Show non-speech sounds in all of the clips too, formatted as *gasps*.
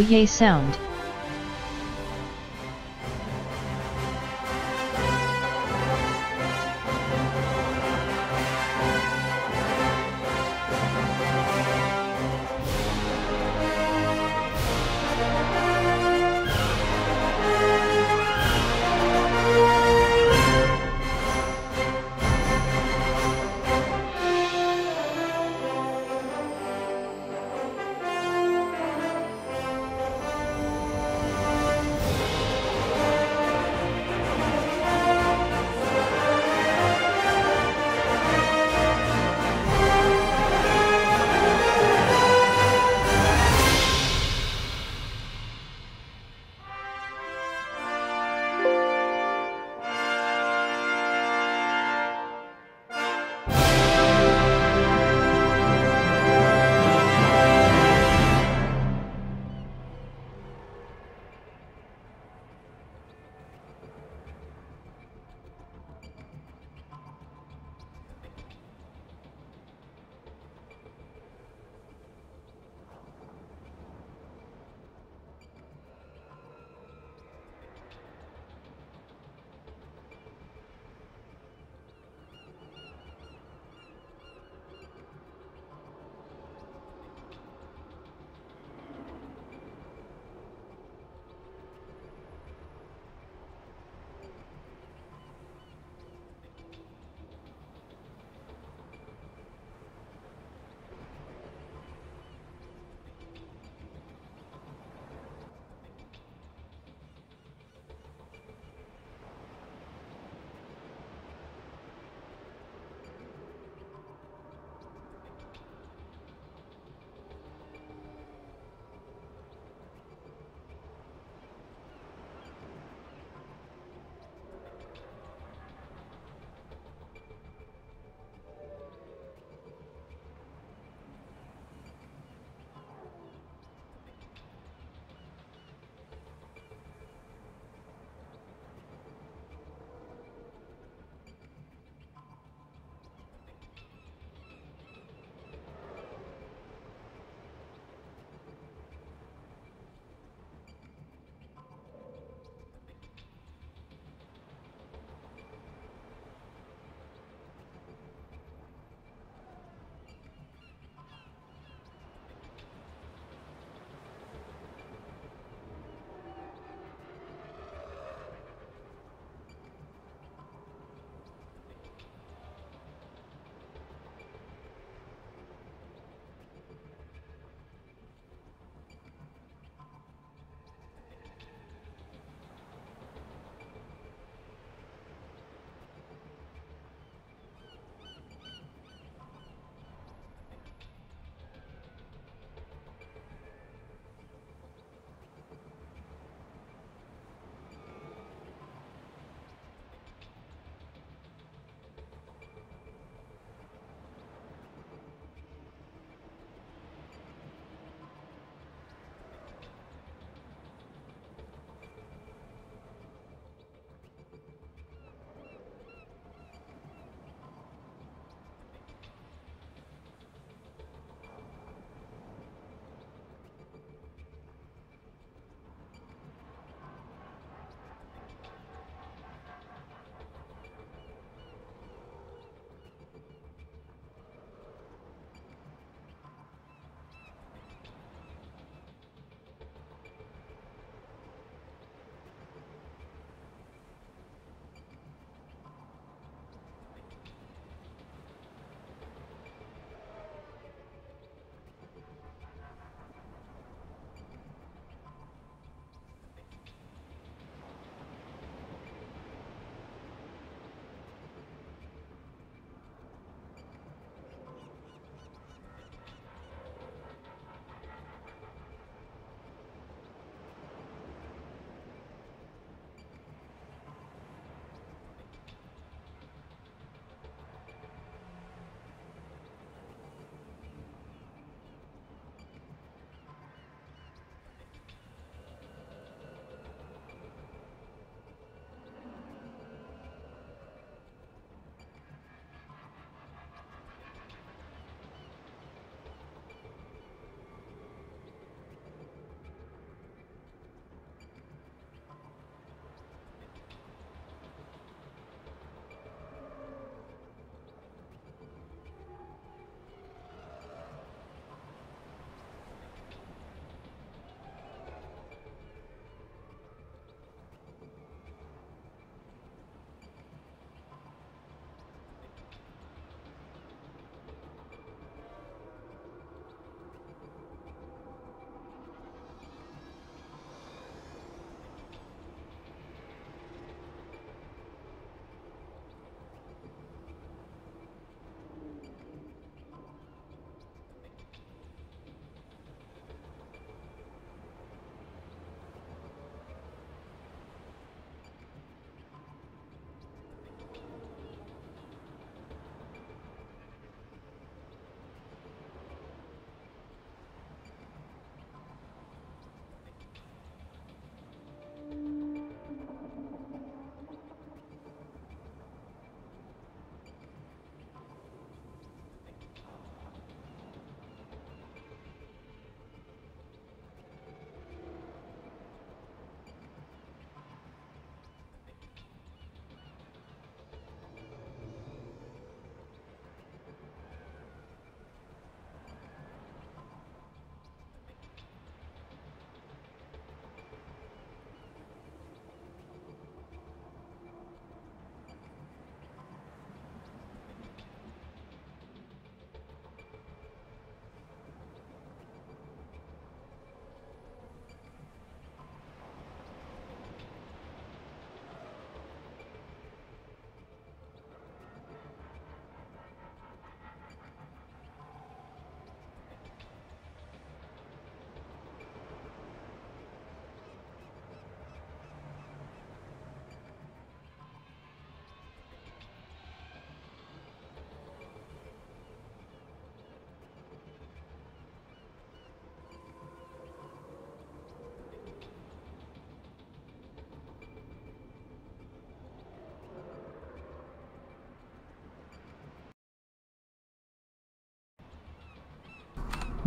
Yay Sound.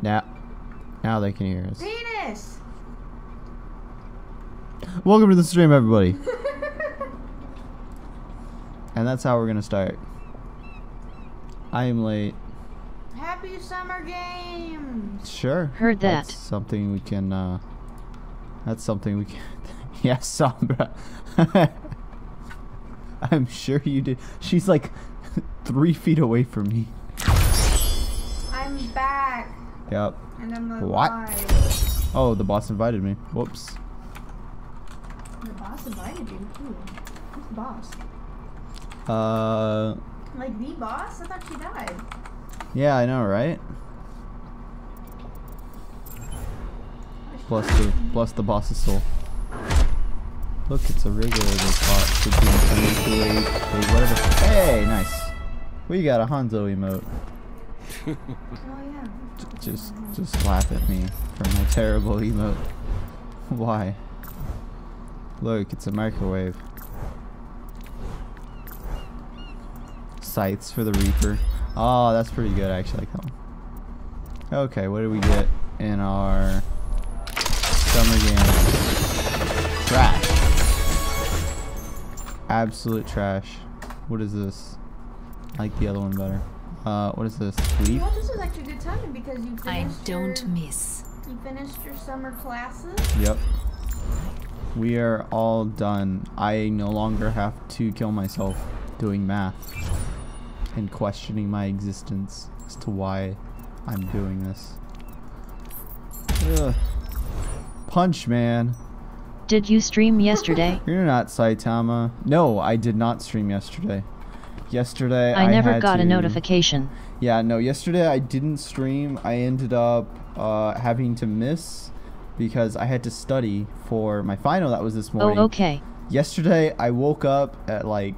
Now, now they can hear us. Penis! Welcome to the stream, everybody. *laughs* and that's how we're gonna start. I am late. Happy summer games! Sure. Heard that. That's something we can. uh That's something we can. *laughs* yes, Sombra. *laughs* I'm sure you did. She's like three feet away from me. I'm back! Yep. And I'm alive. What? Oh, the boss invited me. Whoops. The boss invited you. Who? Who's the boss? Uh, Like the boss? I thought she died. yeah, I know, right? Bless the bless the boss's soul. Look, it's a regular spot. Should be turned into a, a whatever. Hey, nice. We got a Hanzo emote. Oh yeah. *laughs* Just just laugh at me for my terrible emote. *laughs* Why? Look, it's a microwave. Sights for the Reaper. Oh, that's pretty good. Actually. Okay, what did we get in our summer game? Trash. Absolute trash. What is this? I like the other one better. Uh, what is this? You Sleep? know, this is actually good timing because you finished I don't your, miss. You finished your summer classes. Yep. We are all done. I no longer have to kill myself doing math and questioning my existence as to why I'm doing this. Ugh. Punch, man. Did you stream yesterday? *laughs* You're not Saitama. No, I did not stream yesterday. Yesterday, I, I never got a notification. Yeah, no, yesterday I didn't stream. I ended up uh, having to miss because I had to study for my final that was this morning. Oh, okay. Yesterday I woke up at like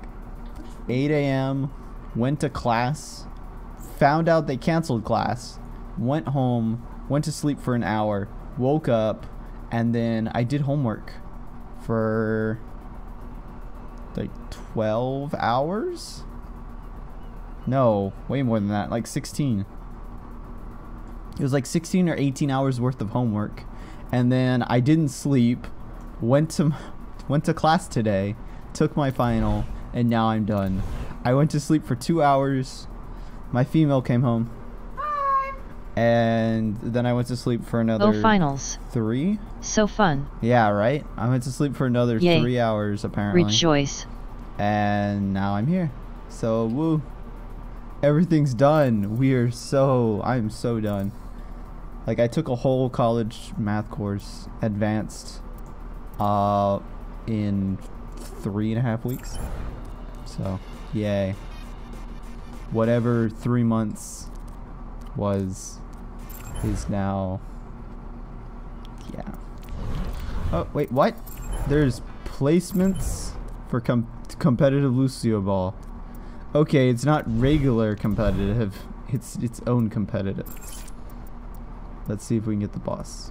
8 a.m., went to class, found out they canceled class, went home, went to sleep for an hour, woke up, and then I did homework for like 12 hours? No, way more than that, like 16. It was like 16 or 18 hours worth of homework. And then I didn't sleep, went to *laughs* went to class today, took my final, and now I'm done. I went to sleep for 2 hours. My female came home. Hi. And then I went to sleep for another Oh, finals. 3. So fun. Yeah, right? I went to sleep for another Yay. 3 hours apparently Rejoice. and now I'm here. So woo, everything's done. We are so I'm so done. Like I took a whole college math course, advanced, uh, in three and a half weeks. So yay. Whatever three months was, is now. Yeah. Oh wait, what? There's placements for com- competitive Lucio Ball. Okay, it's not regular competitive. It's its own competitive. Let's see if we can get the boss.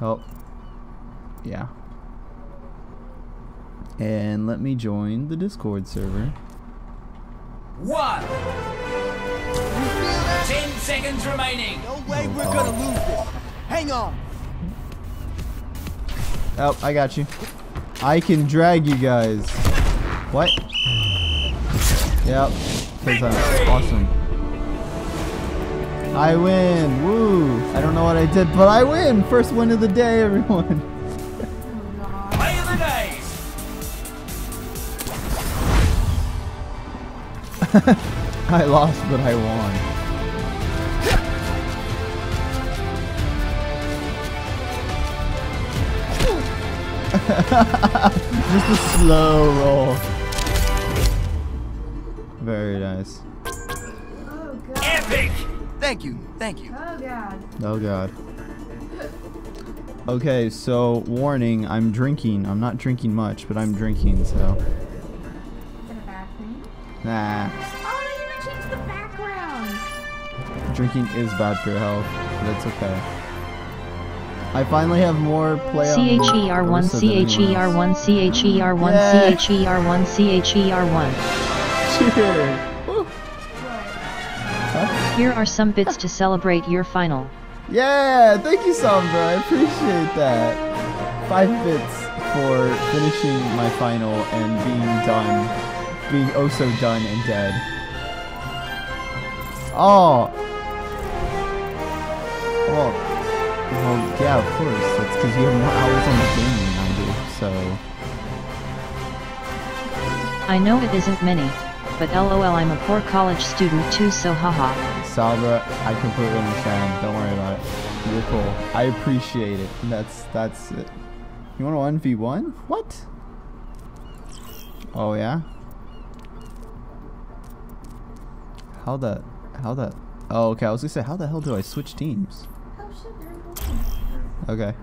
Oh. Yeah. And let me join the Discord server. One. Ten seconds remaining. No way we're gonna lose this. Hang on. Oh, I got you. I can drag you guys. What? Yep. Because I'm uh, awesome. I win! Woo! I don't know what I did, but I win! First win of the day, everyone! *laughs* Play of the day. *laughs* I lost, but I won. *laughs* Just a slow roll. Very nice. Oh god. Epic. Thank you. Thank you. Oh god. Oh god. Okay, so warning, I'm drinking. I'm not drinking much, but I'm drinking, so. Is a bad? Nah. Oh you didn't the background. Drinking is bad for your health, but it's okay. I finally have more play on CHER1, Orisa than anyone CHER1, CHER1, Yeah. CHER1, CHER1. Huh? Here are some bits to celebrate your final. Yeah, thank you, Sombra. I appreciate that. Five bits for finishing my final and being done, being oh so done and dead. Oh. Well, well, yeah, of course. That's because you have more hours on the game than I do. So, I know it isn't many, but lol I'm a poor college student too so haha. Sabra, I completely understand. Don't worry about it. You're cool. I appreciate it. That's that's it. You want a one v one? What? Oh yeah. How the how the? Oh okay. I was gonna say how the hell do I switch teams? Oh shit, they're Okay.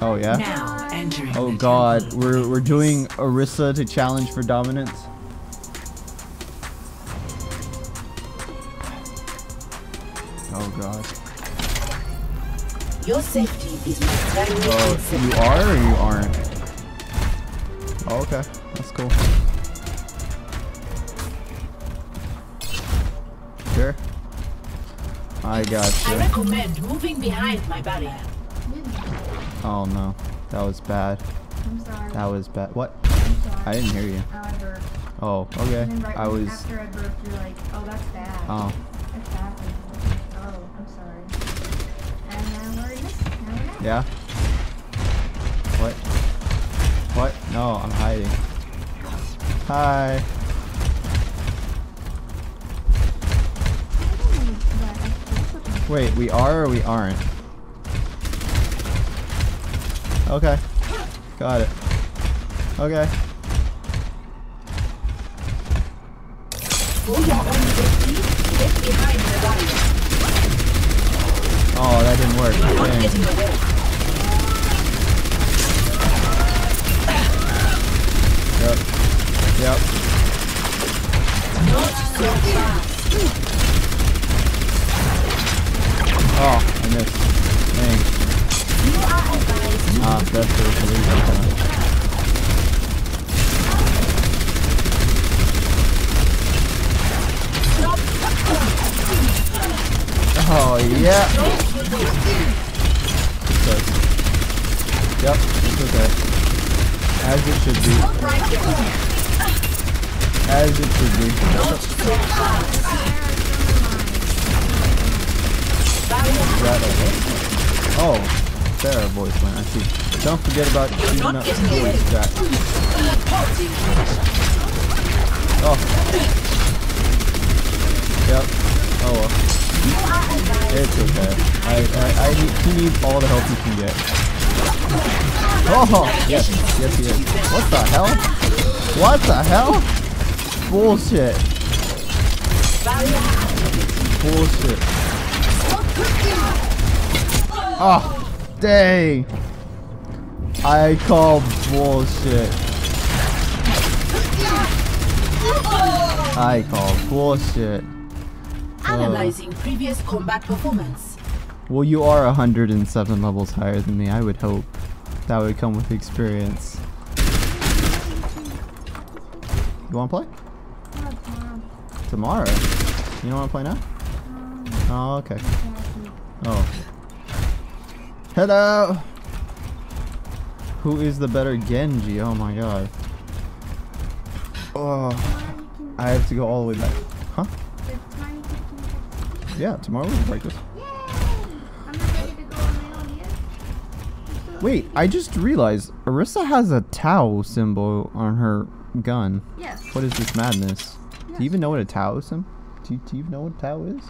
Oh yeah. Now entering. Oh god, we're we're doing Orisa to challenge for dominance. Oh god. Your safety is my primary Oh, you are or you aren't? Oh, okay, that's cool. Sure. I got I you. recommend moving behind my barrier. Oh no, that was bad. I'm sorry. That was bad. What? I didn't hear you. Oh. Oh, okay. Right I was. after I burped, you're like, oh, that's bad. Oh, That's bad. Oh, I'm sorry. And now we're in this. Now we're not. yeah. What? What? No, I'm hiding. Hi. Wait, we are or we aren't? Okay. Got it. Okay. Oh, that didn't work. Dang. Yep. Yep. Oh, I missed. Dang. Ah. Oh, yeah. Good. Yep, it's okay. As it should be. As it should be. Oh, Sarah voice line, I see. Don't forget about shooting up voice chat. Oh. Yep. Oh well. It's okay. I, I, I need, he needs all the help he can get. Oh, yes, yes he is. What the hell? What the hell? Bullshit. Bullshit. Oh, dang. I call bullshit. I call bullshit. Uh, Analyzing previous combat performance. Well, you are 107 levels higher than me. I would hope that would come with experience. You want to play? Tomorrow? You don't want to play now? Oh, okay. Oh. Hello! Who is the better Genji? Oh my god. Oh, I have to go all the way back. Huh? Yeah, tomorrow we can practice. I'm not ready to go on my own yet. Wait, I just realized Orisa has a Tau symbol on her gun. Yes. What is this madness? Do you even know what a Tau is? Do you, do you even know what Tau is?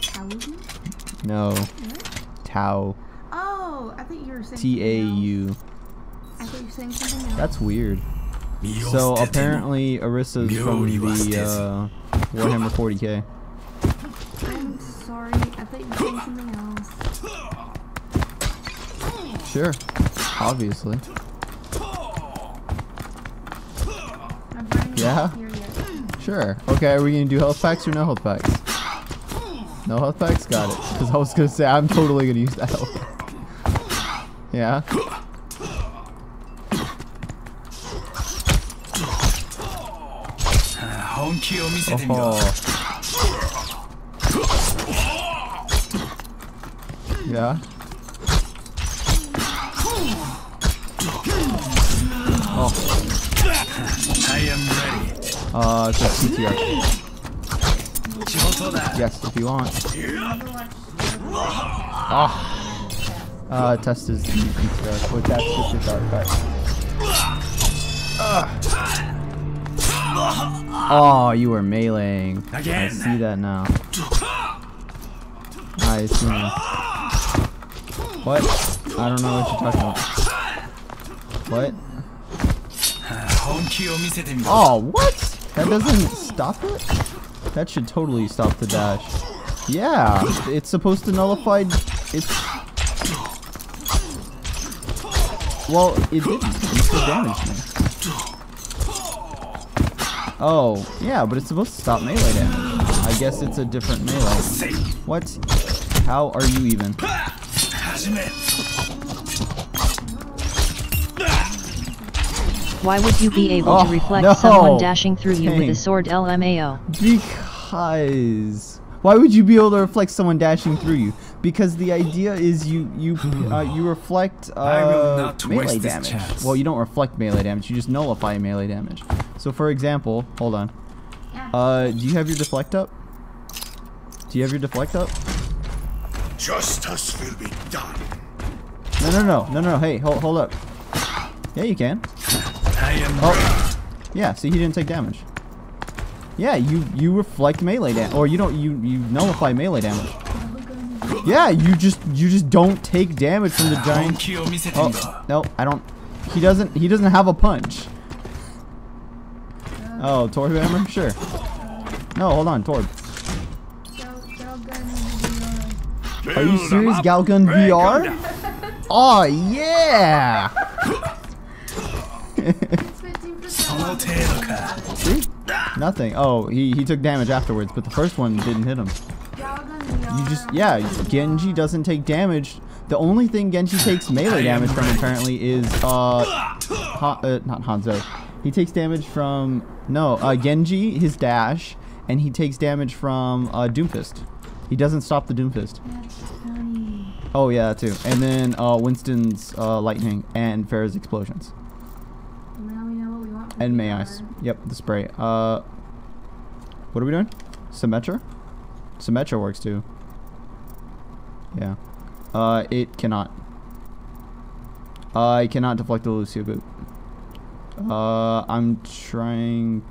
Talisman? No. Tau. Oh, I think you were saying. T A something U. else. I thought you were saying something else. That's weird. So apparently Orisa's from the uh, Warhammer 40k. I'm sorry. I thought you were saying something else. Sure. Obviously. My brain is Yeah? not here yet. Sure. Okay, are we gonna do health packs or no health packs? No health packs? Got it. Because I was gonna say, I'm totally gonna use that health. Yeah. Oh. Yeah. Oh. I am ready. Uh. Yes, if you want. Oh uh, test is DP stuff, which that's just a dark cut. Oh, you were meleeing. Again. I see that now. I see. Now. What? I don't know what you're talking about. What? Oh, what? That doesn't stop it? That should totally stop the dash. Yeah, it's supposed to nullify... It's Well, it didn't. It still damaged me. Oh, yeah, but it's supposed to stop melee damage. I guess it's a different melee. What? How are you even? Why would you be able Oh, to reflect no. someone dashing through you with a sword LMAO? Because why would you be able to reflect someone dashing through you? Because the idea is you you *sighs* uh, you reflect uh, I will not melee waste this damage. chance. Well, you don't reflect melee damage. You just nullify melee damage. So, for example, hold on. Uh, do you have your deflect up? Do you have your deflect up? Justice will be done. No, no, no, no, no. Hey, hold, hold up. Yeah, you can. I am Oh, yeah. See, he didn't take damage. Yeah, you you reflect melee damage, or you don't you you nullify melee damage. Yeah, you just you just don't take damage from the giant. Oh, no, I don't. He doesn't. He doesn't have a punch. Oh, Torb hammer? Sure. No, hold on, Torb. Are you serious, Galgun VR? oh *laughs* yeah! See? Nothing. Oh, he, he took damage afterwards, but the first one didn't hit him. Galgun VR. You just yeah, Genji doesn't take damage. The only thing Genji takes melee damage from apparently is uh, ha, uh not Hanzo. He takes damage from no uh, Genji his dash, and he takes damage from uh, Doomfist. He doesn't stop the Doomfist. Oh yeah, that too. And then uh, Winston's uh, lightning and Pharah's explosions Now we know what we want. from and Mei VR. Ice. Yep, the spray. Uh, what are we doing? Symmetra? Symmetra works too. Yeah. Uh, it cannot. I cannot deflect the Lucio boot. Uh, I'm trying...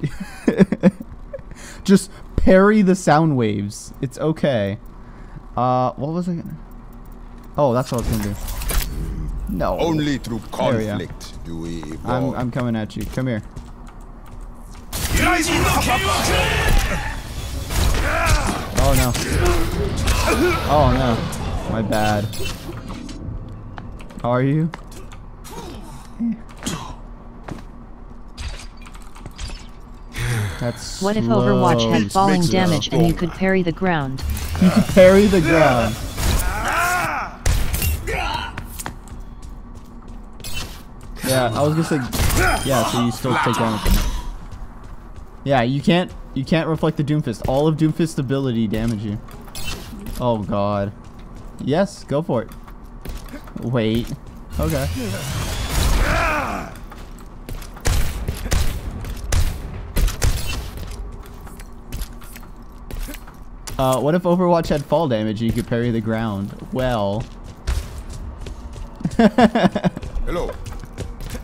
*laughs* Just parry the sound waves. It's okay. Uh, what was I gonna... Oh, that's what I was gonna do. No. Only through conflict we do we. I'm, I'm coming at you. Come here. Oh, no. Oh no. My bad. How are you? That's What if Overwatch had falling mix it up. damage and you could parry the ground? You could parry the ground. Yeah, I was gonna say. Yeah, so you still take damage. Yeah, you can't. You can't reflect the Doomfist. All of Doomfist's ability damage you. Oh God. Yes, go for it. Wait. Okay. Uh, what if Overwatch had fall damage and you could parry the ground? Well. *laughs* Hello.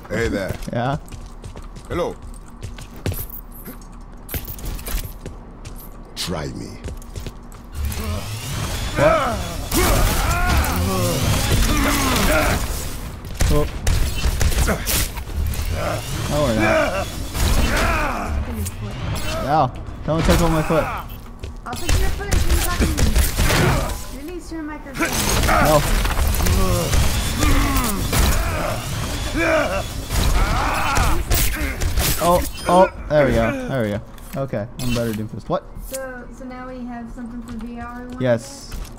Hey there. yeah. Hello. Try me. Oh. Oh, we're not. Ow. Don't touch on my foot. I'll take your foot and turn it back to me. Release your microphone. No. Oh, oh, there we go. There we go. Okay, I'm better Doomfist. What? So, so now we have something for VR. we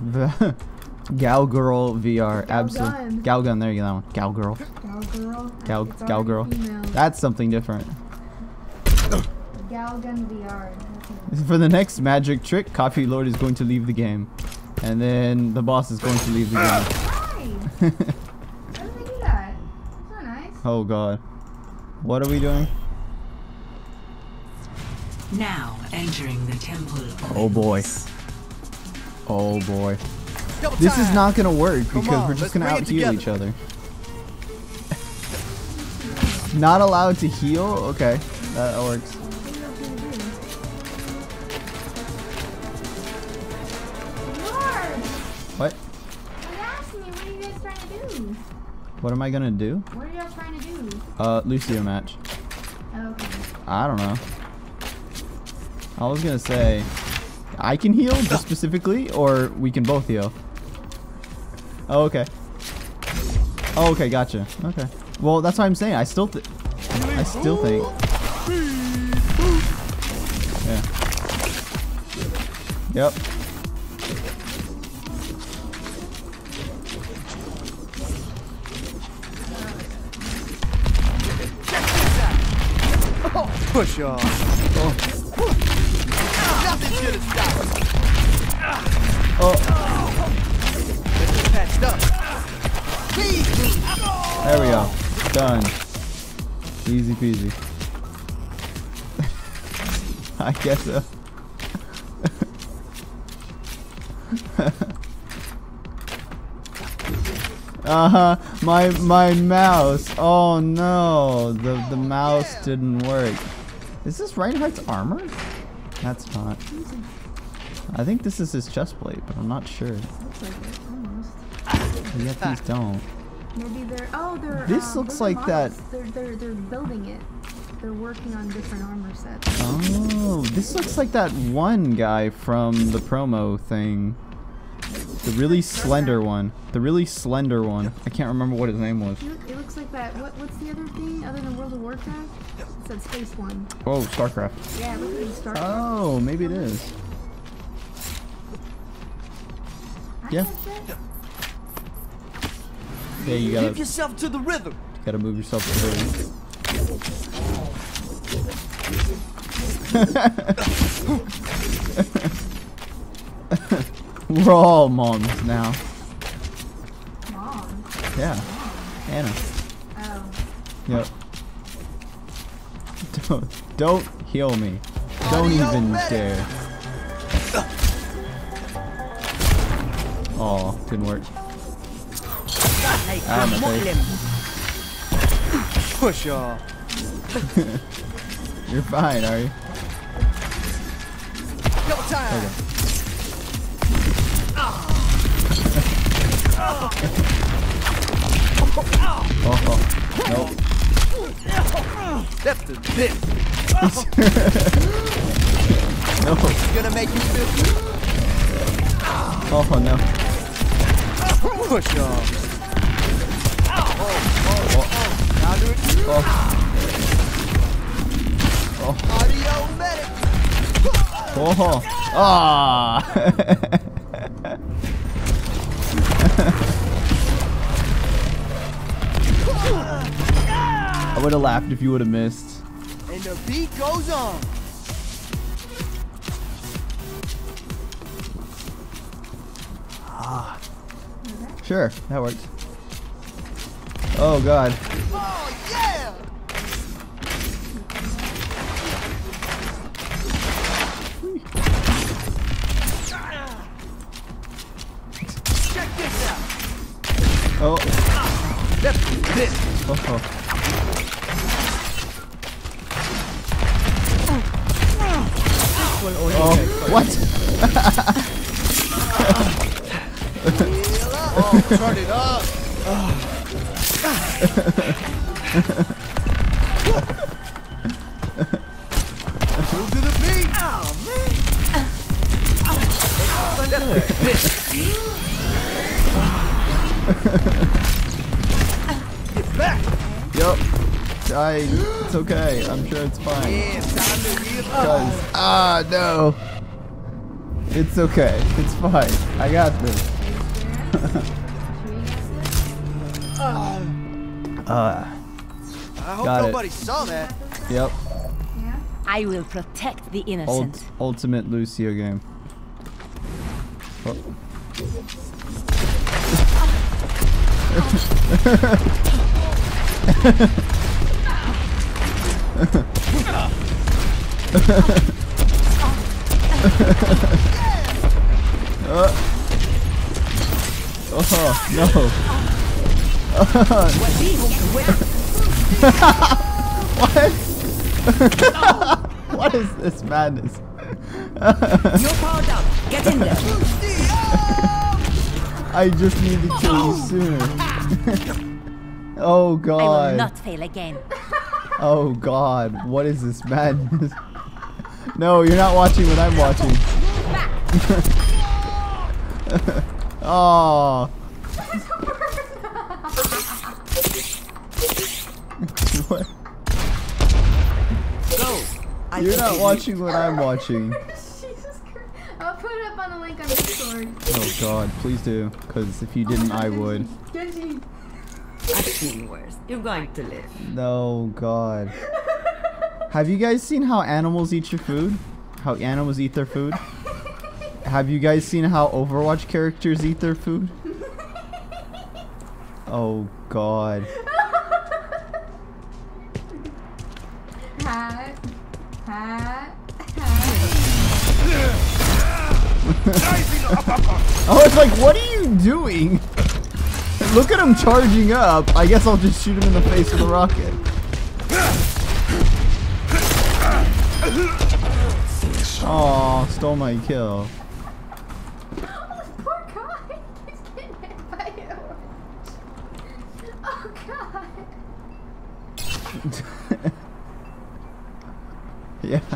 wanna *laughs* Gal Girl VR. Gal Absolutely. Gun. Gal Gun. There you go. That one. Gal Girl. get? Gal girl. Gal, Gal Girl. female. That's something different. *coughs* Gal Gun VR. For the next magic trick, Coffee Lord is going to leave the game. And then the boss is going to leave the game. *coughs* Why? Why did they do that? It's not nice. oh god. What are we doing? Now entering the temple. Oh boy. Oh boy. Double This is not gonna work because on, we're just gonna out heal each other. not allowed to heal? Okay, that works. What are you gonna do? Lord! What? I'm asking you, what are you guys trying to do? What am I gonna do? What are you guys trying to do? Uh, Lucio match. Okay. I don't know. I was gonna say, I can heal just *laughs* specifically, or we can both heal. Oh, okay. Oh, okay, gotcha. Okay. Well, that's what I'm saying. I still, I still think. Yeah. Yep. Push off. Nothing's Oh, there we go. Done. Easy peasy. *laughs* I guess so. *laughs* Uh huh. My my mouse. Oh no, the the mouse didn't work. Is this Reinhardt's armor? That's not. I think this is his chest plate, but I'm not sure. Looks like it, almost. Yet these don't. Maybe they're, oh, they're, This um, looks like that- They're, they're, they're building it. They're working on different armor sets. Oh, this looks like that one guy from the promo thing. The really slender one. The really slender one. I can't remember what his name was. It looks like that. What, what's the other thing other than World of Warcraft? It's that space one. Oh, StarCraft. Yeah, look at the Star. Oh, maybe it is. I yeah. guess Yeah, you gotta yourself to the rhythm. gotta move yourself to the We're all moms now. Mom. Yeah. Anna. Oh. Yep. *laughs* Don't don't heal me. Don't Audio even medic. dare. Oh, didn't work. My face. Push off. *laughs* You're fine, are you? Double time. Okay. Oh, oh. Nope. That's the bit. No. It's Gonna make you feel. *laughs* Oh, no. Push off. Now do it. Oh. Oh. oh. Audio medic. Oh. Ah. *laughs* I would have laughed if you would have missed. And the beat goes on. Ah. Sure, that works. Oh god. Oh yeah. Oh. *laughs* Oh. oh. Oh, what? Oh, turn it up. *laughs* I'm sure it's fine. Yeah, time to heal up. Ah, no. It's okay. It's fine. I got this. Uh, *laughs* I hope Got it. nobody saw that. yep. Yeah? I will protect the innocent. Ult- ultimate Lucio game. Oh. *laughs* *laughs* Oh no! what? what is this madness? You're powered up. Get in there. *laughs* I just need to kill you *laughs* sooner. *laughs* oh I will god. not fail again. Oh god. What is this madness? *laughs* no, you're not watching what I'm watching. *laughs* oh. *laughs* what? Go. I You're not watching what I'm watching. I'll put it up on the link on Discord. Oh god, please do. Because if you didn't, I would. Genji. I've seen worse. You're going to live. No, God. Have you guys seen how animals eat your food? How animals eat their food? Have you guys seen how Overwatch characters eat their food? Oh, God. Hat. Hat. Hat. I was like, what are you doing? Look at him charging up. I guess I'll just shoot him in the face with a rocket. Aw, stole my kill. Poor guy. He's getting hit by it. Oh god. *laughs* *laughs* Yeah. *laughs*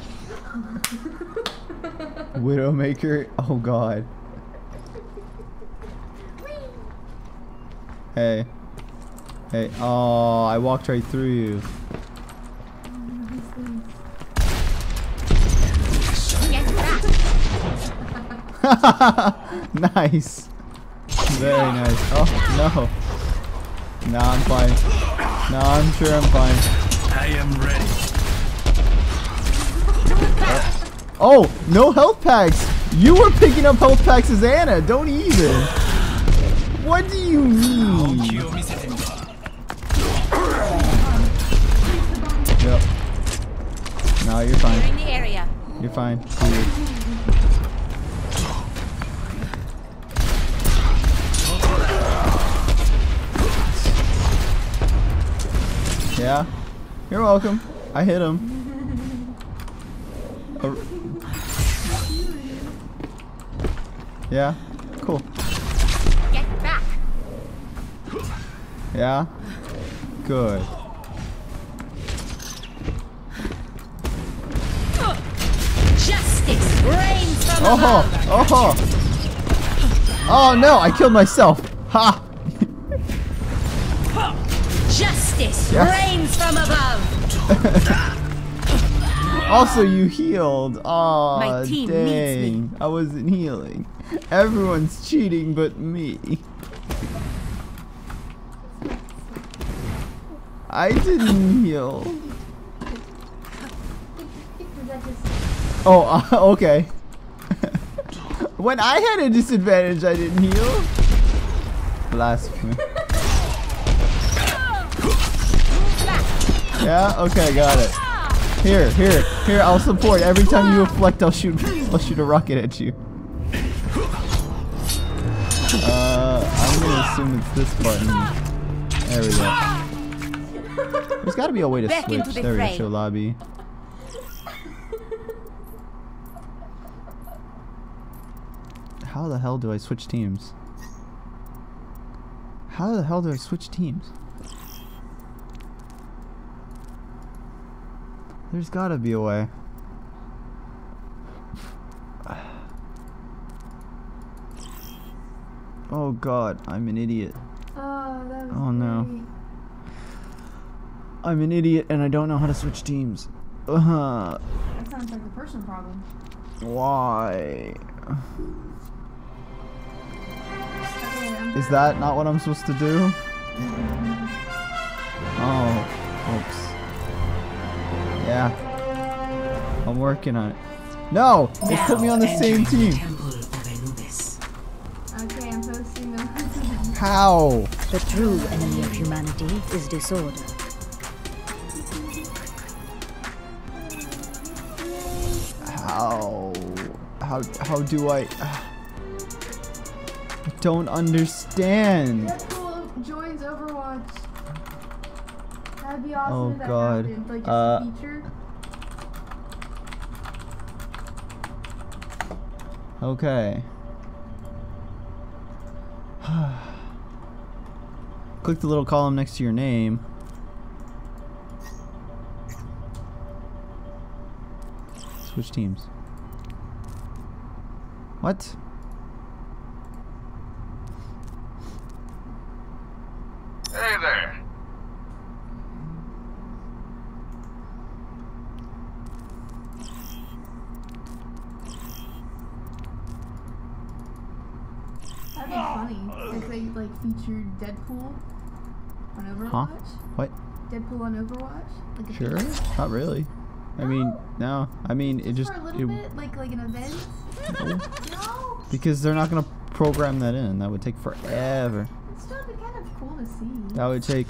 Widowmaker. Oh god. Hey. Hey. Oh, I walked right through you. *laughs* nice. Very nice. Oh, no. No, I'm fine. Nah, I'm sure I'm fine. I am ready. Oh, no health packs. You were picking up health packs as Ana. Don't even. What do you mean? Yep. No, you're fine. In the area. You're fine. Yeah. You're welcome. I hit him. *laughs* yeah. Cool. Yeah. Good. Justice reigns from Oh, oh. Oh no, I killed myself. Ha. Justice Yes. reigns from above. *laughs* Also, you healed. Aw, My team needs me. dang. I wasn't healing. Everyone's cheating but me. I didn't heal. Oh, uh, *laughs* okay. *laughs* when I had a disadvantage, I didn't heal. Blasphemy. *laughs* Yeah. Okay, got it. Here, here, here. I'll support. Every time you reflect, I'll shoot. I'll shoot a rocket at you. Uh, I'm gonna assume it's this button. There we go. There's got to be a way to Back into switch. the There we go. fray. Show lobby. How the hell do I switch teams? How the hell do I switch teams? There's gotta be a way. *sighs* Oh god, I'm an idiot. Oh, that was Oh, no. great. I'm an idiot and I don't know how to switch teams. Uh, huh. That sounds like a personal problem. why? Is that not what I'm supposed to do? Oh, oops. Yeah. I'm working on it. No! They put me on the same entering the team. Temple of Anubis. Okay, I'm posting them. *laughs* How? The true enemy of humanity is disorder. How? How? How do I? I *sighs* don't understand. Deadpool joins Overwatch. That'd be awesome Oh, if that God. happened. Like just Uh, a feature. Okay. *sighs* Click the little column next to your name. Switch teams. What? Hey there. That'd be funny if they like featured Deadpool on Overwatch. Huh? What? Deadpool on Overwatch. Like Sure? Not really. I mean, no. I mean, it just for a little it, bit, like like an event. no, *laughs* because they're not gonna program that in. That would take forever. it'd still be kind of cool to see. That would take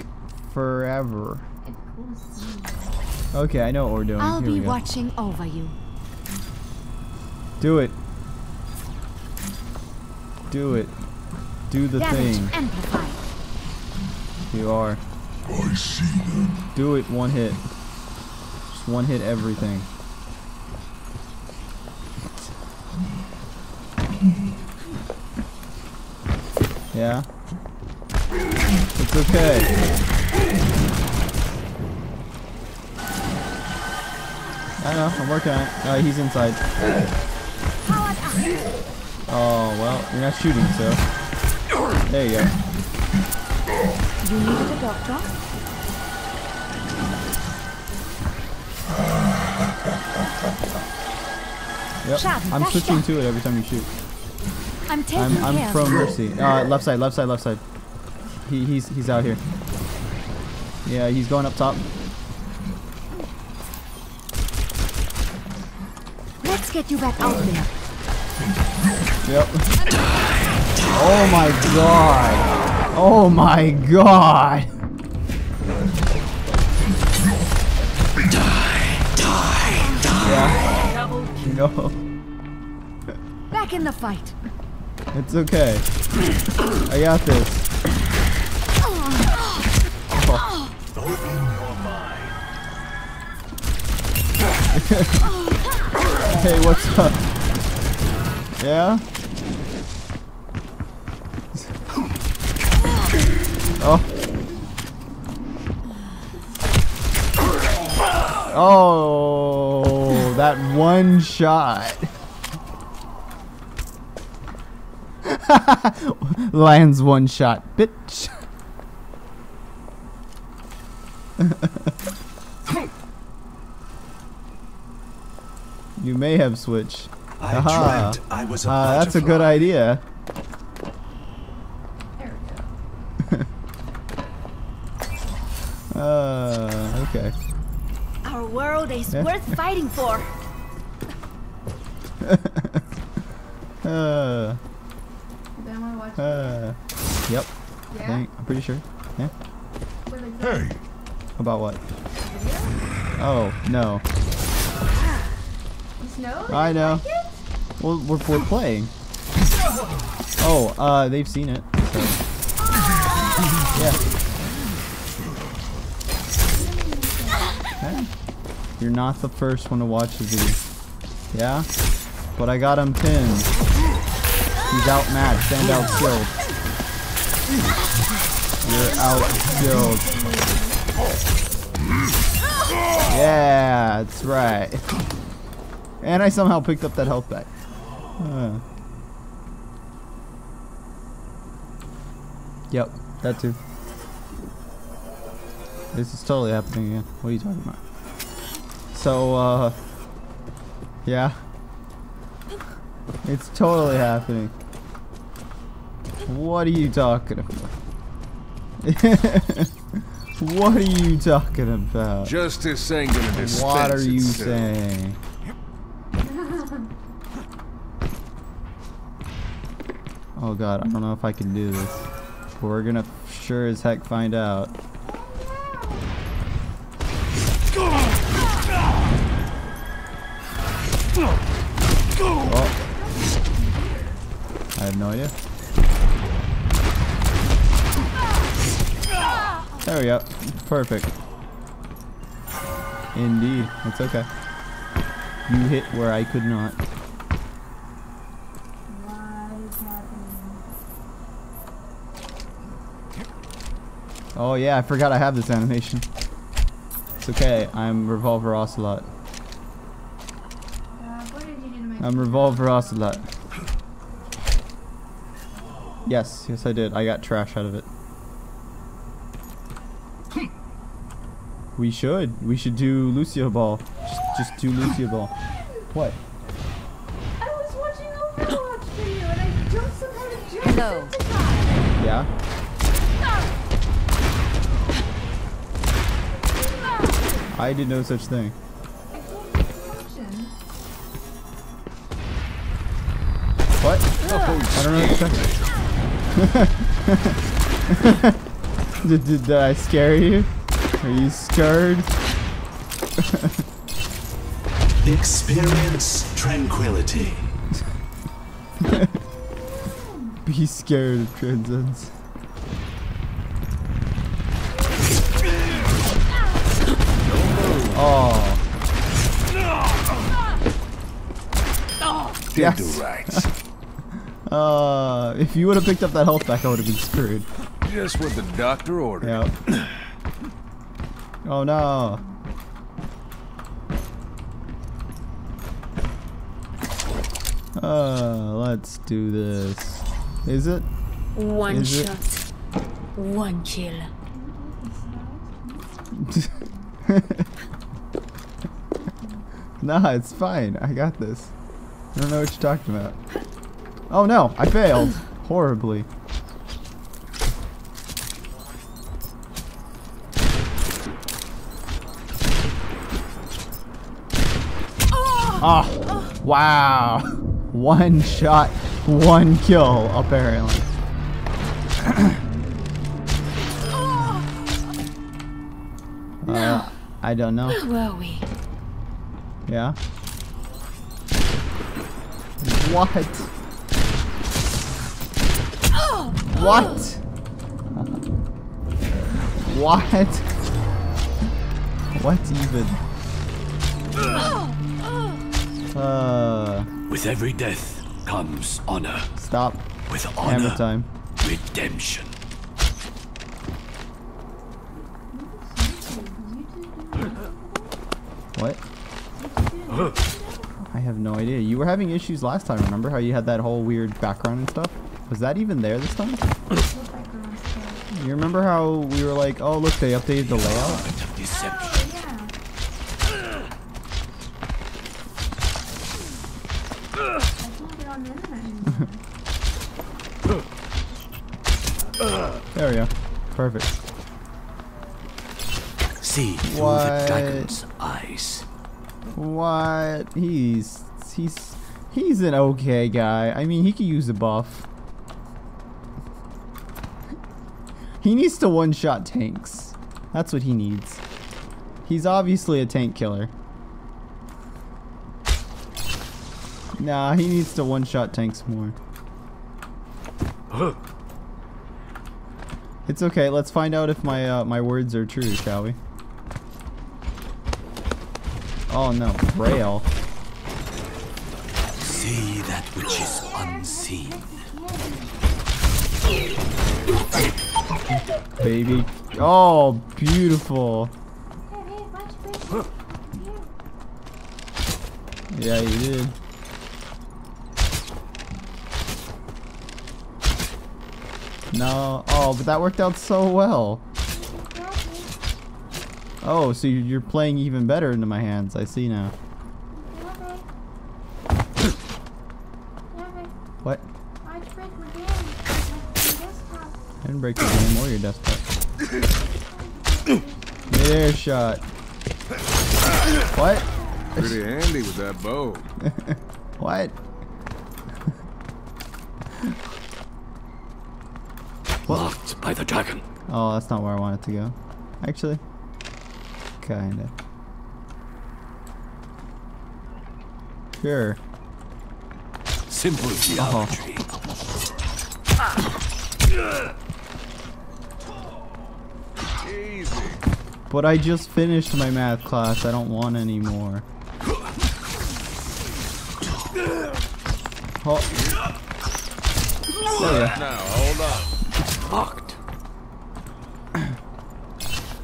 forever. It'd cool to see. Okay, I know what we're doing. I'll Here we be go. watching over you. Do it. Do it. Do the Damage thing. amplified. You are. I see them. Do it one hit. One hit everything. Yeah? It's okay. I know, I'm working on it. Uh, he's inside. Oh, well, you're not shooting, so. There you go. You a doctor? Yep. I'm switching to it every time you shoot. I'm taking I'm I'm from. Mercy. Uh, left side, left side, left side. He he's he's out here. Yeah, he's going up top. Let's get you back out there. Yep. Oh my god. Oh my god. Yeah. No. Back in the fight. It's okay. I got this. Oh. *laughs* hey, what's up? Yeah? Oh. Oh, that one shot. *laughs* Lands one shot, bitch. *laughs* you may have switched. I Aha. dreamt I was a Uh, that's a good idea. There we go. Uh, okay. Our world is Yeah. worth fighting for. *laughs* Uh, Then I watch. uh, yep. I think, I'm pretty sure. Yeah. What they say? Hey, About what? Oh, no. Snow? I know. Well, we're, we're playing. Oh, uh, they've seen it. So. Yeah. *laughs* Hey, You're not the first one to watch the video. Yeah? But I got him pinned. He's outmatched and outskilled. You're outskilled. Yeah, that's right. And I somehow picked up that health back. Yep, that too. This is totally happening again. What are you talking about? So, uh, yeah. It's totally happening. What are you talking about? *laughs* what are you talking about? Justice ain't gonna dispense What are you itself. saying? *laughs* Oh god, I don't know if I can do this. We're gonna sure as heck find out. Oh. I have no idea. There we go. Perfect. Indeed. It's okay. You hit where I could not. Oh yeah, I forgot I have this animation. It's okay. I'm Revolver Ocelot. Uh, what did you do to my I'm Revolver Ocelot. Yes, yes I did. I got trash out of it. We should. We should do Lucio Ball. Just, just do Lucio Ball. What? I was watching Overwatch video and I jumped somehow to jump Hello. into. Yeah? Ah. I did no such thing. I don't know what *laughs* did, did, did I scare you? Are you scared? *laughs* Experience tranquility. *laughs* Be scared of transcends. Oh. Yes. do right. Uh, if you would have picked up that health back, I would have been screwed. Just what the doctor ordered. Yep. Oh no. Uh, let's do this. Is it? One Is it? shot, one kill. *laughs* nah, it's fine. I got this. I don't know what you're talking about. Oh no, I failed. *sighs* Horribly. Oh, wow. *laughs* One shot, one kill, apparently. *coughs* uh, I don't know. Where were we? Yeah. What? What? What? What even? Uh, With every death comes honor. stop. With Hammer honor, time. redemption. What? I have no idea. You were having issues last time, remember how you had that whole weird background and stuff? Was that even there this time? What background stuff? You remember how we were like, oh look, they updated the layout? Deception. Yeah. I can't get on the internet anymore. There we go. Perfect. See through What? the dragon's eyes. What? He's he's he's an okay guy. I mean, he could use a buff. He needs to one-shot tanks. That's what he needs. He's obviously a tank killer. Nah, he needs to one-shot tanks more. It's okay. Let's find out if my uh, my words are true, shall we? Oh no, Braille. See that which is unseen. Baby. *laughs* Oh, beautiful. Hey, hey, watch this. Here. Yeah, you did. No. Oh, but that worked out so well. Oh, so you're playing even better into my hands. I see now. Okay. Okay. What? Why'd you break my game? My desktop. I didn't break the game or your desktop. Midair shot. What? Pretty handy with that bow. *laughs* what? Blocked by the dragon. Oh, that's not where I wanted to go. Actually, kinda. Sure. Simple Oh. geometry. Easy. But I just finished my math class. I don't want any more. Oh. There we go. Now, hold on. Locked.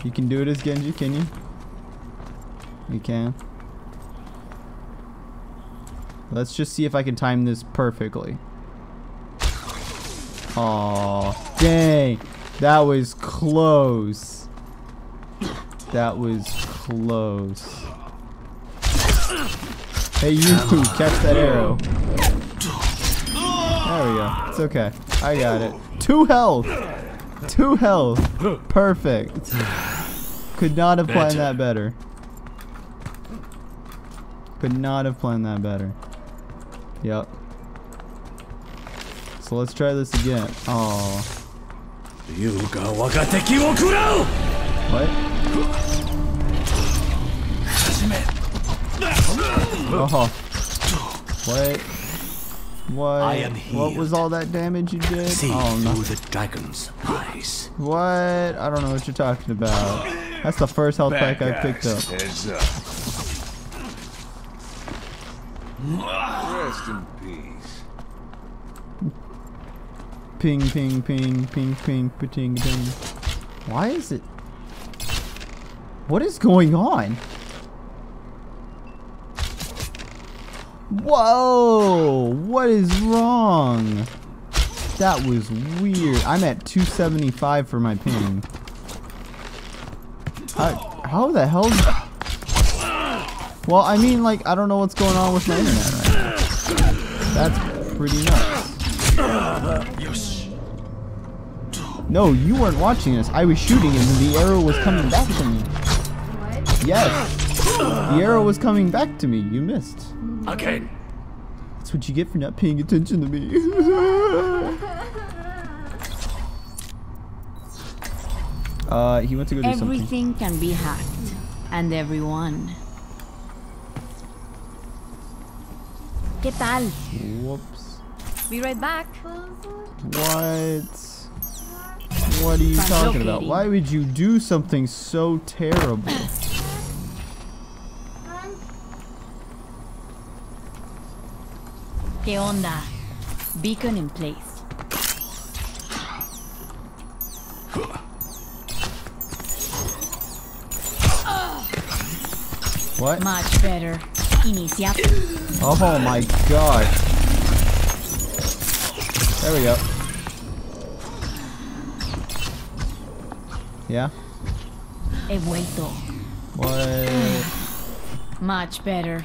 You can do it as Genji, can you? You can. Let's just see if I can time this perfectly. Oh, dang. That was close. That was close. Hey, you catch that arrow. There we go. It's okay. I got it. Two health. Two health. Perfect. Could not have planned that better. Could not have planned that better. Yep. So let's try this again. Oh. What? Oh. What? What? I am healed. What was all that damage you did? See oh, no. through the dragon's eyes. What? I don't know what you're talking about. That's the first health Back pack I picked up. Heads up. Rest in peace. Ping, ping, ping, ping, ping, ping, ping. Why is it what is going on? Whoa! What is wrong? That was weird. I'm at 275 for my ping. How, how the hell? Well, I mean, like, I don't know what's going on with my internet right now. That's pretty nuts. No, you weren't watching this. I was shooting and the arrow was coming back to me. What? Yes. The arrow was coming back to me. You missed. Again. That's what you get for not paying attention to me. *laughs* uh, he went to go do something. Everything can be hacked. And everyone. ¿Qué tal? Whoops. Be right back. What? What are you talking about? Why would you do something so terrible? *laughs* ¿Qué onda? Beacon in place. What? Much better. Inicia. Oh my god. There we go. Yeah? He vuelto. What? Much better.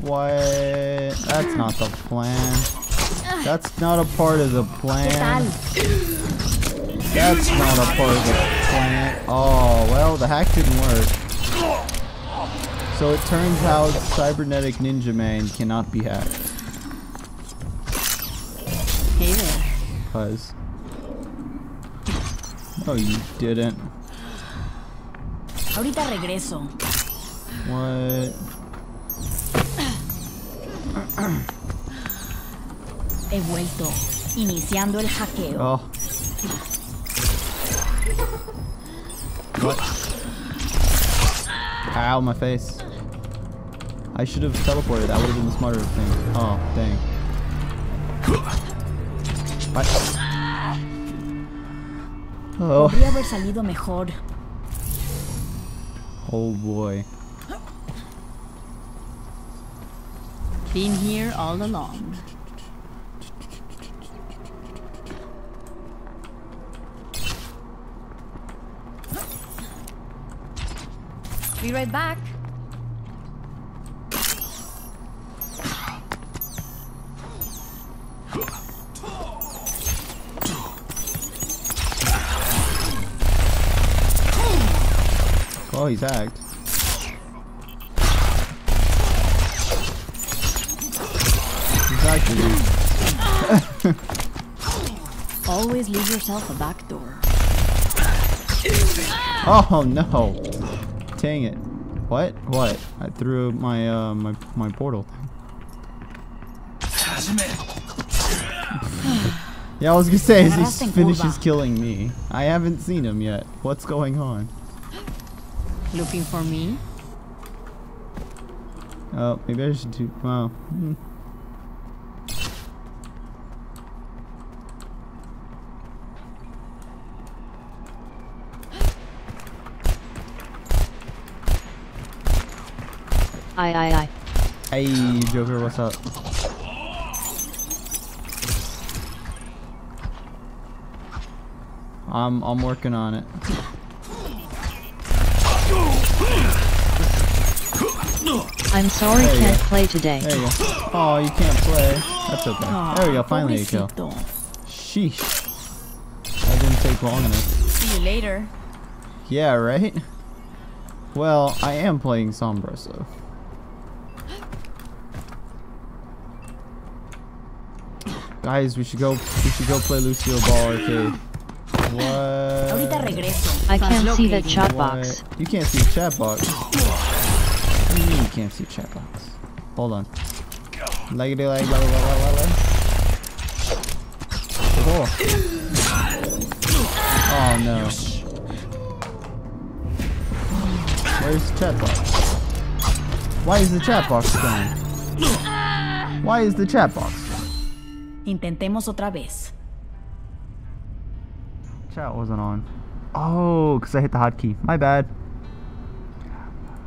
What? That's not the plan. That's not a part of the plan. That's not a part of the plan. Oh, well, the hack didn't work. So it turns out Cybernetic Ninja Man cannot be hacked. Hey there. Cause. No, you didn't. Ahorita regreso. What? He vuelto. Iniciando el hackeo. Oh. What? Ow, my face. I should have teleported. That would have been the smarter thing. Oh, dang. What? Oh. Podría haber salido mejor. Oh boy. Been here all along. Be right back. Oh, he's hacked. *laughs* Always leave yourself a back door. Oh no! Dang it! What? What? I threw my uh my my portal thing. *sighs* Yeah, I was gonna say as he finishes killing me. I haven't seen him yet. What's going on? Looking for me? Oh, maybe I should do. Wow. I I I. Hey, Joker, what's up? I'm I'm working on it. I'm sorry There can't go. play today. There you go. Oh, you can't play. That's okay. There we go. Finally a kill. Sheesh. That didn't take long enough. See you later. Yeah, right? Well, I am playing Sombra, so. Guys, we should go. We should go play Lucio Ball Arcade. What? I can't see the chat box. What? You can't see the chat box. What do you mean you can't see chat box? Hold on. Like it, like. Cool. Oh. oh no. Where's the chat box? Why is the chat box gone? Why is the chat box? Intentemos otra vez. Chat wasn't on. Oh, because I hit the hotkey. My bad.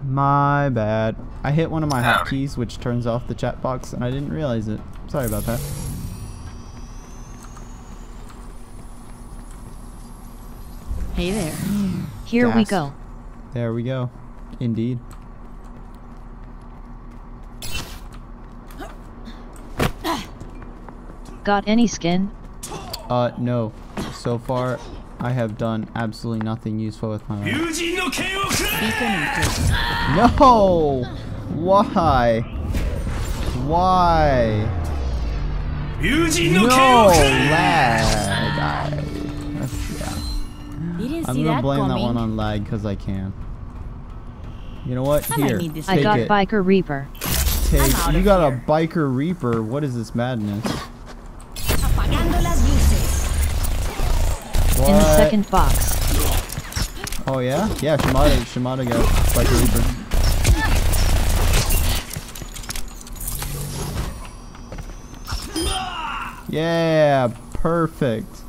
My bad. I hit one of my hotkeys, which turns off the chat box, and I didn't realize it. Sorry about that. Hey there. Hmm. Here we go. There we go. Indeed. Got any skin? Uh, no. So far, I have done absolutely nothing useful with my life. No! Why? Why? No, lag. I, yeah. I'm gonna blame that one on lag because I can. You know what? Here, I got it. Biker Reaper. Take, you got a Biker Reaper. What is this madness? What? In the second box. Oh yeah, yeah. Shimada, Shimada got biker reaper. Yeah, perfect,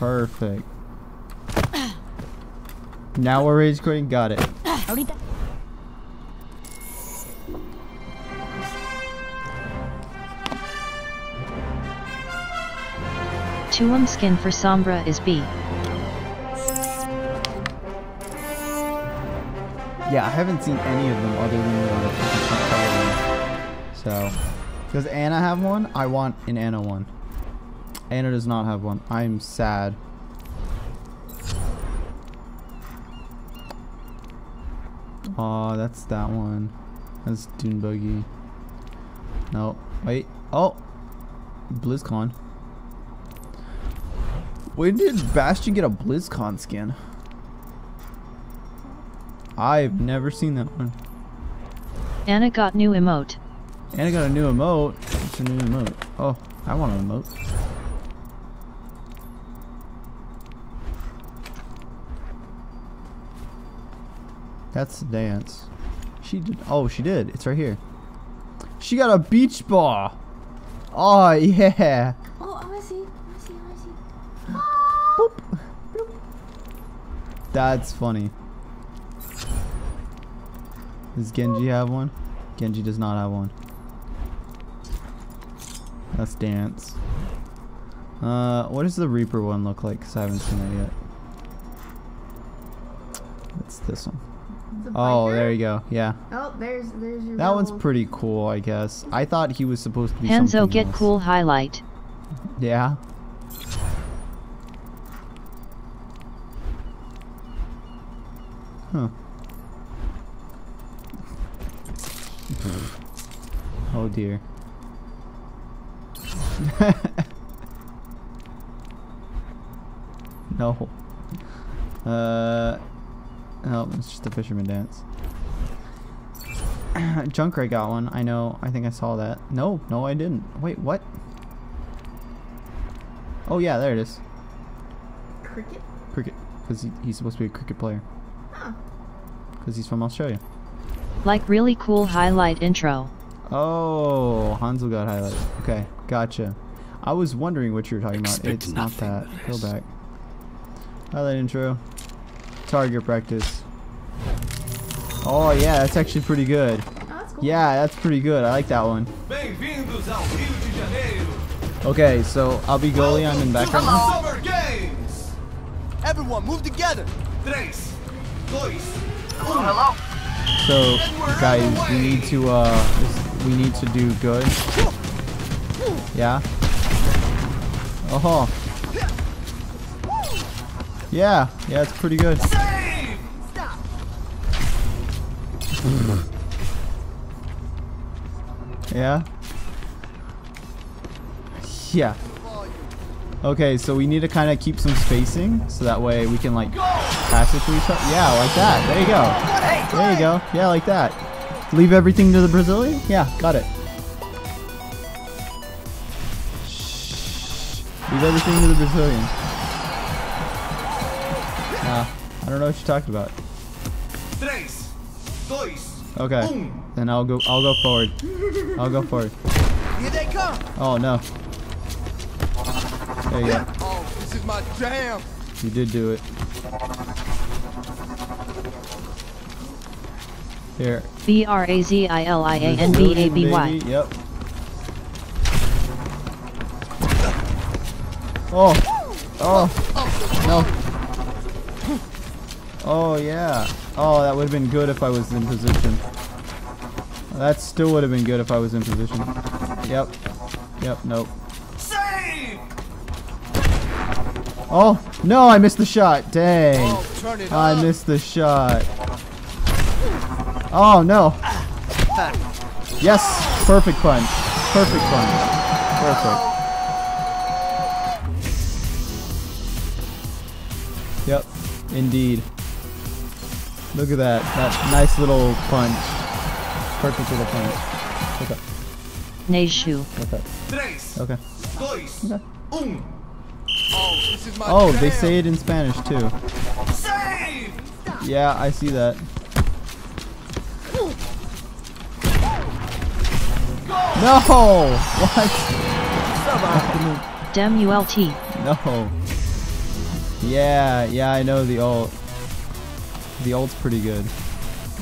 perfect. Now we're rage quitting. Got it. Tuum skin for Sombra is B. Yeah, I haven't seen any of them other than the. So, does Ana have one? I want an Ana one. Ana does not have one. I'm sad. Oh, that's that one. That's Dune Buggy. No, wait. Oh, BlizzCon. When did Bastion get a BlizzCon skin? I've never seen that one. Ana got new emote. And I got a new emote. What's a new emote? Oh, I want an emote. That's the dance. She did. Oh, she did. It's right here. She got a beach ball. Oh *laughs* yeah. That's funny. Does Genji have one? Genji does not have one. That's dance. Uh, what does the Reaper one look like? Cause I haven't seen it yet. It's this one. The Oh, biker? there you go. Yeah, Oh, there's there's your. that one's pretty cool. I guess. I thought he was supposed to be Hanzo get else. cool highlight. Yeah. Huh. oh dear. *laughs* No. Uh, no, it's just a fisherman dance. *clears throat* Junkrat got one. I know. I think I saw that. No, no, I didn't. Wait, what? Oh yeah, there it is. Cricket? Cricket, because he, he's supposed to be a cricket player. Huh. Because he's from Australia. Like really cool highlight intro. Oh, Hanzo got highlight. Okay, gotcha. I was wondering what you were talking about. Expect it's not nothing that. Go back. Highlight intro. Target practice. Oh yeah, that's actually pretty good. Oh, that's cool. Yeah, that's pretty good. I like that one. Bem-vindos ao Rio de Janeiro. Okay, so I'll be goalie. I'm in back right now. Summer Games. Everyone, move together. Três, dois, So, guys, we need to uh, we need to do good. Yeah. Oh. Yeah, yeah, it's pretty good. Yeah. Yeah. Okay, so we need to kind of keep some spacing so that way we can like pass it to each other. Yeah, like that. There you go. There you go. Yeah, like that. Leave everything to the Brazilian? Yeah, got it. Leave everything to the Brazilian. Nah, I don't know what you're talking about. Okay. Then I'll go I'll go forward. I'll go forward. Here they come. Oh no. There you go. Oh, this is my jam. You did do it. Here. B R A Z I L I A N B A B Y. Baby, Yep. Oh. Oh. No. Oh yeah. Oh, that would have been good if I was in position. That still would have been good if I was in position. Yep. Yep. Nope. Oh no! I missed the shot. Dang. Oh, turn it I up. missed the shot. Oh no. Yes, perfect punch. Perfect punch. Perfect. Yep, indeed. Look at that. That nice little punch. Perfect little punch. Okay. Neishu. Okay. Três, Okay. dois, Okay. Oh, oh this is my Oh, jam. they say it in Spanish too. Yeah, I see that. No! *laughs* What? Dem ULT. No. Yeah, yeah, I know the ult. The ult's pretty good.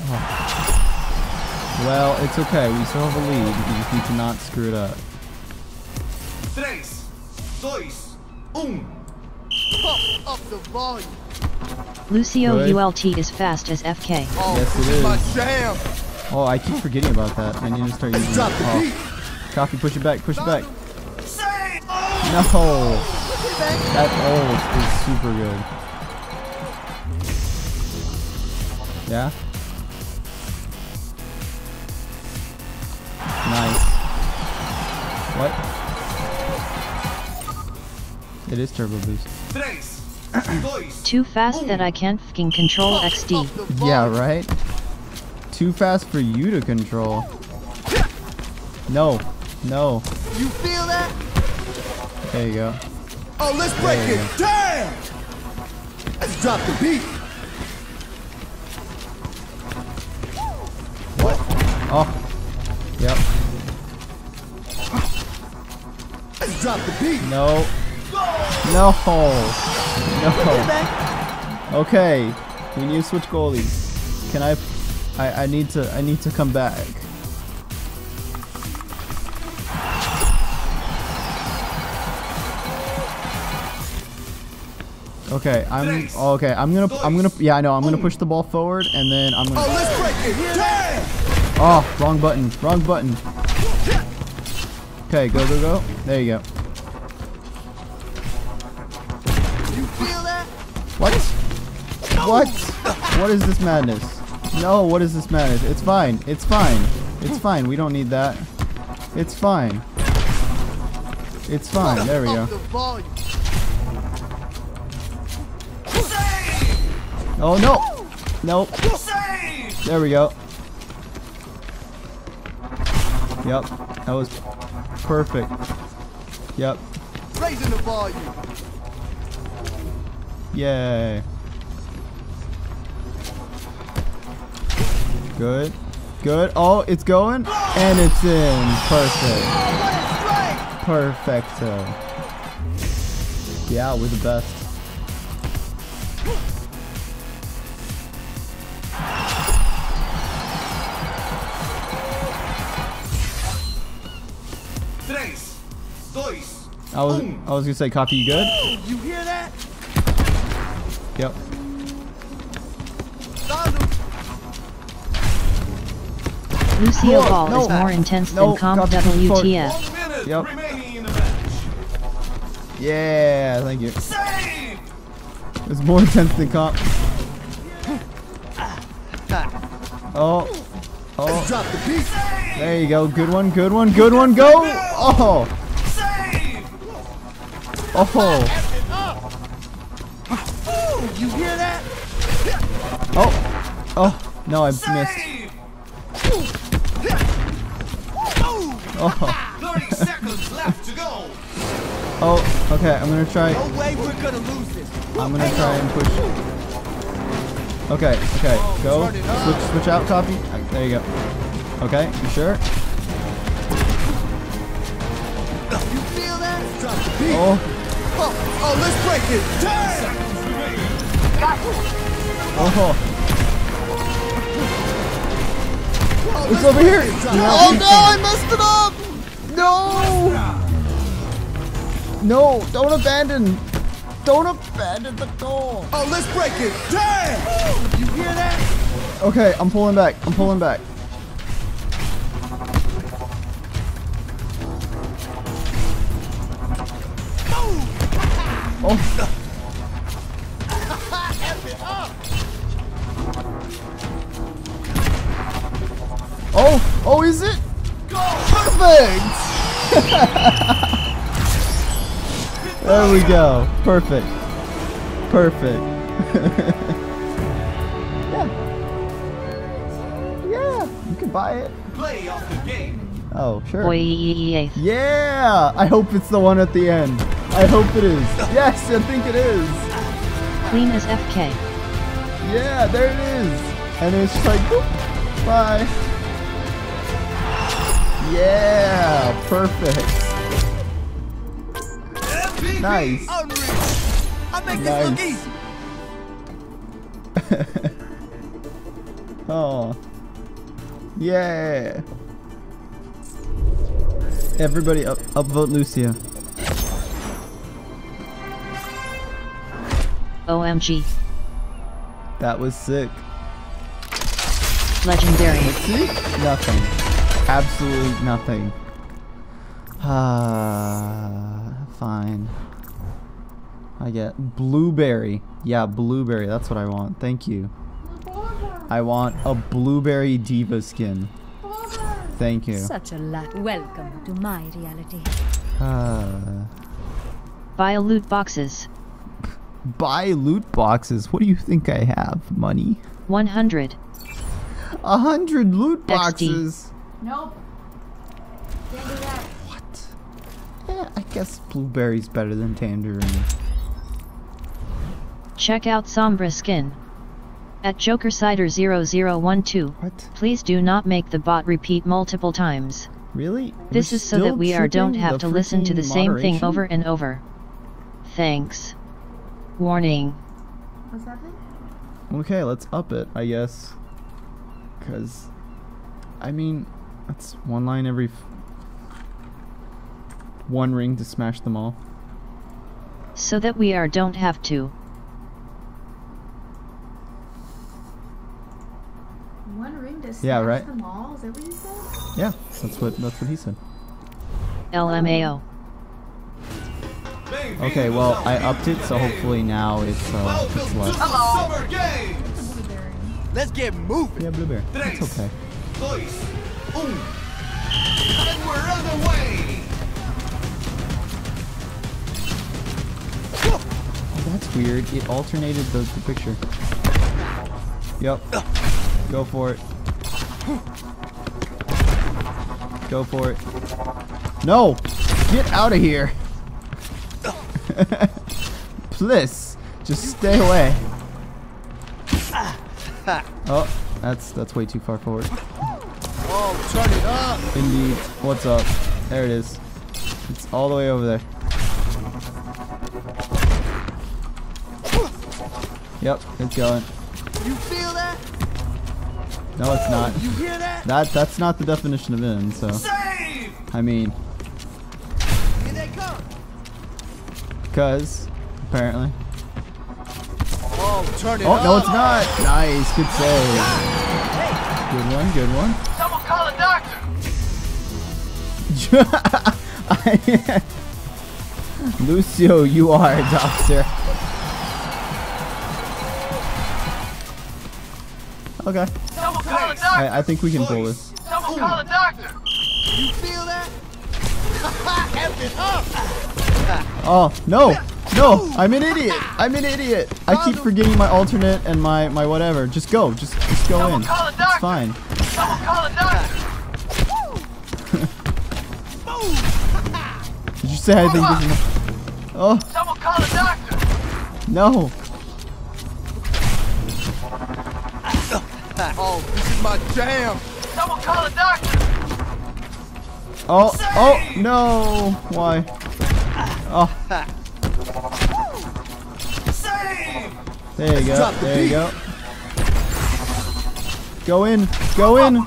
Oh. Well, it's okay. We still have a lead. We just need to not screw it up. Três, dois, um. Pump up the volume. Lucio Good. ULT is fast as FK. Oh, Yes, it is my jam. Oh, I keep forgetting about that. I need to start using Drop it. the Oh. beat. Coffee, push it back, push it back. Save. No! That ult is super good. Yeah? Nice. What? It is turbo boost. Too fast that I can't fing control XD. Yeah, right? Too fast for you to control. No. No. You feel that? There you go. Oh, let's break There you it. Damn. Let's drop the beat. What? Oh. Yep. Let's drop the beat. No. No. No. Okay. We need to switch goalies. Can I I I need to I need to come back. Okay, I'm okay. I'm gonna I'm gonna yeah I know I'm gonna push the ball forward and then I'm Oh, gonna let's break it. Oh wrong button wrong button. Okay, go go go. There you go. What? What is this madness? No, what is this madness? It's fine. It's fine. It's fine. We don't need that. It's fine. It's fine. There we go. Up the volume. Oh no! Nope. There we go. Yep. That was perfect. Yep. Raising the volume. Yay. Good. Good. Oh, it's going. And it's in. Perfect. Perfecto. Yeah, we're the best. I was I was gonna say coffee, you good? You hear that? Yep. Lucio Whoa, Ball is more intense No, than Comp WTF. Yep. remaining in the match. Yeah, thank you. Save! It's more intense than comp. *laughs* Oh. Oh. Drop the beat. There you go. Good one, good one, good one, go! Oh! Save! Oh! You hear that? Oh! Oh! No, I missed. Oh! 30 seconds left to go. Oh, okay, I'm gonna try. No way we're gonna lose this. I'm gonna try and push. Okay, okay, go. Switch, switch out, copy. There you go. Okay, you sure? You feel that? Drop the beat. Oh, Oh, oh, let's break it. Damn! oh. Oh, It's over here. break it. Drop No. the Oh no, I messed it up. No. No, don't abandon. Don't abandon the goal. Oh, let's break it. Damn! You hear that? Okay, I'm pulling back. I'm pulling back. Oh. Oh, oh, is it? Perfect! *laughs* there we go. Perfect. Perfect. *laughs* yeah. Yeah, you can buy it. Play of the game. Oh, sure. Boy, eighth. Yeah! I hope it's the one at the end. I hope it is. Yes, I think it is. Clean as FK. Yeah, there it is. And it's like, boop, bye. Yeah, perfect. Nice. Unreal. I make this look Nice. easy. *laughs* oh. Yeah. Everybody up upvote Lucio. OMG. That was sick. Legendary. Nothing. Absolutely nothing. Ah, fine. I get blueberry. Yeah, blueberry. That's what I want. Thank you. I want a blueberry diva skin. Thank you. Such a lot. Welcome to my reality. Ah. Buy loot boxes. buy loot boxes. What do you think I have? Money? 100. A hundred loot XD. Boxes. Nope. Can't do that. What? Yeah, I guess blueberry's better than tangerine. Check out Sombra skin. At JokerCider0012. What? Please do not make the bot repeat multiple times. Really? This We're is so that we are don't have to listen to freaking the same thing over and over. Thanks. Warning. What's happening? Okay, let's up it, I guess. Cause, I mean, that's one line every. F- one ring to smash them all. So that we are don't have to. One ring to smash Yeah, right. them all? Is that what you said? Yeah, that's what that's what he said. LMAO. Okay, well I upped it, so hopefully now it's uh it's less. Summer Games. Blueberry. Let's get moving. Yeah, blueberry. It's okay. And we're underway. Oh, that's weird. It alternated the, the picture. Yep. Go for it. Go for it. No! Get out of here! *laughs* Please, just stay away. Oh, that's that's way too far forward. Oh, turn it up. Indeed. What's up? There it is. It's all the way over there. Yep, it's going. You feel that? No, it's not. You hear that? That that's not the definition of in. So, Save! I mean, Here they come. cause apparently. Oh, turn it Oh up. no, it's not. Nice, good save. Good one, good one. *laughs* Lucio, you are a doctor. Okay! I, I think we can pull this. Someone call a doctor! You feel that? Oh no, no! I'm an idiot. I'm an idiot. I keep forgetting my alternate and my my whatever. Just go. Just just go in. It's fine. Someone call a doctor! Did you say I think this is? Oh Someone call a doctor! no! Oh, this is my jam. Someone call a doctor! Oh oh no! Why? Oh, Save! there you go. The There you go. Go in. Go in.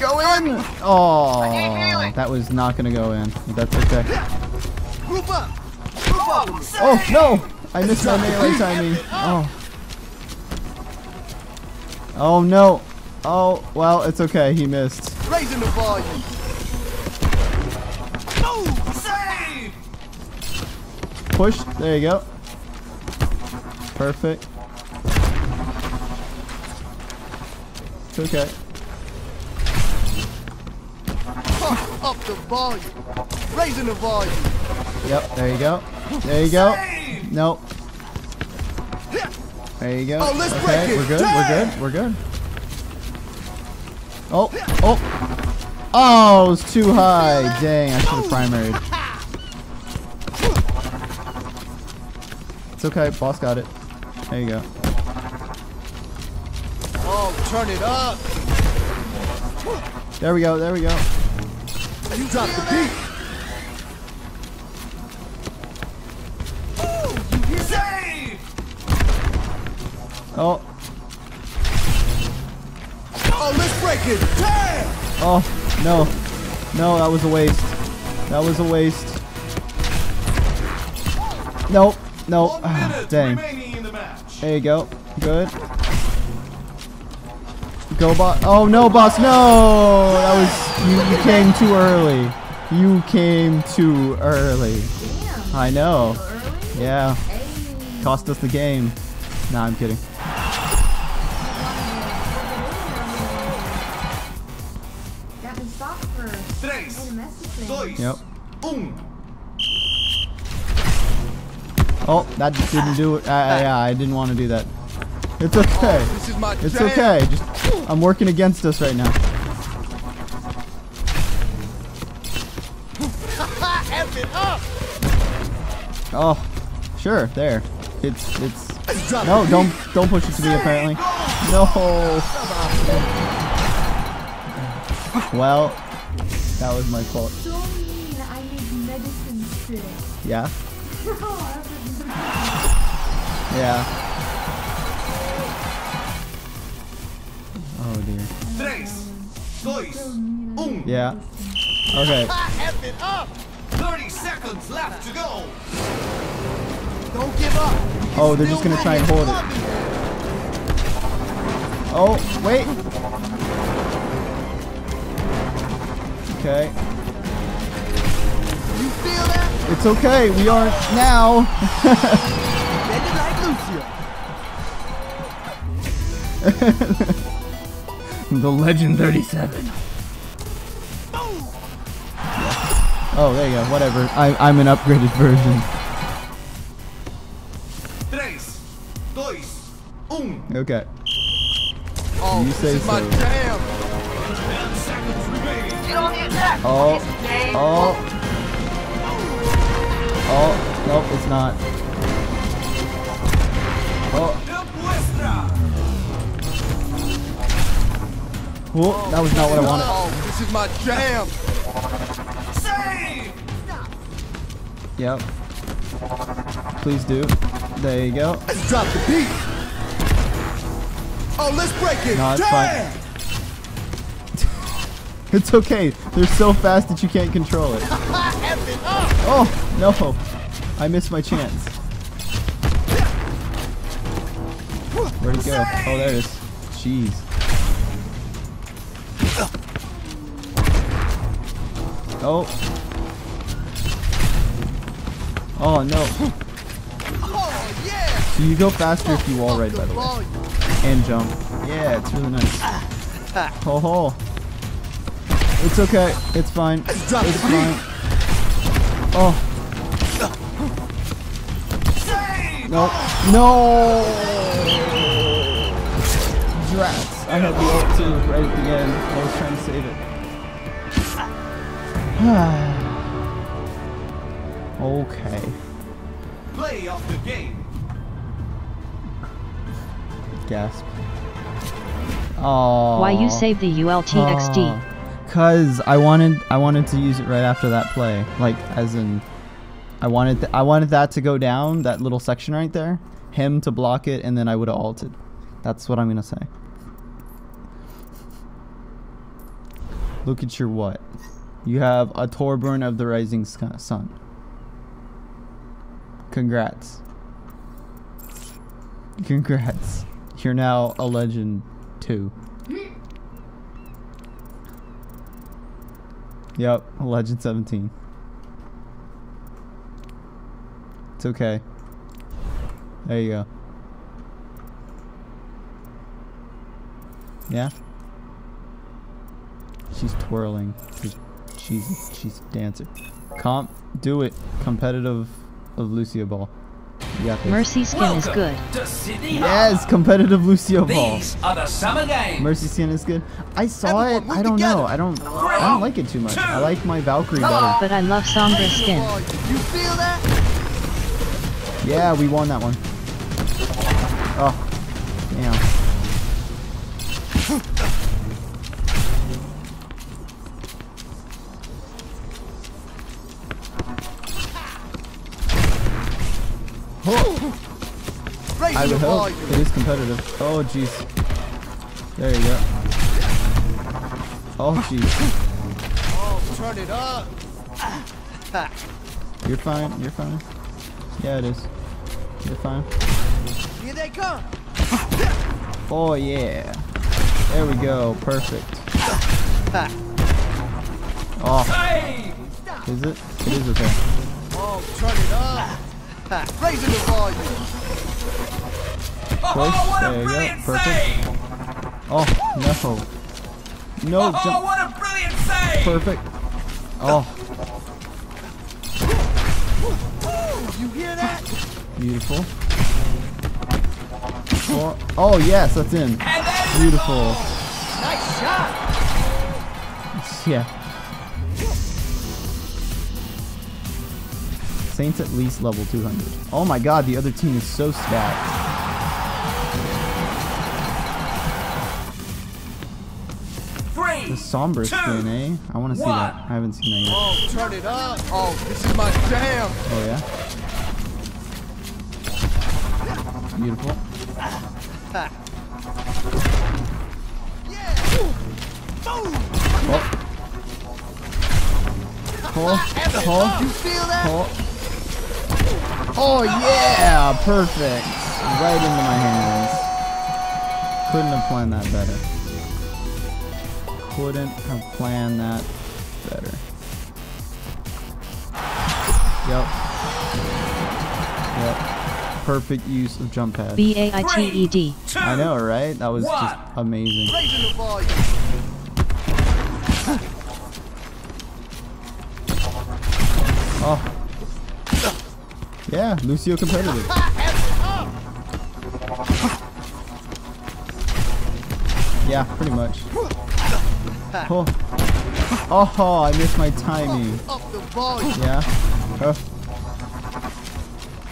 Go in. Oh, that was not gonna go in. That's okay. Group up. Group up. Oh no! I missed my melee timing. Oh. Oh no. Oh well, it's okay. He missed. Raising the volume. Save! Push. There you go. Perfect. It's okay. Up the volume. Raising the volume. Yep. There you go. There you go. Nope. There you go. Oh, okay, we're good. We're good. We're good. Oh, oh. Oh, it was too high. Dang, I should have primaried. It's okay. Boss got it. There you go. Oh, turn it up. There we go. There we go. You drop the beat. Oh, Oh, let's break it. Damn. oh, no. No, that was a waste. That was a waste. Nope. Nope. Ah, dang. the. There you go. Good. Go, boss. Oh, no, boss. No! That was. You, you came too early. You came too early. Damn. I know. So early? Yeah. Hey. Cost us the game. Nah, I'm kidding. Dois, Yep. um. Oh, that didn't do it. Uh, yeah, I didn't want to do that. It's okay. This is my It's jam. okay. Just, I'm working against us right now. F it up. Oh, sure. There. It's it's. No, don't don't push it to me. Apparently. No. Well, that was my fault. So mean. I need medicine sick. Yeah. *laughs* Yeah. Oh dear. Tres, dois, um. Yeah. Okay. F it up. 30 seconds left to go. Don't give up. Oh, they're just gonna try and hold it. Oh, wait. Okay. You feel that? It's okay. We aren't now. Bend it like Lucio. the Legend 37. Oh, there you go. Whatever. I, I'm an upgraded version. Tres, dois, um. Okay. Oh, You this say is my so. jam. Ten seconds remaining. Oh. oh, oh, oh, nope, it's not. Oh, oh, that was not what I wanted. Oh, this is my jam. Save. Yep. Please do. There you go. Let's drop the beat. Oh, let's break it. No, it's Jam. fine. *laughs* It's okay. They're so fast that you can't control it. F it up. Oh, no. I missed my chance. Where'd it go? Oh, there it is. Jeez. Oh. Oh, no. Oh, yeah. So you go faster if you wall right, by the way. And jump. Yeah, it's really nice. *laughs* Oh, ho ho. It's okay. It's fine. It's fine. Oh. No. No. Drats. I had the ult too right at the end. I was trying to save it. *sighs* okay. Play of the game. Gasp. Oh. Why you save the ULTXD? Cause I wanted I wanted to use it right after that play, like as in, I wanted I wanted that to go down that little section right there, him to block it, and then I would have alted. That's what I'm gonna say. Look at your what? You have a Torbjörn of the Rising Sun. Congrats. Congrats. You're now a legend too. Yep, Legend 17. It's okay. There you go. Yeah? She's twirling. She's she's, she's dancing. Comp, do it. Competitive of Lucio Ball. You. Mercy skin is good. Yes, competitive Lucio Ball. These are the summer games. Mercy skin is good. I saw Everyone it. I don't together. know. I don't. I don't like it too much. I like my Valkyrie better. But I love Sombra skin. You feel that? Yeah, we won that one. Oh, damn. The would it is competitive. Oh, jeez. There you go. Oh, jeez. Oh, turn it up. *laughs* You're fine. You're fine. Yeah, it is. You're fine. Here they come. Oh, yeah. There we go. Perfect. *laughs* Oh, is it? It is okay. Oh, turn it up. *laughs* Raising the volume. Oh, Push. what There a you go. brilliant Perfect. save! Oh, no. No, Oh, jump. what a brilliant save! Perfect. Oh, You hear that? beautiful. Oh, oh yes, that's in. That Beautiful. Nice shot. Yeah. Saints at least level 200. Oh my god, the other team is so stacked. The Two, skin, eh? I want to see that. I haven't seen that yet. Oh, turn it up. Oh, this is my jam. Oh yeah? Beautiful. Oh. Oh. Oh. You feel that? Oh. Oh yeah, perfect. Right into my hands. Couldn't have planned that better. Couldn't have planned that better. Yep. Yep. Perfect use of jump pad. B A I T E D. Two. I know, right? That was just amazing. Raising the volume. *laughs* Oh. Yeah, Lucio competitive. *laughs* Yeah, pretty much. *laughs* Oh. Oh, I missed my timing. Up the volume. Yeah. Uh.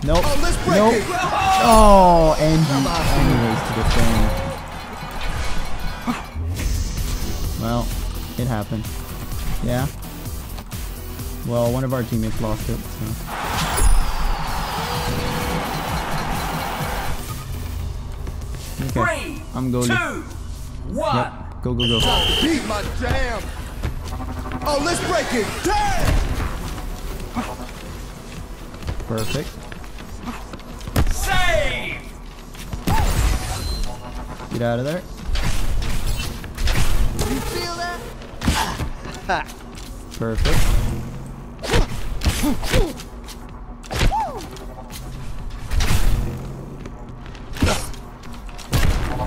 Nope. Oh, let's break nope. it. Oh, and you anyways to defend. Well, it happened. Yeah. Well, one of our teammates lost it, so. Okay. I'm going. Two, one. Yep. Go, go, go. Beat my jam. Oh, let's break it. Damn. Perfect. Save. Get out of there. You feel that? Perfect.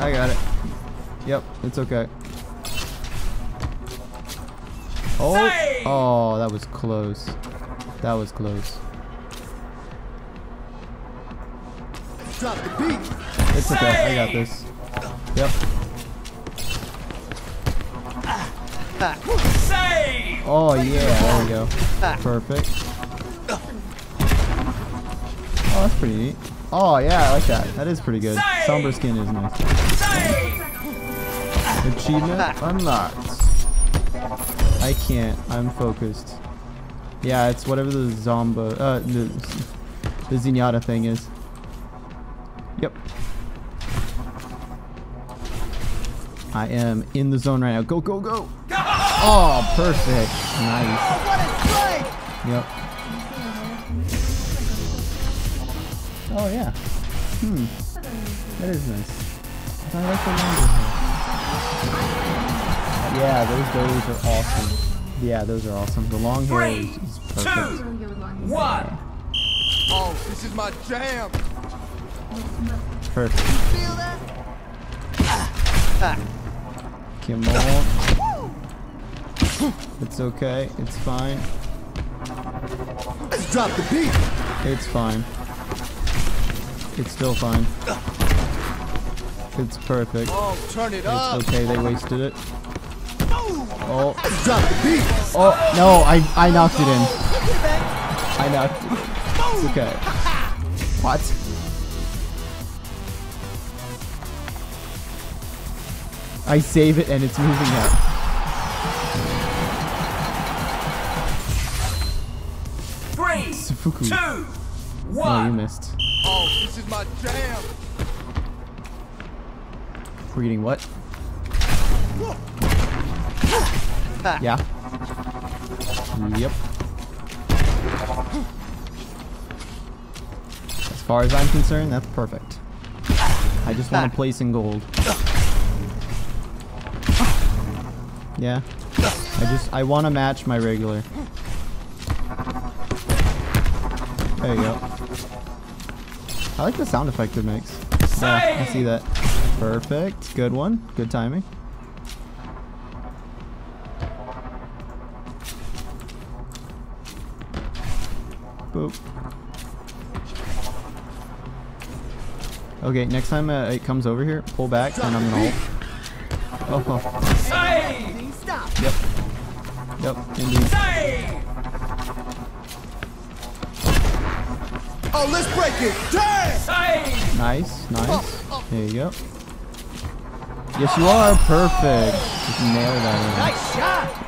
I got it. Yep, it's okay. Oh, oh, that was close. That was close. Drop the beat. It's okay. I got this. Yep. Save. Oh yeah, there we go. Perfect. Oh, that's pretty neat. Oh yeah, I like that. That is pretty good. Sombra skin is nice. Achievement unlocked. I can't. I'm focused. Yeah, it's whatever the Zomba, uh, the, the thing is. Yep. I am in the zone right now. Go, go, go! Oh, perfect. Nice. What a strike. Yep. Oh yeah. Hmm. That is nice. I like the longer. Yeah, those those are awesome. Yeah, those are awesome. The long hair is, is perfect. Really good with long hair. One. Oh, this is my jam. Perfect. Feel that? Come on. It's okay. It's fine. Let's drop the beat. It's fine. It's still fine. It's perfect. Oh, turn it up. It's okay. They wasted it. Oh. Drop the beat. Oh no! I I knocked it in. I knocked it. It's okay. What? I save it and it's moving up. Three. Sufuku. Two. Oh, you missed. Oh, this is my jam. Reading what? Yeah. Yep. As far as I'm concerned, that's perfect. I just want to place in gold. Yeah. I just I want to match my regular. There you go. I like the sound effect it makes. Yeah, I see that. Perfect. Good one. Good timing. Boop. Okay, next time uh, it comes over here, pull back, and I'm gonna ult. Oh. Stop. yep. Yep, indeed. Oh, let's break it. Damn. Nice, nice. There you go. Yes, you are. Perfect. Just nailed that Nice shot.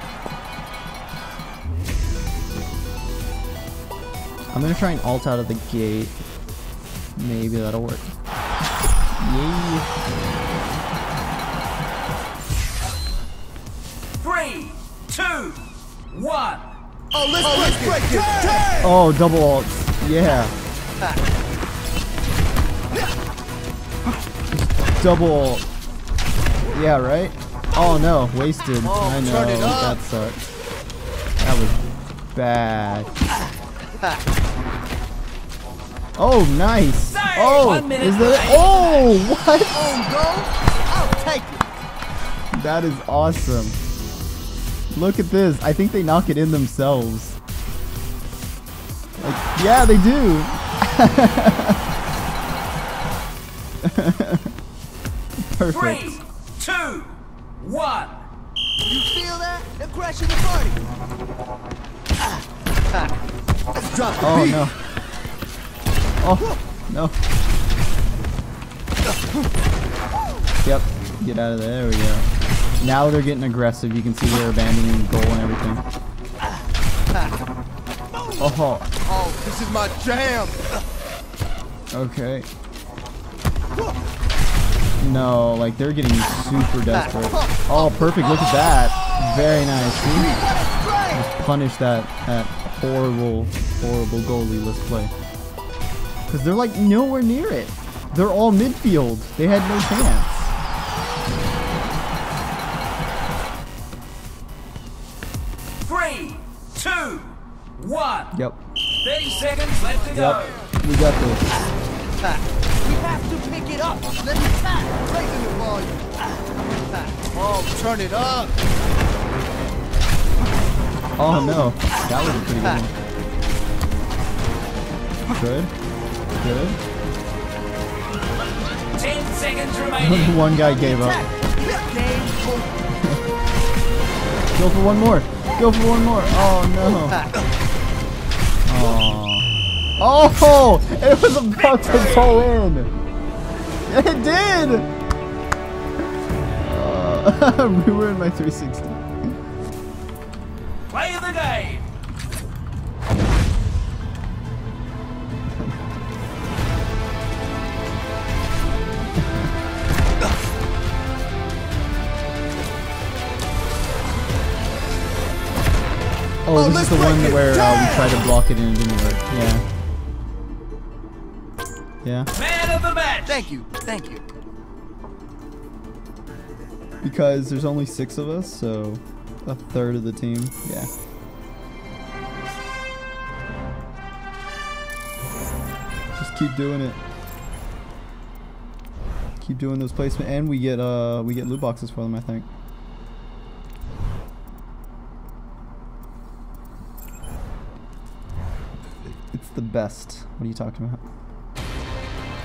I'm gonna try and alt out of the gate. Maybe that'll work. Yay. Three. Two. One. Oh, let's, break, it. Damn. Oh, double alt. Yeah. *laughs* Double ult. Yeah, right? Oh no, wasted. Oh, I know, turn it up. that sucks. That was bad. *laughs* Oh, nice. Save. Oh, One is that? Oh, *laughs* what? Oh, On go. I'll take it. That is awesome. Look at this. I think they knock it in themselves. Like, yeah, they do. *laughs* Perfect. Three. Two. one. You feel that? They're crashing the party. Let's drop the Oh beat. no. Oh no. Yep. Get out of there. There we go. Now they're getting aggressive. You can see they're abandoning the goal and everything. Oh, Oh, this is my jam. okay. No, like they're getting super desperate. Oh, perfect. Look at that. Very nice. See? Just punish that that horrible, horrible goalie. Let's play. Because they're like nowhere near it. They're all midfield. They had no chance. Three, two, one. Yep. 30 seconds left to go. Yep. We got this. We have to pick it up. Let me tap. Raising the volume. Oh, turn it up. Oh no. That was a pretty good one. Good. Good. 10 seconds *laughs* remaining. one guy gave up. Go for one more. Go for one more. Oh no. Oh. Oh! It was about to go in. It did. Uh, *laughs* we were in my 360. Oh, this is let's the one where uh, we down. tried to block it and it didn't work. Yeah. Yeah. Man of the match. Thank you. Thank you. Because there's only six of us, so a third of the team. Yeah. Just keep doing it. Keep doing those placement, and we get uh we get loot boxes for them. I think. The best. What are you talking about?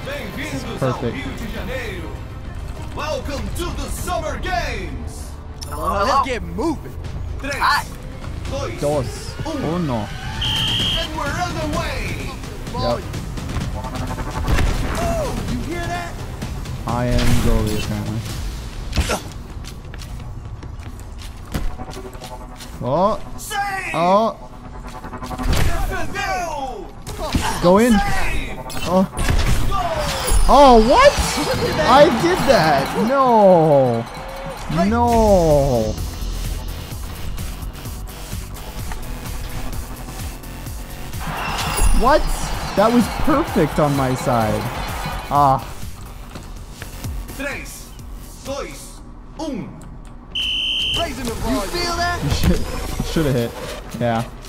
Bem-vindos ao Perfect. Rio de Welcome to the Summer Games. Uh, let's get moving. Tres, dois, Dos. Uno. and we're underway. Volume. Oh, you hear that? I am goalie apparently. Oh. Save. Oh. Go. Go in. Oh. Oh, what? I did that. No. No. What? That was perfect on my side. Ah. Tres, dois, um. Raising the volume. You feel that? *laughs* Should should have hit. Yeah.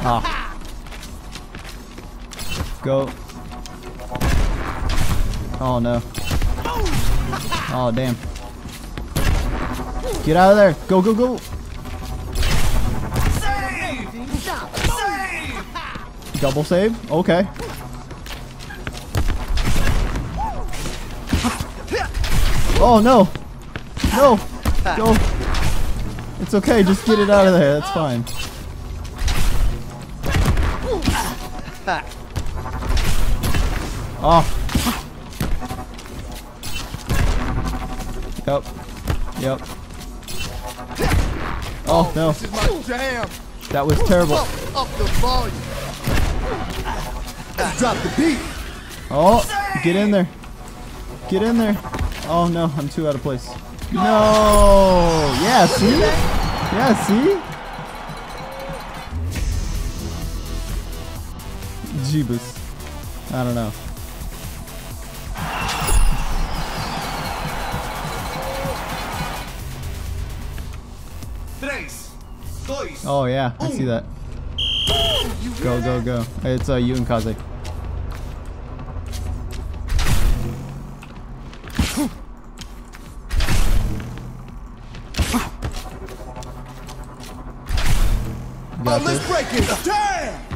Ah. Go. Oh no. Oh damn. Get out of there. Go go go. Save. Double save. Okay. Oh no. No. Go. It's okay. Just get it out of there. That's fine. Oh. Yep. Yep. Oh, oh no. This is my jam. That was terrible. Up, up the volume. Let's drop the beat. Oh, get in there. Get in there. Oh no, I'm too out of place. No. Yeah, see? Yeah, see? Jeebus. I don't know. Oh yeah, I see that. Go, go, go. It's uh, you and Kaze. Oh, let's break it. Damn.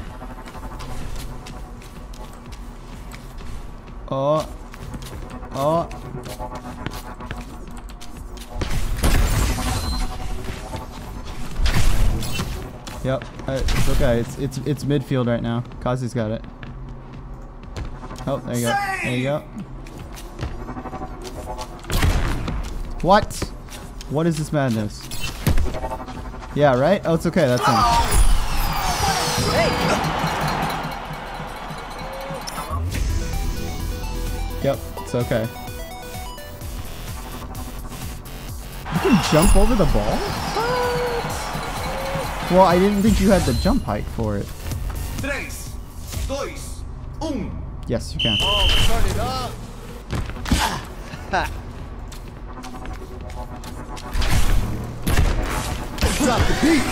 Oh. Oh. Yep, it's okay. It's it's it's midfield right now. Kazi's got it. Oh, there you go. There you go. What? What is this madness? Yeah, right? Oh, it's okay. That's him. It's okay. You can jump over the ball? What? Well, I didn't think you had the jump height for it. Tres, dois, um. Yes, you can. Oh, turn it up. Drop the beat.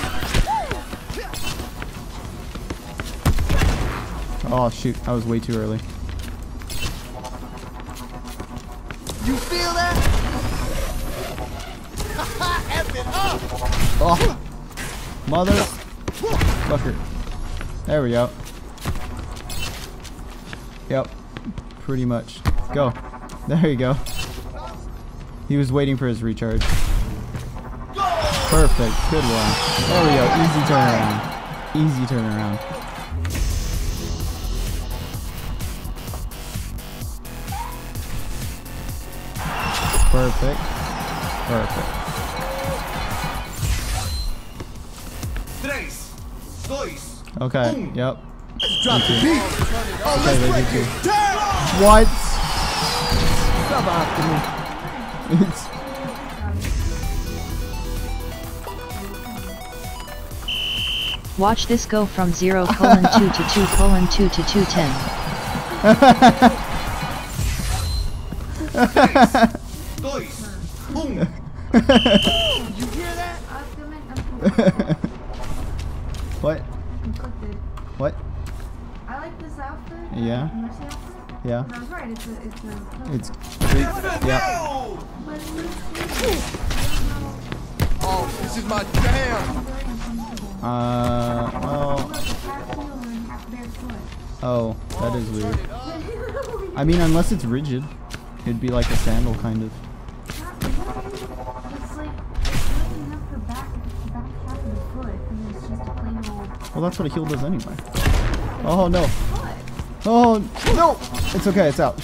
Oh shoot, I was way too early. You feel that? *laughs* F it up. Oh, mother fucker. There we go. Yep, pretty much. Go. There you go. He was waiting for his recharge. Perfect. Good one. There we go. Easy turnaround. Easy turnaround. Perfect. Perfect. Tres, dois, Okay. Yep. Drop the beat. Oh, Okay, let's they break it too. down. What? Stop after me. Watch this go from 0 colon 2 to 2 colon 2 to 210. *laughs* dois. You hear that? *laughs* what? What? I like this outfit. Yeah. Outfit. Yeah. And I was right. It's a. It's a. It's yep. No! But it's I Oh, this is my jam. Uh. Well. don't know. Look, it's half heel and half bare foot. Oh, that is weird. Turn it up. I mean, unless it's rigid, it'd be like a sandal kind of. Well, that's what a heel does anyway. Oh no. Oh no. It's okay. It's out.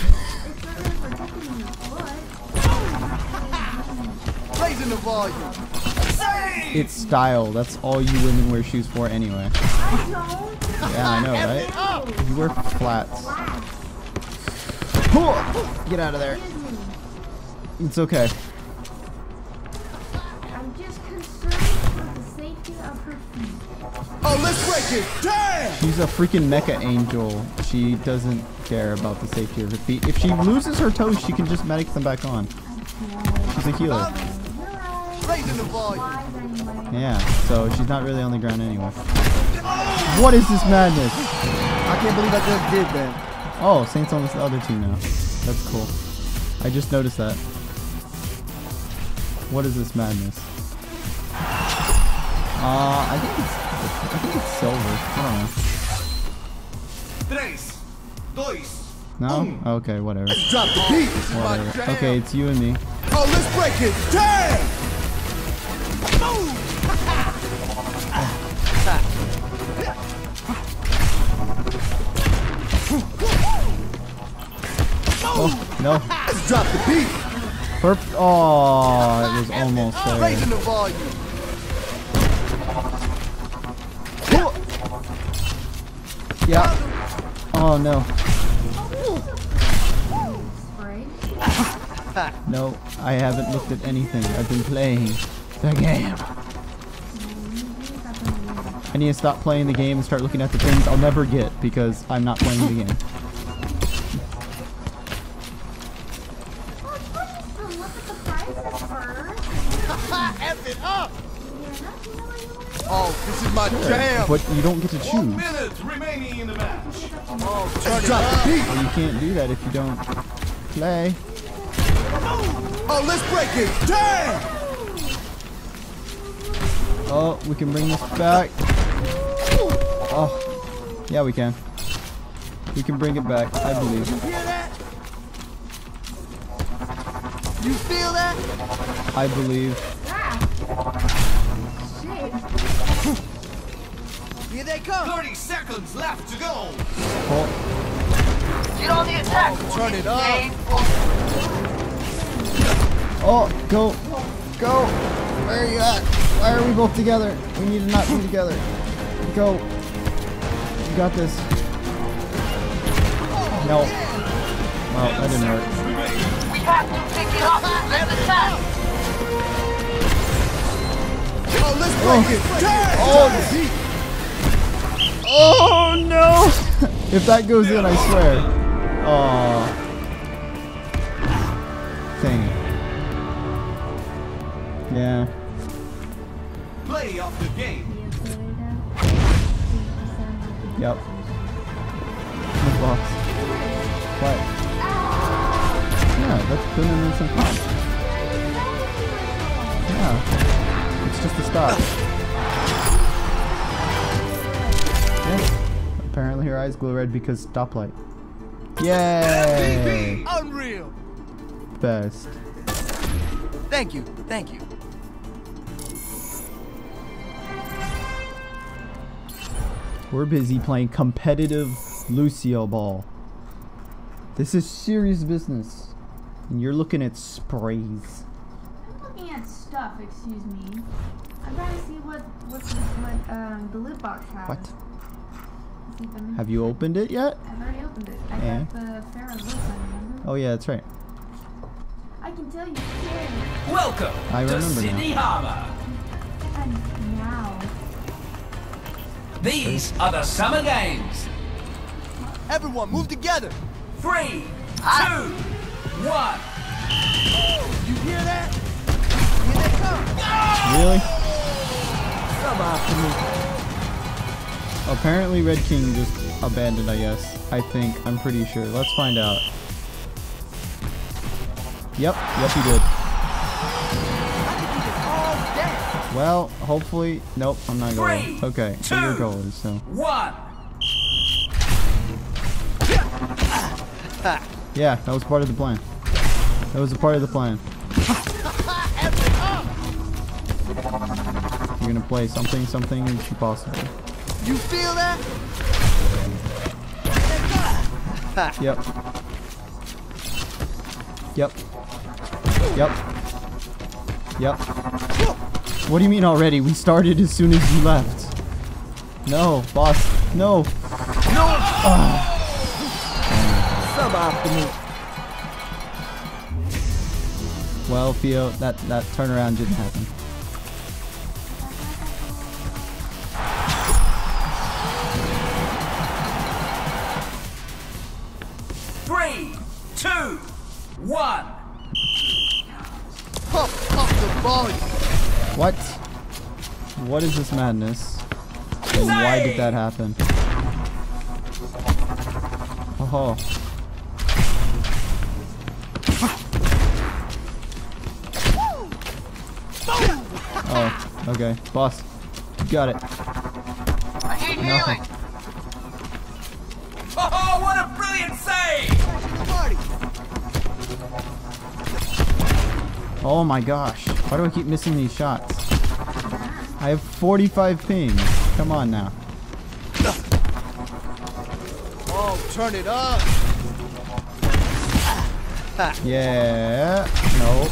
It's style. That's all you women wear shoes for anyway. Yeah, I know, right? You wear flats. Get out of there. It's okay. It. She's a freaking mecha angel. She doesn't care about the safety of her feet. If she loses her toes, she can just medic them back on. She's a healer. Raising the volume. Wise anyway. Yeah, so she's not really on the ground anyway. What is this madness? I can't believe I just did that. Oh, Saint's on this other team now. That's cool. I just noticed that. What is this madness? Uh, I think it's I think it's silver. I Tres, dois, don't know. No? Okay, whatever. Drop the beat. This is my Whatever. Okay, it's you and me. Oh, let's break it down. Oh, no. Let's drop the beat. Perfect. Oh, it was almost Raising there. the volume. Yeah. Oh, no. No, I haven't looked at anything. I've been playing the game. I need to stop playing the game and start looking at the things I'll never get because I'm not playing the game. But you don't get to One choose. minute remaining in the match. Oh, turn it up. Well, you can't do that if you don't play. Oh, let's break it down. Oh, we can bring this back. Oh, yeah, we can. We can bring it back, I believe. You Hear that? You feel that? I believe. They come. 30 seconds left to go. Oh, Get on the attack. Turn it up. oh, go, go. Where are you at? Why are we both together? We need to not be together. Go. You got this. No. Well, that didn't work. We have to pick it up. Let's attack. Oh, let's break it. Oh, Turn. Oh, Oh no! if that goes in, I swear. Oh. Thing. Yeah. Play off the game. Yep. The box. What? Yeah, that's been in some fun. Yeah. It's just a stop. Yeah. Apparently her eyes glow red because stoplight. Yay! *laughs* Unreal. Best. Thank you. Thank you. We're busy playing competitive Lucio Ball. This is serious business. And you're looking at sprays. I'm looking at stuff, excuse me. I'm trying to see what what the, what um the loot box has. What? See Have you opened it yet? I've already opened it. I Eh? got the Pharah's Loot, remember? Oh yeah, that's right. I can tell you scared. Welcome I to Sydney now. Harbour. And now. These are the Summer Games. Everyone, move together. Three, two, one. You hear that? Here they come. Really? Suboptimal. Apparently Red King just abandoned, I guess. I think. I'm pretty sure. Let's find out. Yep, yep he did. Well, hopefully, nope, I'm not going. Three, Okay, so you're two, going, so. One. Yeah, that was part of the plan. That was a part of the plan. *laughs* You're gonna play something, something, and she possible. You feel that? *laughs* Yep. Yep. Yep. Yep. What do you mean already? We started as soon as you left. No, boss. No. No. *sighs* Suboptimal. Well, Theo, that that turnaround didn't happen. Two, one. Pump up the volume. What? What is this madness? And why did that happen? Oh. Oh, okay. Boss, you got it. No. Oh, Oh my gosh. Why do I keep missing these shots? I have 45 ping. Come on now. Oh, turn it up. Yeah. No.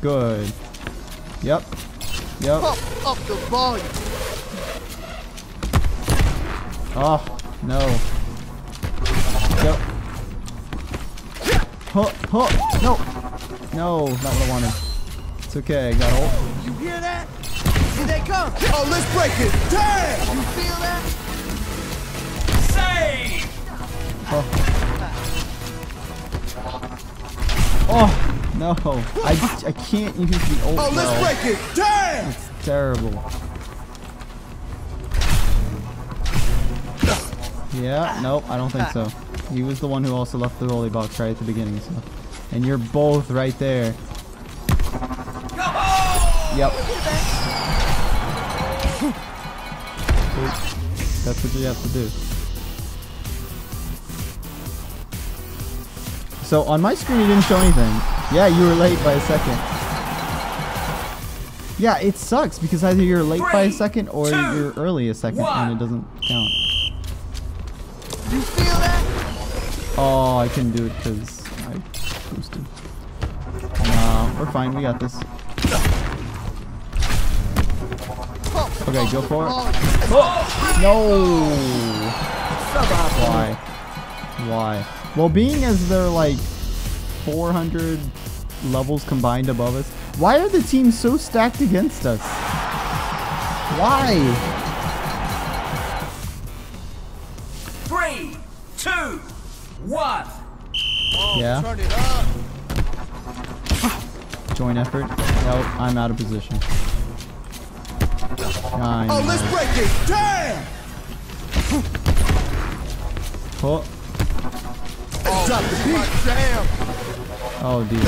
Good. Yep. Yep. Pump up the volume. Oh, no. Yep. Huh, huh, no. No, not what I wanted. It's okay, I got ult. You hear that? Here they come. Oh, let's break it. Damn. You feel that? Save! Oh. Oh, no. I, I can't use the ult Oh, let's now. break it. Damn. It's terrible. Yeah, nope, I don't think so. He was the one who also left the holy box right at the beginning, so. And you're both right there. Yep. That's what you have to do. So on my screen, it didn't show anything. Yeah, you were late by a second. Yeah, it sucks because either you're late by a second or two, you're early a second one. and it doesn't count. You feel that? Oh, I couldn't do it because we're fine. We got this. Okay, go for it. Oh! No. Why? Why? Well, being as they're like 400 levels combined above us, why are the teams so stacked against us? Why? Three, two, one. Yeah. Turn it up. Joint effort. Nope, I'm out of position. Oh, let's break it. Damn! Oh, Drop the beat. Damn. oh dear.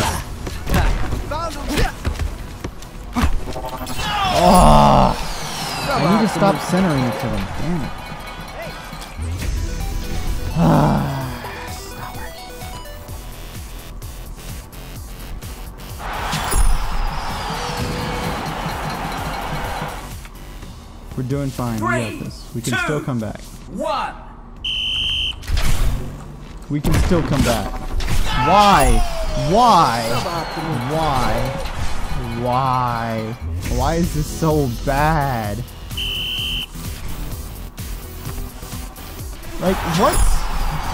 Oh, I need to stop centering it to them. Damn it. Doing fine. We got this. We can two, still come back. One. We can still come back. Why? Why? Why? Why? Why is this so bad? Like, what?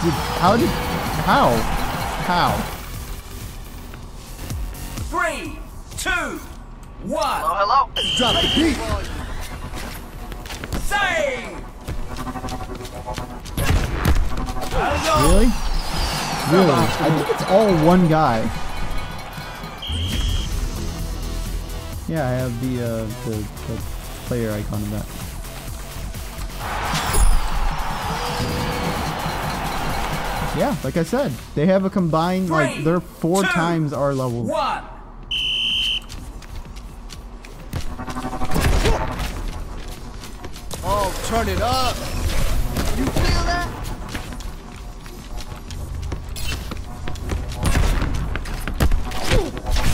Did, how did, how? How? Three, two, one. Oh, hello, Drop the beat. Save. Really? Really? I think it's all one guy. Yeah, I have the, uh, the, the player icon of that. Yeah, like I said, they have a combined, like, they're four two, times our level. One. Turn it up. You feel that?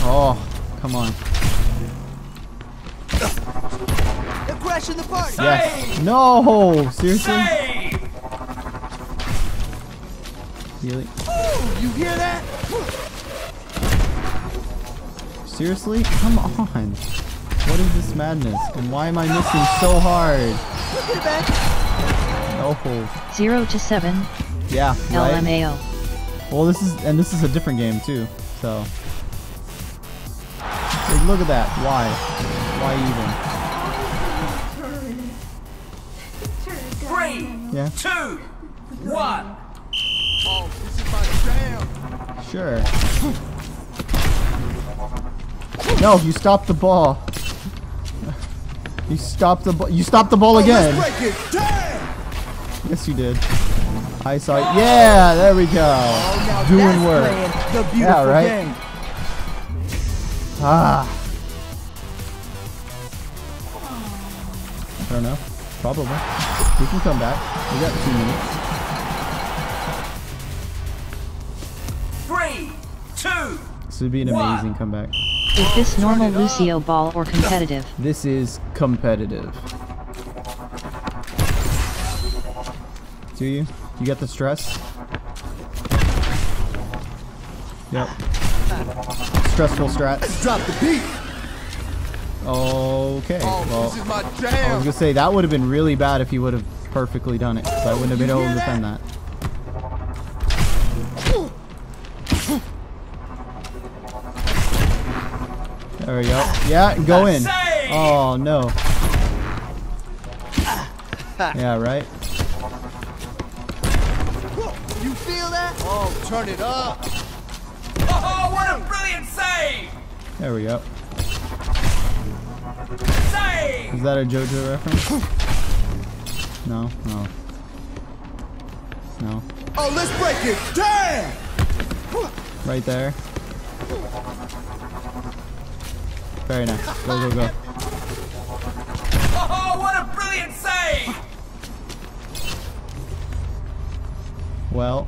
Oh, come on. They're crashing the party. Yes. No! Seriously? Save. Really? Ooh, you hear that? Seriously? Come on. What is this madness? And why am I missing so hard? Look at that. No. 0 to 7, Yeah, right? LMAO. Well, this is, and this is a different game too, so. Like, look at that. Why? Why even? Three, Yeah. two, one. Oh, this is my jam. even? Sure. No, you stopped the ball. You stopped the ball. You stopped the ball Oh, again. let's break it. Damn. Yes, you did. I saw it. Yeah, there we go. Oh, Doing work. playing the beautiful Yeah, right? game. Ah. I don't know. Probably. We can come back. We got two minutes. Three, two. This would be an One. amazing comeback. Is this normal Lucio ball or competitive? This is competitive. Do you? You get the stress? Yep. Stressful strats. Drop the beat. Okay. Oh, Well, this is my I was gonna say that would have been really bad if he would have perfectly done it. So I wouldn't have been able to hear defend that. There we go. Yeah, go in. Oh no. *laughs* Yeah, right. You feel that? Oh, turn it up. Oh, what a brilliant save! There we go. Save! Is that a JoJo reference? No, no. No. Oh, let's break it. Damn. Right there. Very nice. Go, go, go. Oh, what a brilliant save! Well.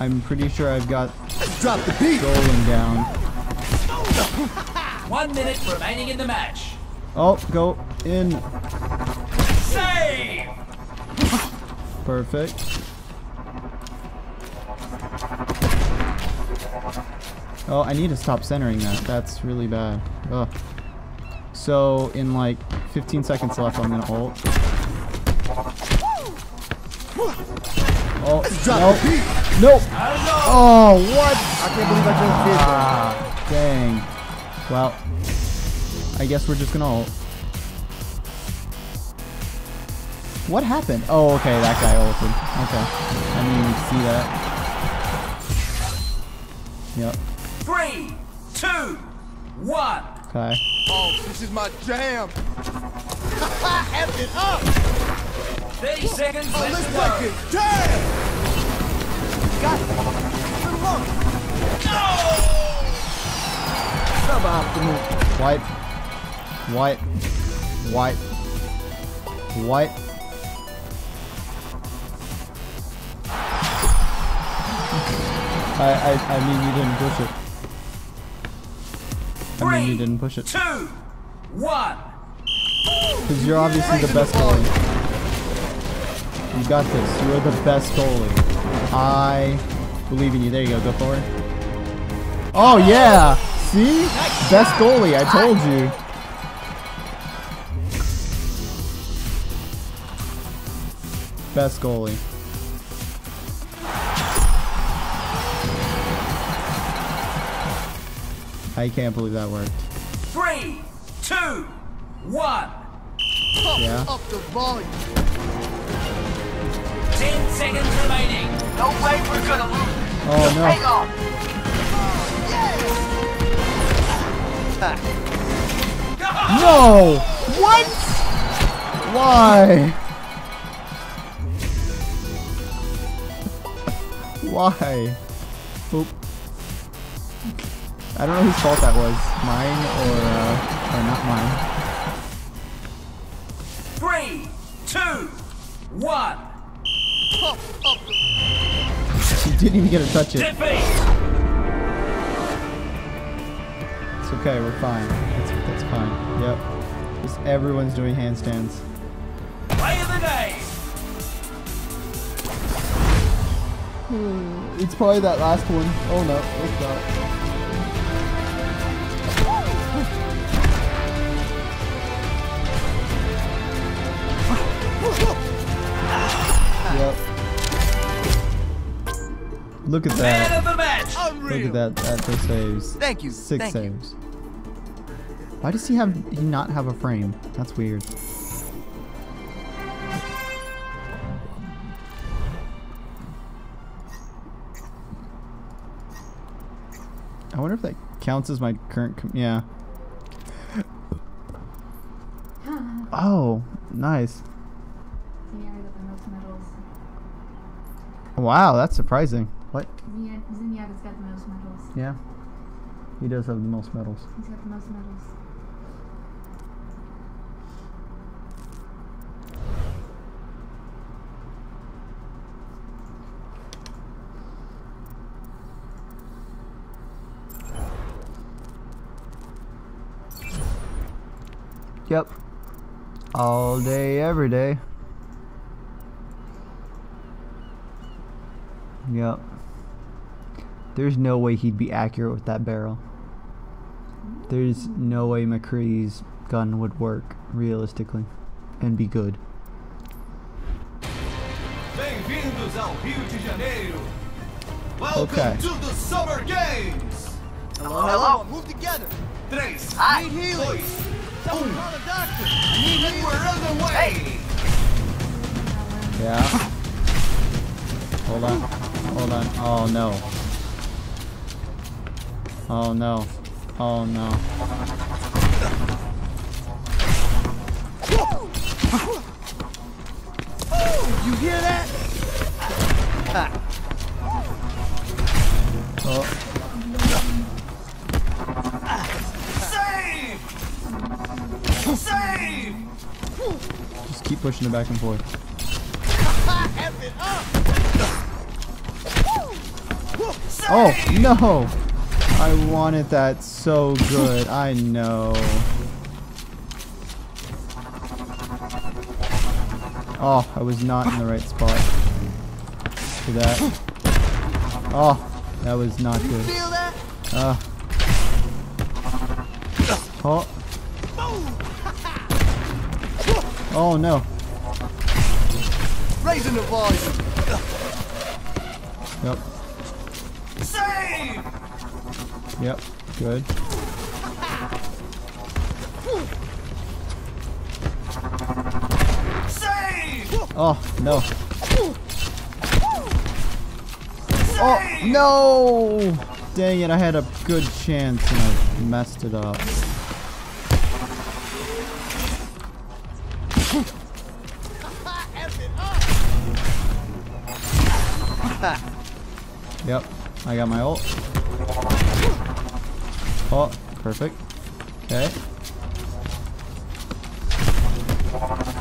I'm pretty sure I've got Drop the beat. Golem down. *laughs* One minute remaining in the match. Oh, go in. Save! Perfect. Oh, I need to stop centering that. That's really bad. Ugh. So, in like 15 seconds left, I'm gonna ult. Oh, Drop nope. the. Nope. Oh, what? I can't believe I just did that. Ah, dang. Well, I guess we're just gonna ult. What happened? Oh, okay, that guy ulted. Okay. I didn't even see that. Yep. Three, two, one. Okay. Oh, this is my jam. *laughs* F it up. 30 seconds Oh, left let's to break go. it. Jam. Got it. Good luck. Suboptimal. Wipe. Wipe. Wipe. Wipe. I, I, I mean, you didn't push it. I mean, you didn't push it. Two, one. Because you're obviously the best goalie. You got this. You're the best goalie. I believe in you. There you go. Go forward. Oh, yeah. See? Best goalie. I told you. Best goalie. I can't believe that worked. Three, two, one. Pump Yeah. up the volume. Ten seconds remaining. No way we're gonna lose. Oh, no. Hang on. No! What? Why? Why? Oop. I don't know whose fault that was. Mine or, uh, or not mine. Three, two, one. You didn't even get to touch it. Defeat. It's okay, we're fine. That's, that's fine. Yep. Just everyone's doing handstands. Play of the day. It's probably that last one. Oh no, it's not. Look at that. Man that. of the match. Look at that. That the saves. Thank you. Six Thank you. saves. Why does he have he not have a frame? That's weird. I wonder if that counts as my current. Com yeah. *laughs* Oh, nice. Zinniaga got the most medals. Wow, that's surprising. Zinniaga's got the most medals. Yeah. He does have the most medals. He's got the most medals. Yep. All day, every day. Yep. There's no way he'd be accurate with that barrel. There's no way McCree's gun would work realistically and be good. Bem-vindos ao Rio de Janeiro. Welcome Okay. to the Summer Games. Hello, hello. Move together. Três, I need healing. dois, Someone call a doctor. I need healing. we're on the way. Yeah. Hold on. Hold on. Oh no. Oh no. Oh no. You hear that? Oh. Save! Save! Just keep pushing it back and forth. *laughs* F it up. Oh, no! I wanted that so good. I know. Oh, I was not in the right spot. For that. Oh, that was not good. Uh. Oh. Oh no. Raising the volume. Yep. Save! Yep. Good. Oh no. Oh no! Dang it! I had a good chance and I messed it up. *laughs* Yep. I got my ult. Oh, perfect. Okay.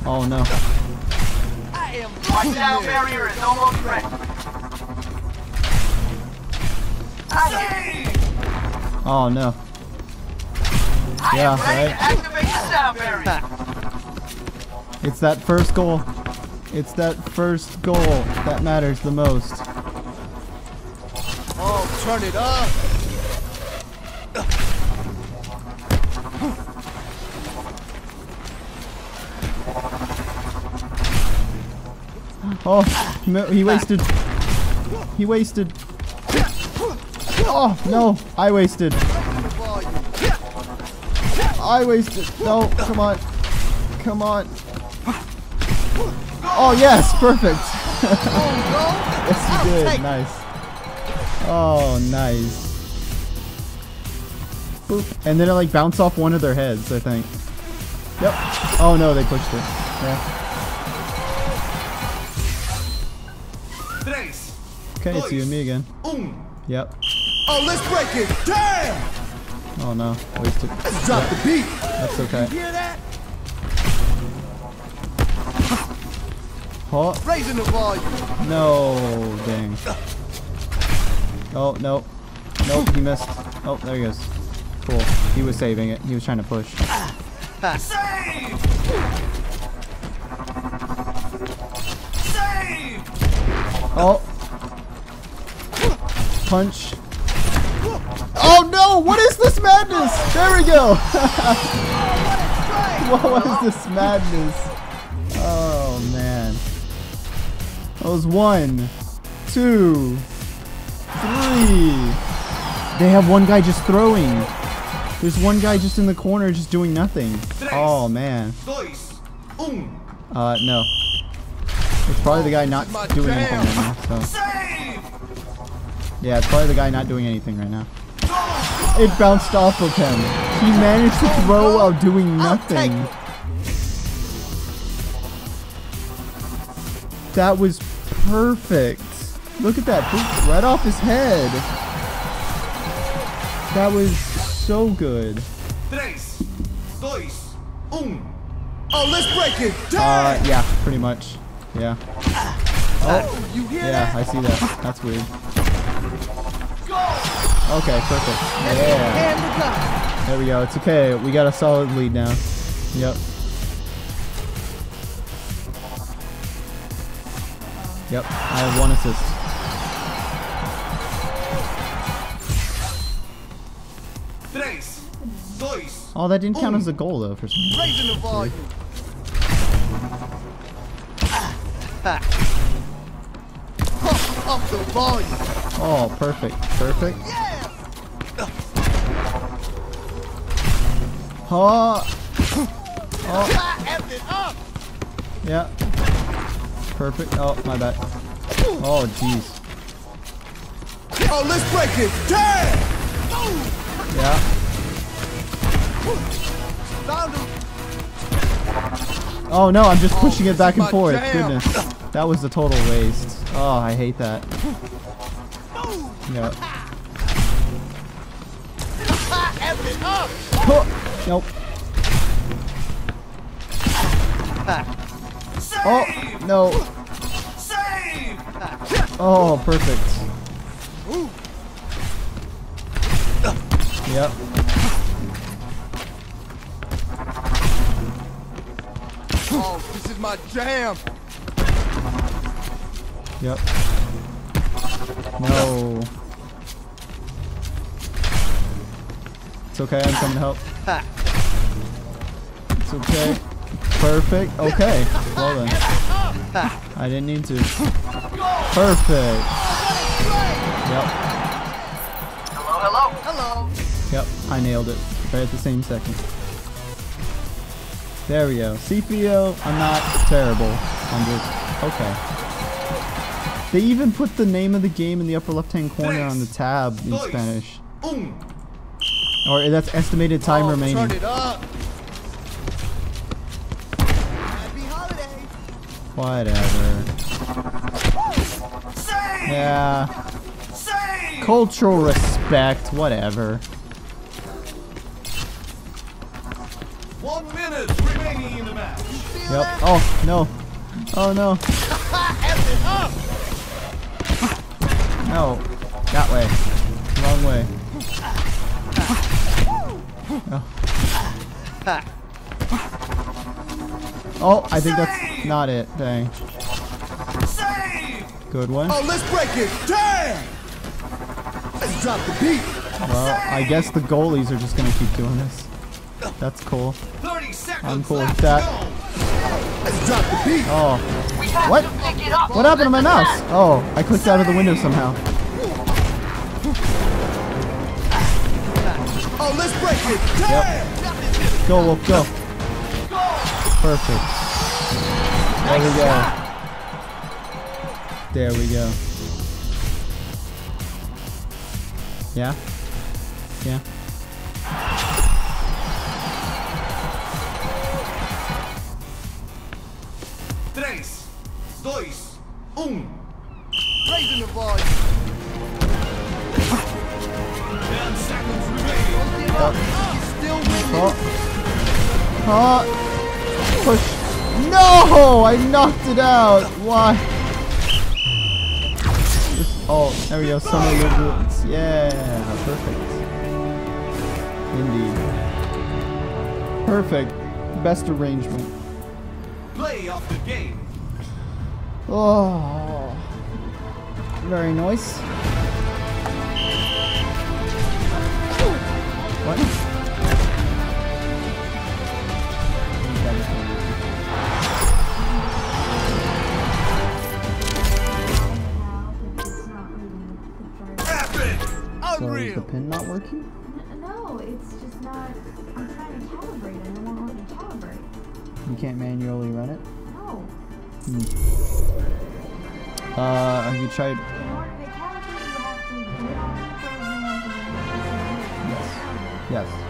Oh no. I am down barrier is almost ready. Oh no. Yeah, right. It's that first goal. It's that first goal that matters the most. Oh, turn it up. Oh, no, he wasted. He wasted. Oh, no. I wasted. I wasted. No, come on. Come on. Oh, yes. Perfect. *laughs* yes, you did. Nice. Oh, nice. Boop. And then it like bounced off one of their heads, I think. Yep. Oh, no, they pushed it. Yeah. Okay, it's you and me again. Um. Yep. Oh, let's break it. Damn! Oh, no. Wasted. Let's drop the beat. That's okay. Hear that? Oh, Raising the volume. no, dang. Oh, no. Nope, he missed. Oh, there he goes. Cool. He was saving it. He was trying to push. Ah. Save! Save! Oh. Punch. Oh no! What is this madness? There we go! *laughs* what was this madness? Oh man. That was one, two, three. They have one guy just throwing. There's one guy just in the corner just doing nothing. Oh man. Uh, no. It's probably the guy not doing anything right now. So. Save! Yeah, it's probably the guy not doing anything right now. It bounced off of him. He managed to throw while doing nothing. That was perfect. Look at that. Boop, Right off his head. That was so good. Tres, dois, un. Oh, let's break it. Uh, yeah, pretty much. Yeah. Oh, you hear yeah. I see that. That's weird. Okay, perfect. Yeah. And the gun. There we go. It's okay. We got a solid lead now. Yep. Yep. I have one assist. Tres, dois, Oh, that didn't count as a goal though for some reason. Up the volume. Oh, perfect. Perfect. Yeah! Oh. Oh, I it up. yeah. Perfect. Oh, my bad. Oh, jeez. Oh, let's break it. Damn! Yeah. Found him. Oh no, I'm just oh, pushing it back and forth. jam. Goodness. That was a total waste. Oh, I hate that. Up. Oh, nope. Oh, no. Oh, perfect. Yep. Oh, this is my jam. Yep. No. It's okay, I'm coming to help. It's okay. Perfect. Okay. Well then. I didn't need to. Perfect. Yep. Hello, hello. Hello. Yep. I nailed it. Right at the same second. There we go. Theo, I'm not terrible. I'm just okay. They even put the name of the game in the upper left-hand corner on the tab in Dois. Spanish. Um. Or that's estimated time oh, remaining. Turn it up. Happy holidays. Whatever. Save! Yeah. Save! Cultural respect. Whatever. One minute remaining in the match. Yep. Oh no. Oh no. No. That way. Wrong way. Oh. Oh, I think that's not it. Dang. Good one. Oh, let's break it. Damn. Let's drop the beat. Well, I guess the goalies are just gonna keep doing this. That's cool. 30 seconds I'm cool with that. Let's drop the beat. Oh. What? to pick it up. What happened to my mouse? Oh, I clicked out of the window somehow. Oh, let's break it. Damn. Go, Wolf, go. Perfect. There we go. There we go. Yeah? Yeah? It out. Why? Oh, there we go. Summer Liberals. Yeah, perfect. Indeed. Perfect. Best arrangement. Play of the game. Oh. Very nice. What? Not working? No, it's just not. I'm trying to calibrate it and it won't let me calibrate. You can't manually run it? No. Uh, have you tried? Yes. order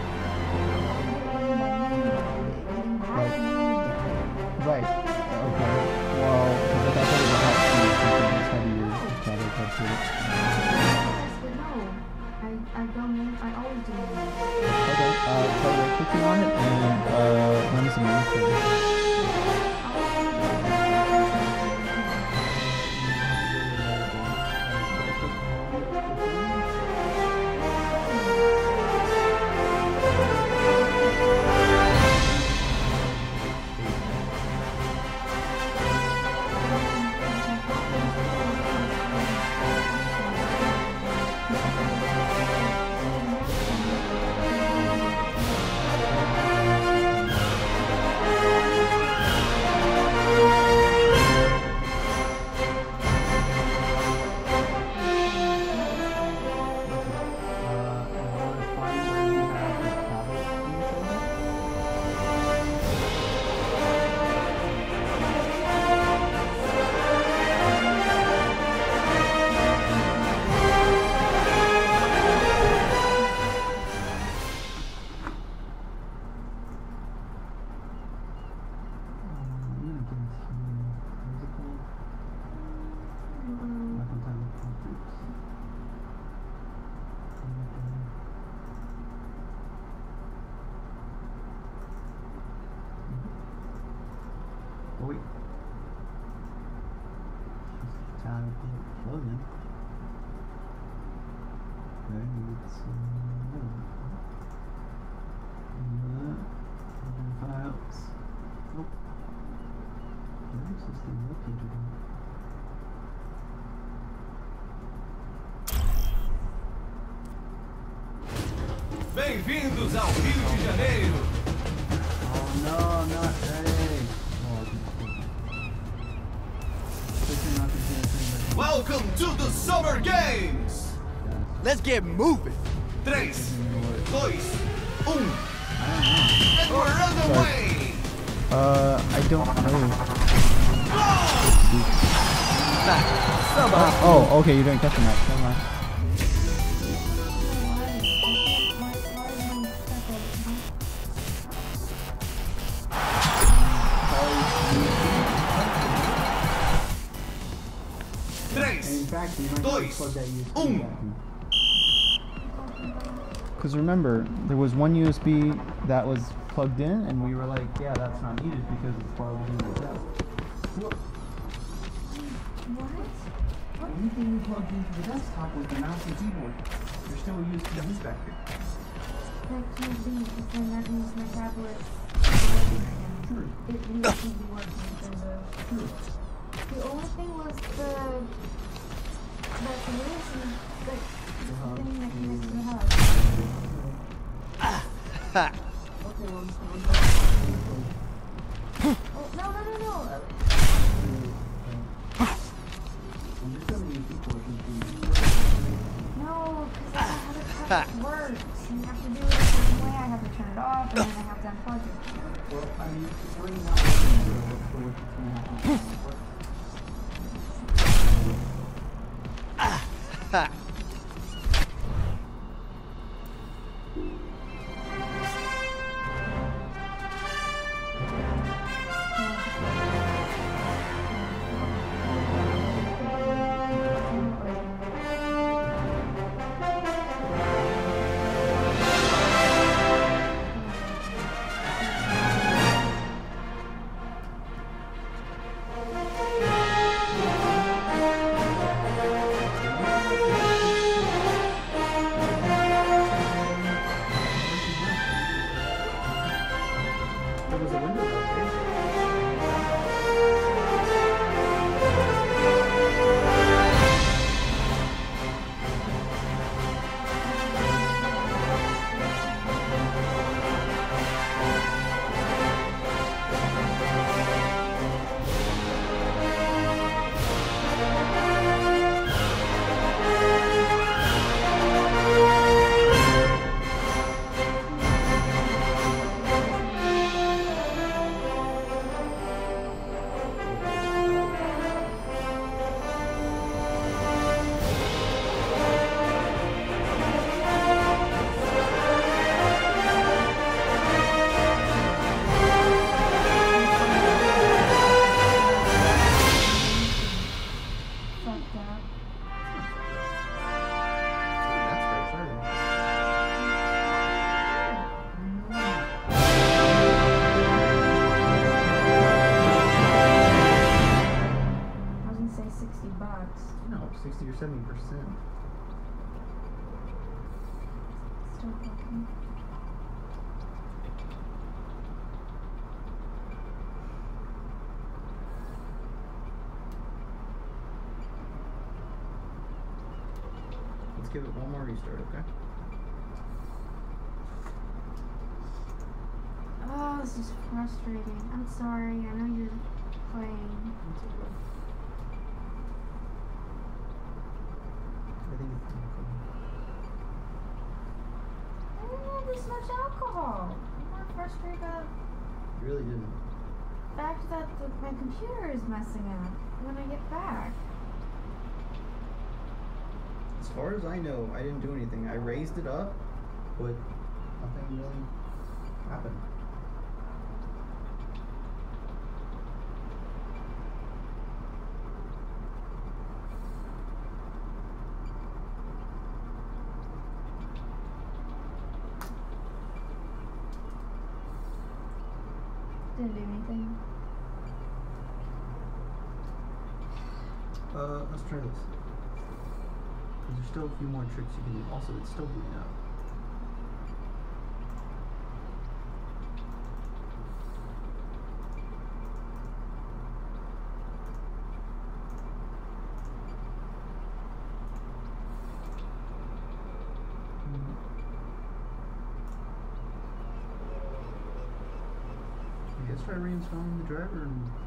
okay, you didn't catch the match. Never mind. Três, dois. Because remember, there was one USB that was plugged in, and we were like, yeah, that's not needed because it's plugged into the desk. What? Anything you plugged into the desktop was the mouse and keyboard. There's still a USB back here. That can't be, because that means my tablet True. it needs to be working the only thing was the that solution that thing that connects to the hub. *laughs* *laughs* Oh, no, no, no, no. No, and then I have to unplug it. Well, I mean, it's already not working, what's the worst that's gonna happen? *laughs* *laughs* sorry. I know you're playing. I think it's I didn't have this much alcohol. I'm more frustrated about You really didn't. the fact that the, my computer is messing up when I get back. As far as I know, I didn't do anything. I raised it up, but nothing really still a few more tricks you can do. Also, it's still booting up. Hmm. reinstalling the driver and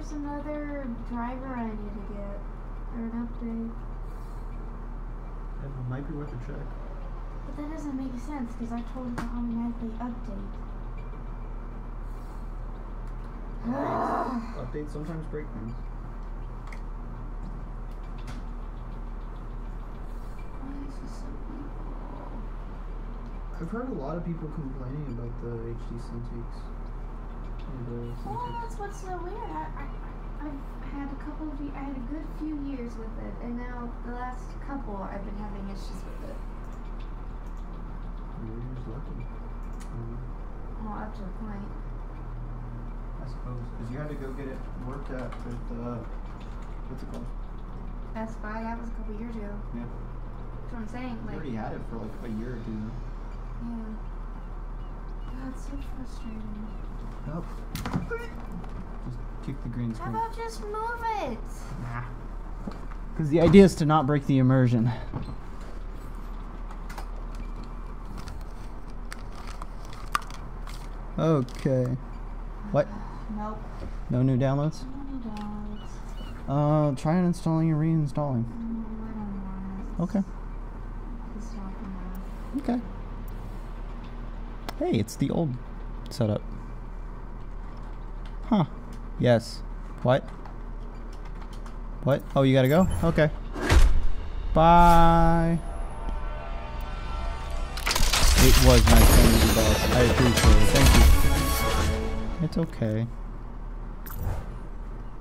there's another driver I need to get. Or an update. It might be worth a check. But that doesn't make sense because I told it to automatically update. Updates, updates sometimes break things. Why is this so evil? I've heard a lot of people complaining about the HD Cintiqs. Well, that's what's so weird. I, I, I've had a couple of, I had a good few years with it, and now the last couple I've been having issues with it. You're just lucky. Um, Well, up to a point. I suppose. Because you had to go get it worked at with, uh, what's it called? Best Buy, that was a couple years ago. Yeah. That's what I'm saying. You Like, already had it for like a year or two. yeah. God, it's so frustrating. Nope. Just kick the green screen. How about just move it? Nah. Because the idea is to not break the immersion. Okay. What? Nope. No new downloads? No new downloads. Uh, try uninstalling and reinstalling. No, I don't. Okay. Pissed off now. Okay. Hey, it's the old setup. Huh. Yes. What? What? Oh, you gotta go? Okay. Bye. It was nice to meet you, boss. I appreciate it. Thank you. It's okay.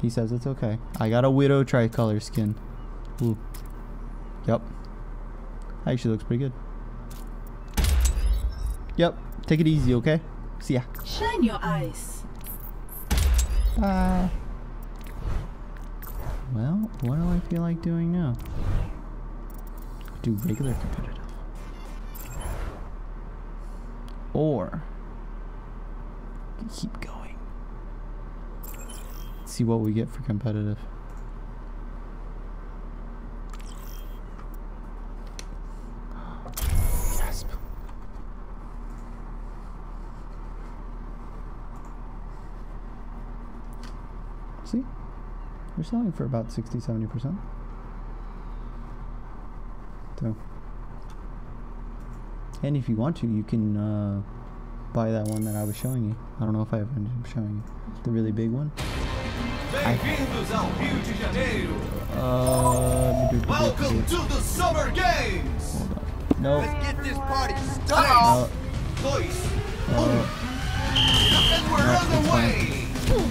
He says it's okay. I got a widow tricolor skin. Ooh. Yep. Actually looks pretty good. Yep. Take it easy, okay? See ya. Shine your eyes. Well, what do I feel like doing now? Do regular competitive. Or keep going. See what we get for competitive. Gasp. See? They're selling for about 60 70%. So. And if you want to, you can uh, buy that one that I was showing you. I don't know if I ever ended up showing you. The really big one. Bem-vindos ao Rio de Janeiro. Uh, Welcome to the Summer Games. Nope. Let's get this party No. started. Dois. Uh, And we're No, on the it's way.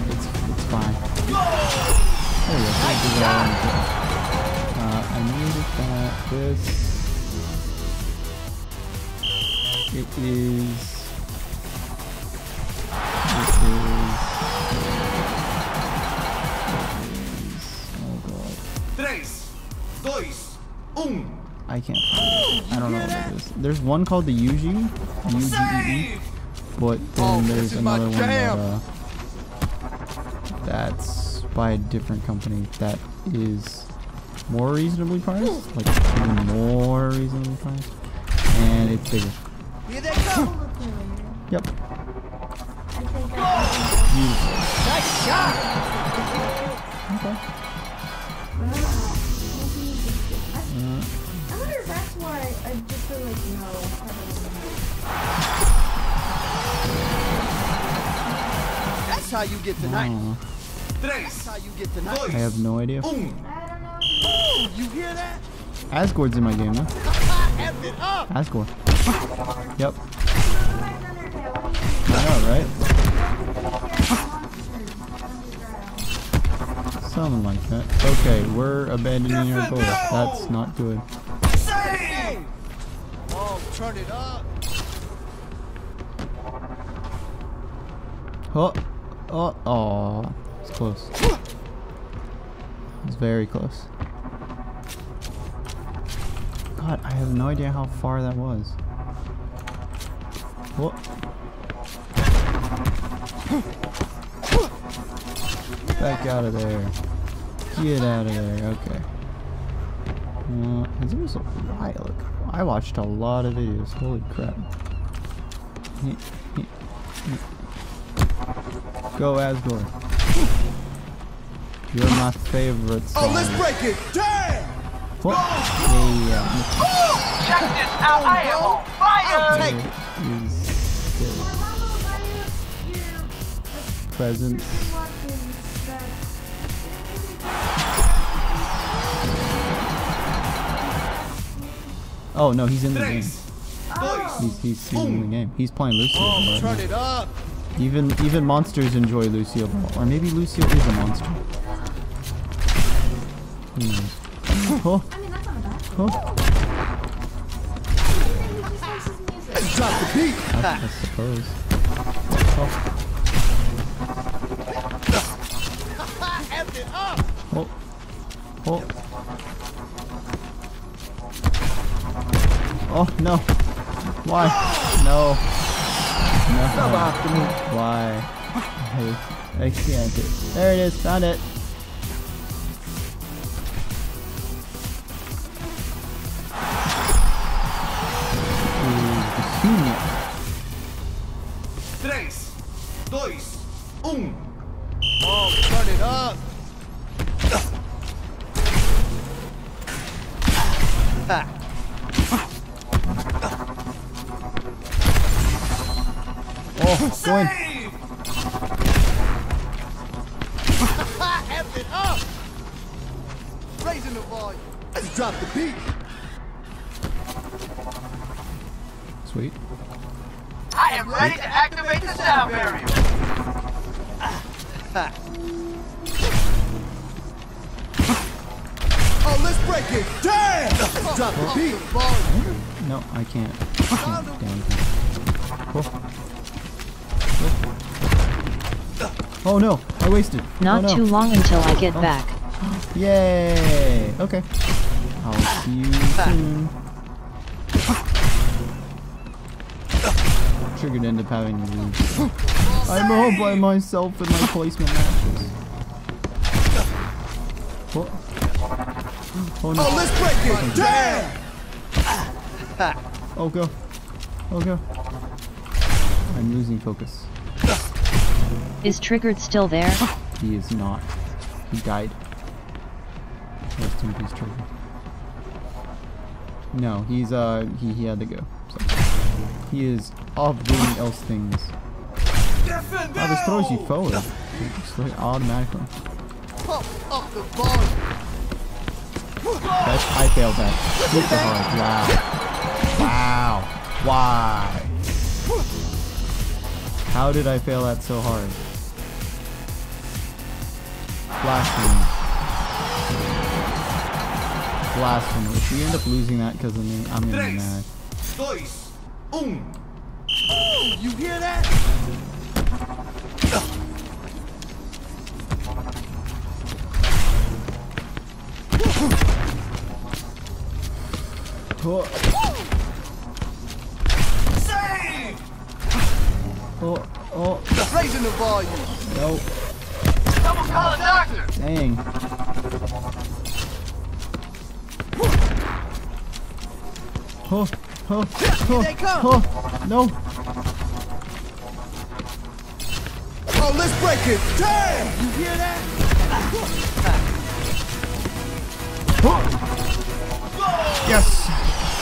it's, it's fine. Go! There we go. This is what I wanted to do. Uh, I needed that. This. It is. This is. God. Três, dois. I can't. I don't know what it is. There's one called the. UGE. Save! But then Oh, there's another one that, uh, that's by a different company that is more reasonably priced, like even more reasonably priced, and it's bigger. Here they come. Look really weird. Yep, I think I beautiful. Nice shot. Okay. Uh, I wonder if that's why I just feel like no. That's how you get tonight. uh, Três, That's how you get tonight. I have no idea. I don't know. Ooh, you hear that? Asgore's in my game though. F it. Asgore. Yep. I I know, right? Something like that. Okay, we're abandoning our goal. That's not good. Oh, turn it up. Oh, oh, oh, it's close. It's very close. God, I have no idea how far that was. What? Back out of there. Get out of there. Okay. Uh, it was a while ago. I watched a lot of videos. Holy crap. Go Asgore. You're my favorite oh, song. Oh, let's break it. Damn! What? Yeah, yeah. Check this out. I am on fire. Take it. Is present. Oh no, he's in the game. He's, he's, he's in the game. He's playing Lucio. Oh, turn it up. Even even monsters enjoy Lucio Ball, or maybe Lucio is a monster. Who knows? Oh, I mean, that's not bad. oh. Drop the beat. I, I suppose. Oh, F it up. oh, oh. Oh no! Why? No! No! Why? I, can't. do- There it is. Found it. Ooh, tres, Not oh, no. too long until I get Oh. back. Yay! Okay. I'll see you soon. Triggered end up having to leave. I'm all by myself in my placement matches. Oh, oh no. Oh, let's break it. Damn! Oh go. Oh go. I'm losing focus. Is Triggered still there? He is not. He died. Rest in peace, Trigger. No, he's uh he, he had to go. So. He is off doing else things. Oh, this throws you forward. Just throws automatically. Pump up the volume. That's, I failed that. Super hard. Wow. Wow. Why? How did I fail that so hard? Blasphemy. Blasphemy. If we end up losing that because of me, I'm gonna be mad. Tres, dos, un. You hear that? Oh, Save! oh, oh, Raising the volume. no. Someone call a doctor. Dang. Oh, oh, oh, oh, no. Oh, let's break it. Damn! You hear that? Yes!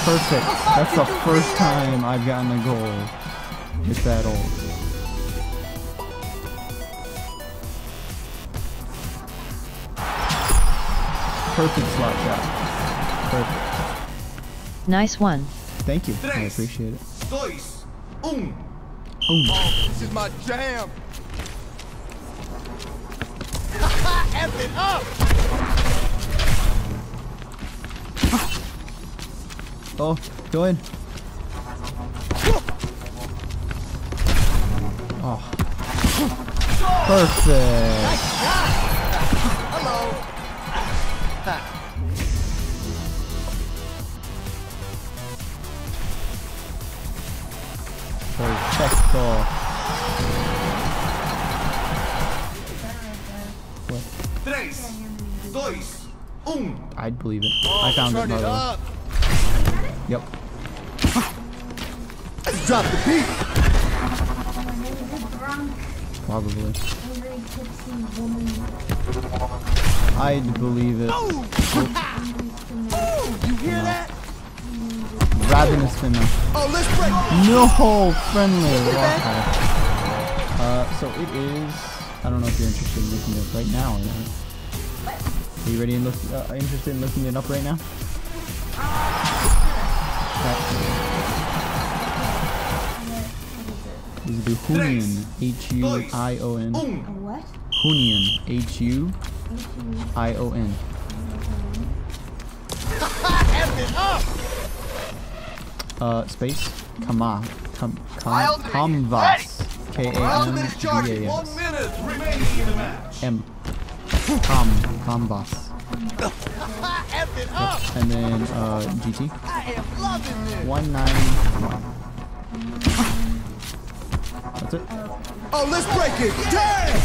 Perfect. That's the first time I've gotten a goal with that old. Perfect slot shot. Perfect. Nice one. Thank you. I appreciate it. Dos, un. Boom. Oh, this is my jam. *laughs* F it up. *laughs* Oh, go in. Oh. Perfect. Hello that? So chest Tres, dois. I'd believe it. Oh, I found it, by. Yep. Let's drop the beat. Probably. I'd believe it. You hear that? Ravenous Finna. Oh, let's break. No, friendly. Uh, so it is. I don't know if you're interested in looking it up right now. Are you ready and look, uh, interested in looking it up right now? Okay. Is the Huion. H U I O N. What? Huion. H-U-I-O-N. *laughs* Uh, space. Kama. Kam. I'll Kam. be Kamvas. K A Twelve M minutes V charging. A One S. minute remaining in the match. M. Kam. Kamvas. F. *laughs* And then uh, GT. I am loving this. 191. That's it. Oh, let's break it. Damn.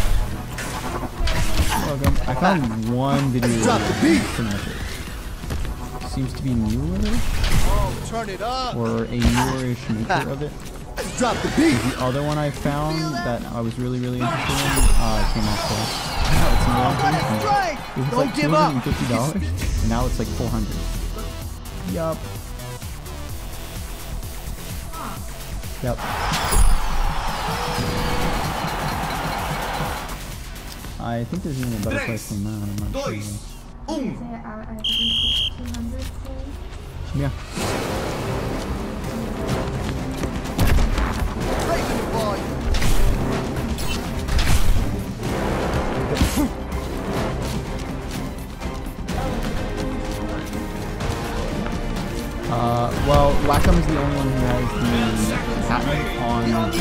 Welcome. I found one video. Drop the beat. to it. Seems to be newer Oh, turn it up. or a newerish maker of it. Drop the beat. The other one I found that I was really, really interested in uh, came out for. It's recent. It was Don't like give up. $250, and now it's like 400 Yup. Yep. I think there's even a better price than that. I'm not sure. Dois. Say Um. I, I think 200 say. Yeah. Raising the volume. Uh, well, Wacom is the only one who has the patent on uh,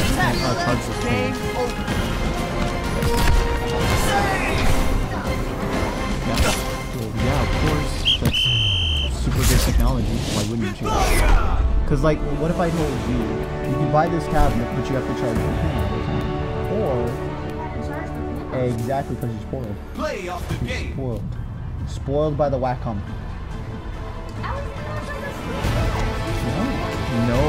chargeless Yeah. Well, yeah, of course. That's super good technology. Why wouldn't you? Because, like, what if I told you, you can buy this cabinet, but you have to charge your pin all the time? Or, exactly, because you're spoiled. Play of the game. Spoiled. Spoiled by the Wacom. No. No.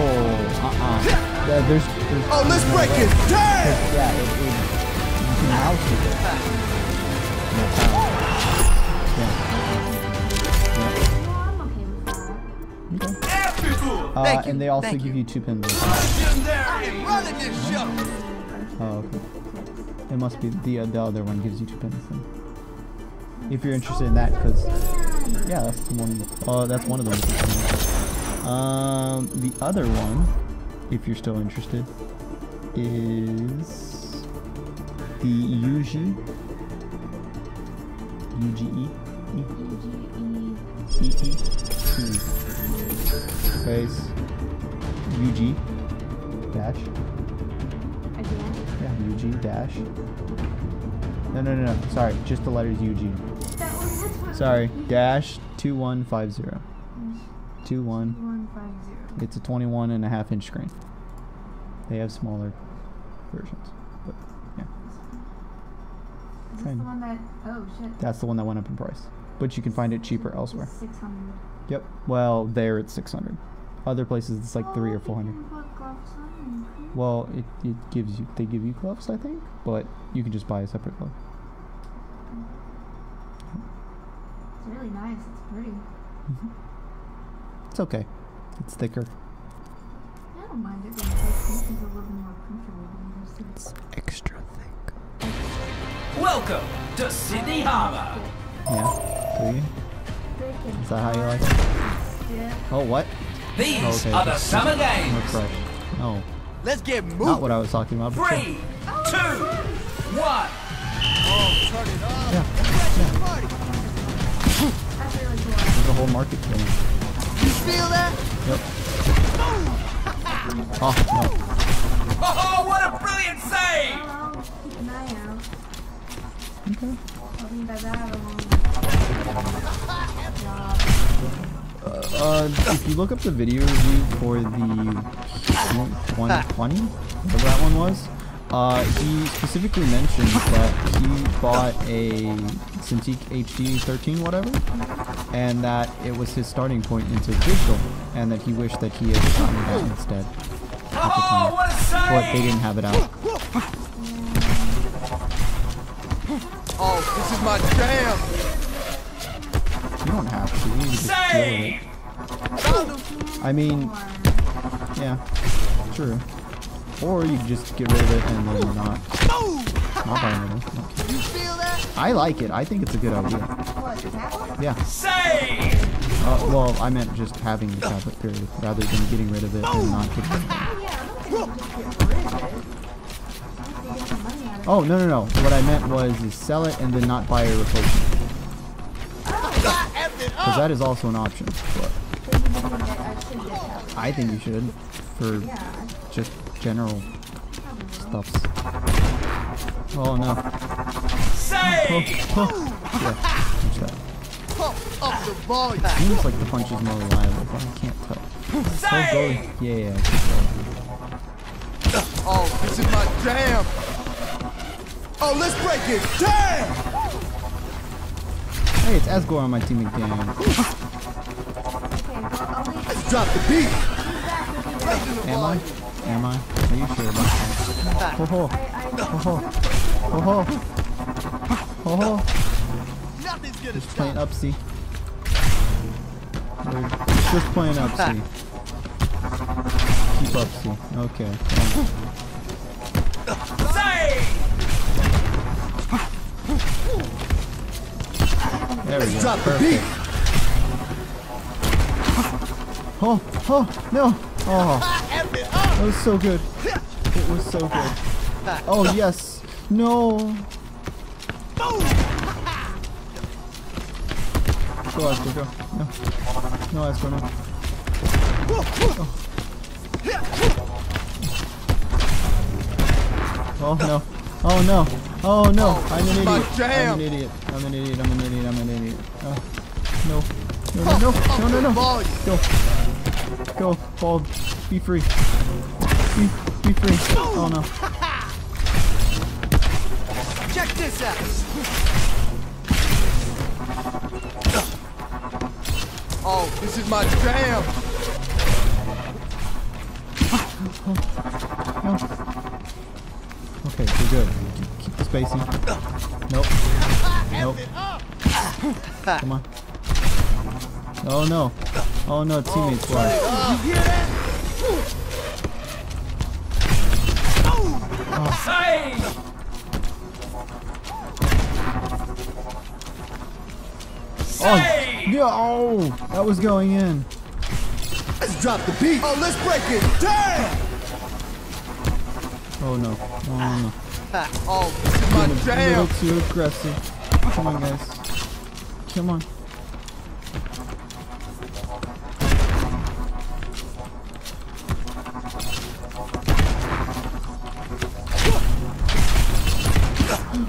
Uh-uh. Yeah, there's, there's... Oh, let's break it. Damn. Yeah, it, it, you can mouse it. And that's Uh, you, and they also thank give you two pins. I am running this show. Oh, okay. It must be the uh, the other one gives you two pins then. If you're interested in that, because yeah, that's the one. Oh, that's one of them. Um, the other one, if you're still interested, is the Yuji... UGE E E two space UG dash. Again? yeah UG dash. No no no no. Sorry just the letters UG That sorry dash 2150 21 150. it's a 21 and a half inch screen. They have smaller versions but yeah. Is this the one that oh shit. that's the one that went up in price but you can find it cheaper elsewhere Six hundred. yep. Well there it's 600 other places it's like three or 400 Well, it, it gives you they give you gloves, I think, but you can just buy a separate glove. Mm-hmm. It's really nice. It's pretty. Mm-hmm. It's okay. It's thicker. I don't mind it being thick. This is a little more comfortable than the rest. Extra thick. Welcome to Sydney Harbour. Yeah. Do you? Is that how you like it? Yeah. Oh, what? These Oh, okay. are the Summer Games. Refresh. No, Let's get moving. not what I was talking about. but sure. Three, two, one. Oh, turn it up. Yeah. Let's party. That's really cool. There's a whole market going. You feel that? Yep. Oh *laughs* no. Oh, what a brilliant save! Well, keep an eye out. Okay. I'll leave that out *laughs* alone. Uh, if you look up the video review for the 120, whatever that one was, Uh, he specifically mentioned that he bought a Cintiq HD 13 whatever, and that it was his starting point into digital, and that he wished that he had gotten that instead the time. But they didn't have it out. Oh, this is my jam. You don't have to. You can just deal. I mean, yeah, true. Or you just get rid of it and then not, not buy another. You feel that? I like it. I think it's a good idea. What. Yeah. Say! Uh, well, I meant just having the tablet period, rather than getting rid of it and not getting rid of it. Oh, yeah, I don't think you just get rid of it. You have to get some money out of it. Oh, no, no, no. What I meant was is sell it and then not buy a replacement. Because that is also an option. But So you think that I should get tablet? I think you should for just general stuffs. Oh, no. Say! Oh, *laughs* oh. Yeah, watch that. Pump up the volume. Seems like the punch is more reliable, but I can't tell. Oh, Yeah, yeah, I can tell. Oh, this is my jam. Oh, let's break it. Damn! Hey, it's Asgore on my team again. Okay, well, I'll leave Let's drop the beat. back with you. Am I? Am I? Are you sure about that? Ho ho. I, I, Ho ho. Ho ho. Ho ho. Just playing upsy. We're just playing upsy. Keep upsy. Okay. *laughs* There we Let's go. drop the Perfect. beat. Oh, oh, no. Oh, that was so good. It was so good. Oh, yes. No. Go, Asper, go. No. No, Asper, no. Oh, oh no. Oh, no. Oh, no. Oh, I'm an my idiot. I'm an idiot. I'm an idiot. I'm an idiot. I'm an idiot. Oh. No. No, no, no. Oh, no, no, no. Go. Go. Bald. Be free. Be, be free. Oh, no. Check this out. Oh, this is my jam. Oh, no. Okay, we're good. Keep, keep the spacing. Nope. Nope. Come on. Oh no. Oh no, teammates won. You hear! Oh, oh Say! yeah, oh, that was going in. Let's drop the beat. Oh, let's break it. Damn. Oh no. Oh no. Oh, this is my Getting a little too aggressive. Come on, guys. Come on.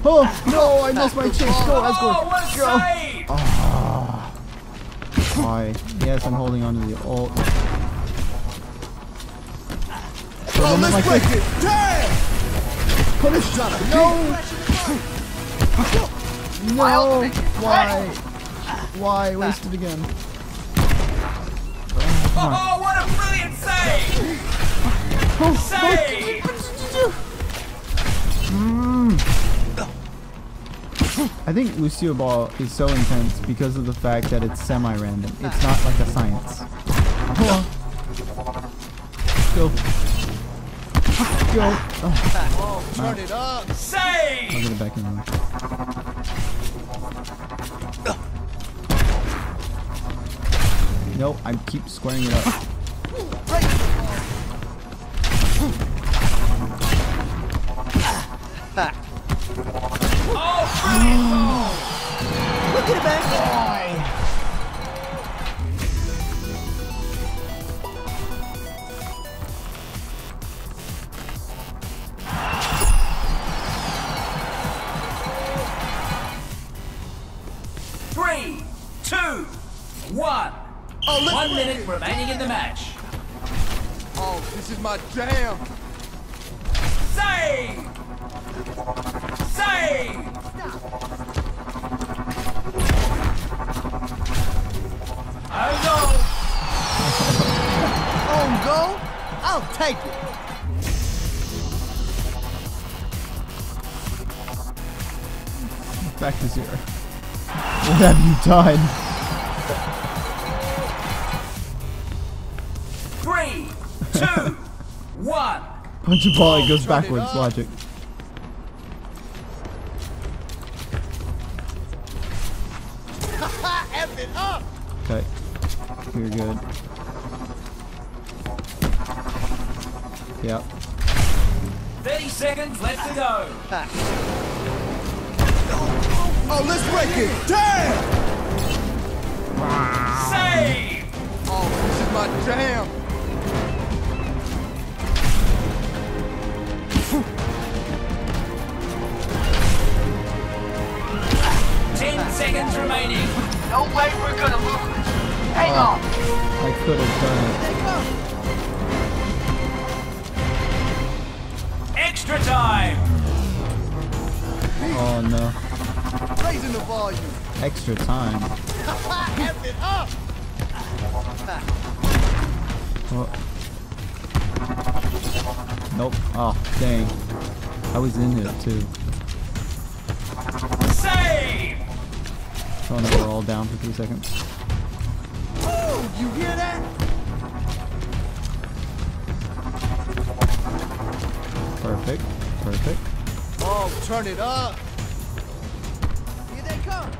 Oh no! I lost my chase. Go, Oh, Asgore. what a Go. save! Ah. Why? Yes, I'm holding on to the ult. Oh, Don't let's like break this. it. Damn. Punish. Drop the No. No. Why? Why? Wasted again. Oh, oh, what a brilliant save! Save! I think Lucio Ball is so intense because of the fact that it's semi-random. It's not like a science. Hold on. Go. Go. Oh, Oh, turn it up. Save. I'll get it back in. Nope, I keep squaring it up. What have you done? Three, two, one. Punch a ball, it goes backwards. Logic. Too. Save! Oh no, we're all down for three seconds. Oh, you hear that? Perfect. Perfect. Oh, turn it up! Here they come!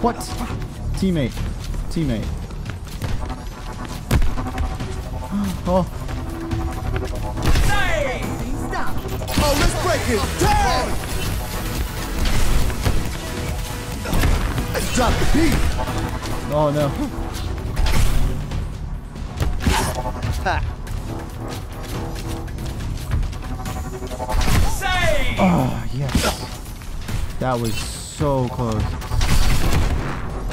What? Teammate. Teammate. *gasps* Oh, oh no. Save! Oh, yes. That was so close.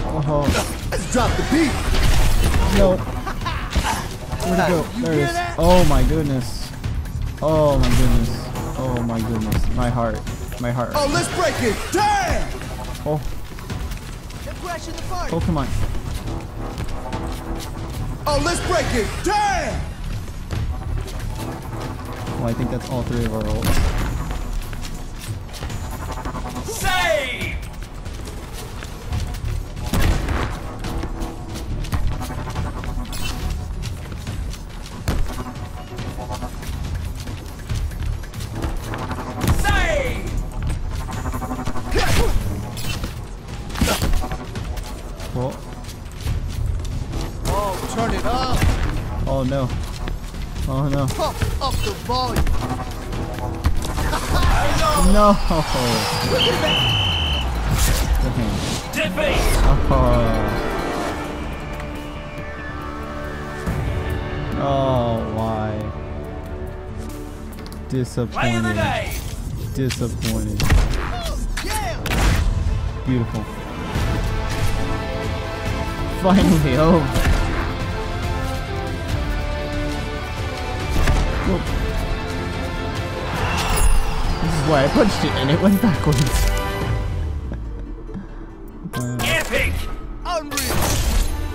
Oh, Let's drop the beat! no. Where'd it go? There it is. Oh my goodness. Oh my goodness. Oh my goodness. My heart. My heart. Oh, let's break it! Damn! Oh, crashing the party! oh come on. Oh, let's break it! Damn! Well, I think that's all three of our ults. Disappointed. Disappointed. Yeah! Beautiful. Finally oh. Whoop. This is why I punched it and it went backwards. Uh, *laughs* Epic! Unreal!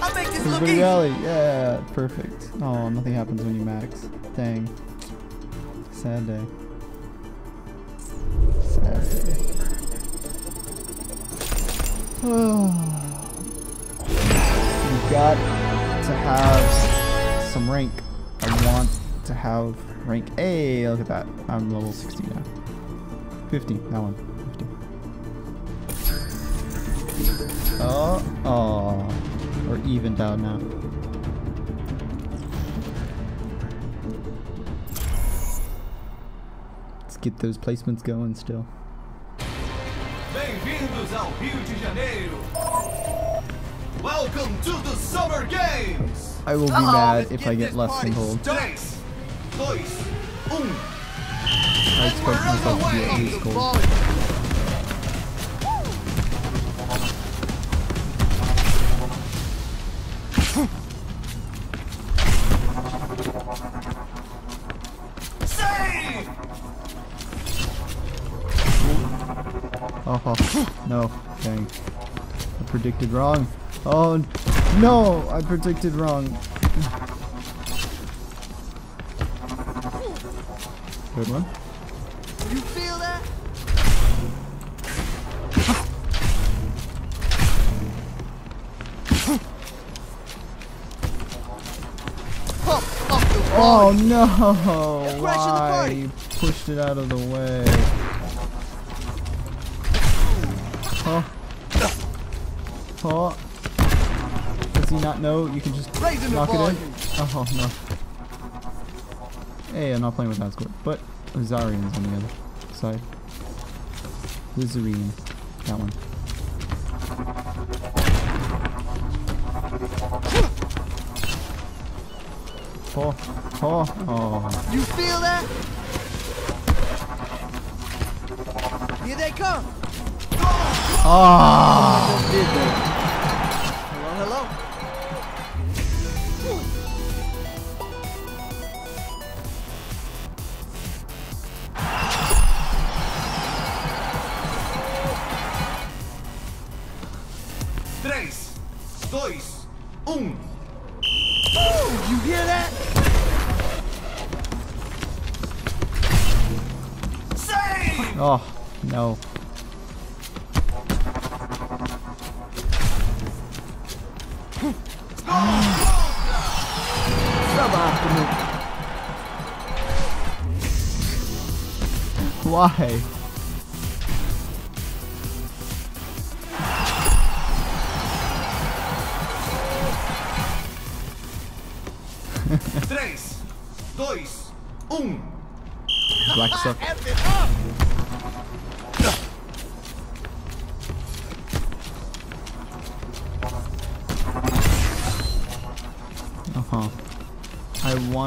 I make this look easy! Yeah, perfect. Oh, nothing happens when you max. Dang. Sad day. Sad day. *sighs* you got to have some rank. I want to have rank. Hey, look at that. I'm level 60 now. 50. That one. 50. Oh, oh. We're evened out now. Get those placements going still. Bem-vindos ao Rio de Janeiro. Welcome to the Summer Games. I will be Uh-oh, mad if get I get this less party than gold. Três, dois, um. I expect myself to be at least gold. predicted wrong. Oh, no! I predicted wrong. Good one. You feel that? Oh no! Why you pushed it out of the way? You can just Raising knock it in? Oh no. Hey, I'm not playing with Asgore, but Zarian's on the other side. Lizarine. That one. Oh, oh, oh. You feel that? Here they come. Ah! Did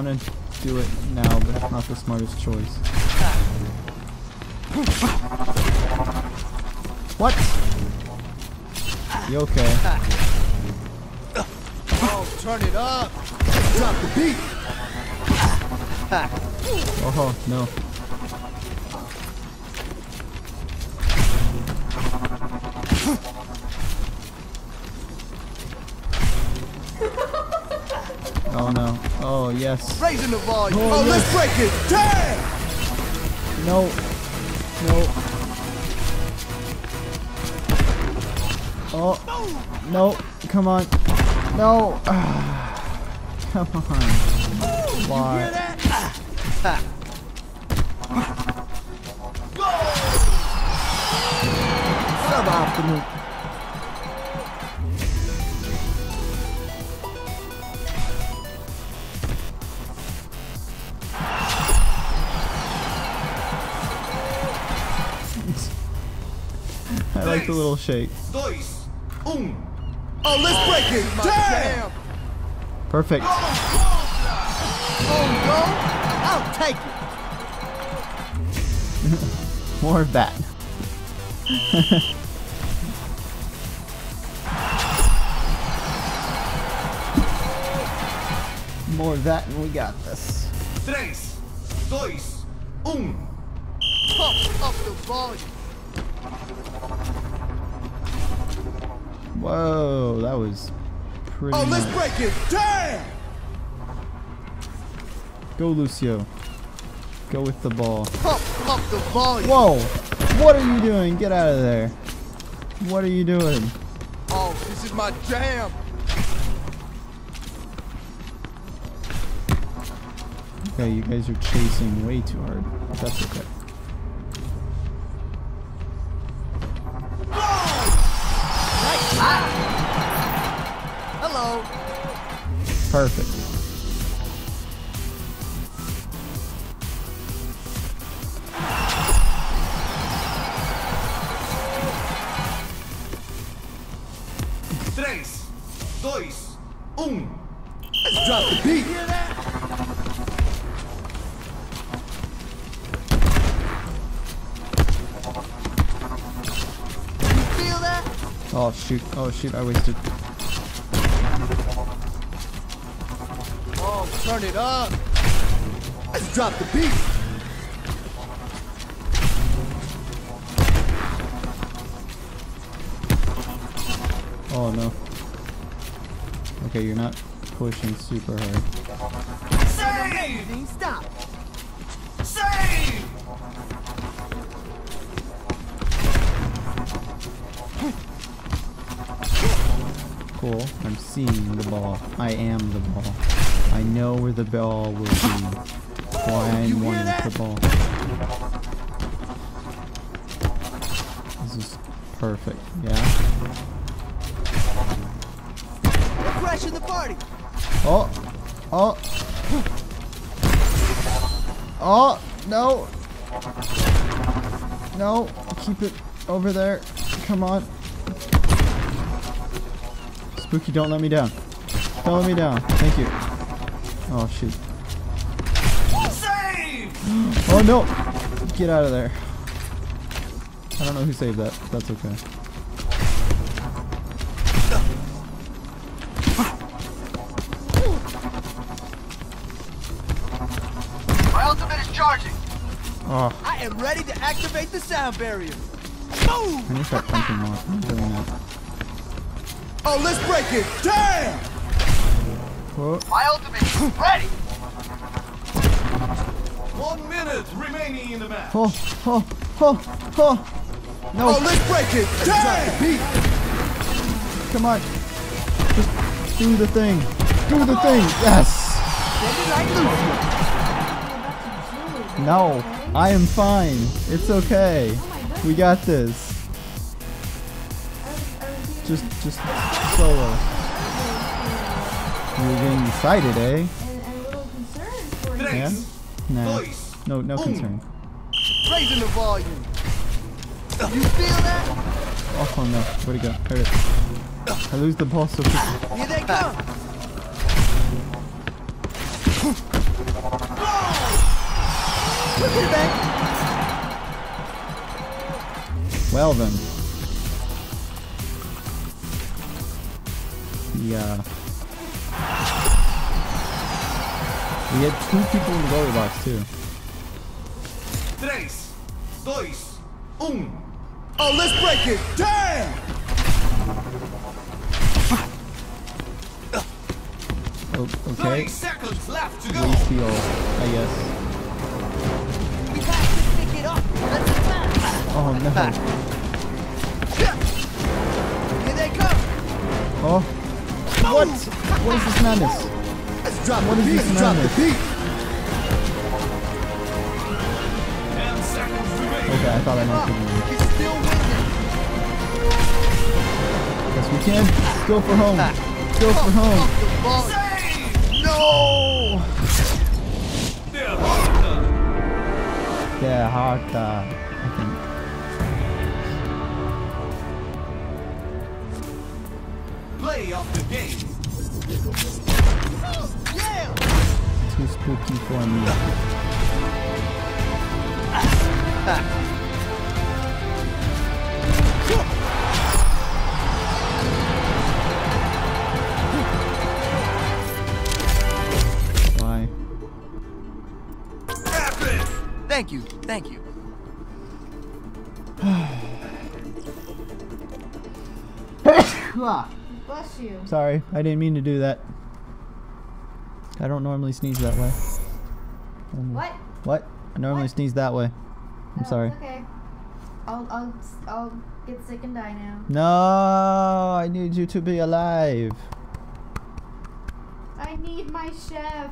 want to do it now, but it's not the smartest choice. What? You okay? Oh, turn it up. Drop the beat. Oh no. Yes. Raising the volume. Oh, Oh, let's break it. Damn. No. No. Oh. No. Come on. No. *sighs* Come on. Why? Suboptimal. I like the little shake. Dois, um. Oh, let's break it. Damn. Perfect. Oh, no. I'll take it. *laughs* More of that. *laughs* More of that and we got this. Let's break it. Damn. Go Lucio. Go with the ball. Pump up the volume. Whoa! What are you doing? Get out of there. What are you doing? Oh, this is my jam. Okay, you guys are chasing way too hard. That's okay. Oh shoot. Oh I wasted. Oh, turn it up. Let's drop the beat. Oh no. Okay, you're not pushing super hard. Save! Stop. Seeing the ball. I am the ball. I know where the ball will be. Why I'm wanting put ball. This is perfect. Yeah. Crashing the party. Oh. Oh. Oh. No. No. Keep it over there. Come on. Spooky, don't let me down. Don't let me down. Thank you. Oh, shoot. Save! *gasps* Oh, no. Get out of there. I don't know who saved that. That's okay. My ultimate is charging. Oh, I am ready to activate the sound barrier. I need to start punching more. I'm doing that. Oh, let's break it. Damn! Whoa. My ultimate is ready. One minute remaining in the match. Oh, oh, oh, oh. No. Oh, let's break it. Damn! Come on. Just do the thing. Do the thing. Yes. No. I am fine. It's okay. We got this. Just, just solo. You're getting excited, eh? And, and a little concerned for you. Yeah? Nah. Dois. No, no concern. Raising the volume. You feel that? Oh no. Where'd it go? Heard it. I lose the ball so quickly. Here they come. Put it back. Well then. Yeah. We had two people in the glory box too. Tres, dois, um. Oh, let's break it. Damn! Oh, okay. 30 seconds left to go. We steal, I guess. We have to pick it up. Let's advance. Oh no. Here this madness? Let's drop What beat. this drop the beat. 10 seconds remaining. Okay, I thought I might have win. It's still winning. Yes, we can. Let's go for home. Let's go for home. The ball. Save! No! Yeah, hard. Uh. Play of the game. Too spooky for me. Epic. Thank you. Thank you. *sighs* Bless you. Sorry, I didn't mean to do that. I don't normally sneeze that way. Um, What? What? I normally What? sneeze that way. I'm Oh, sorry. It's okay. I'll, I'll, I'll get sick and die now. No, I need you to be alive. I need my chef.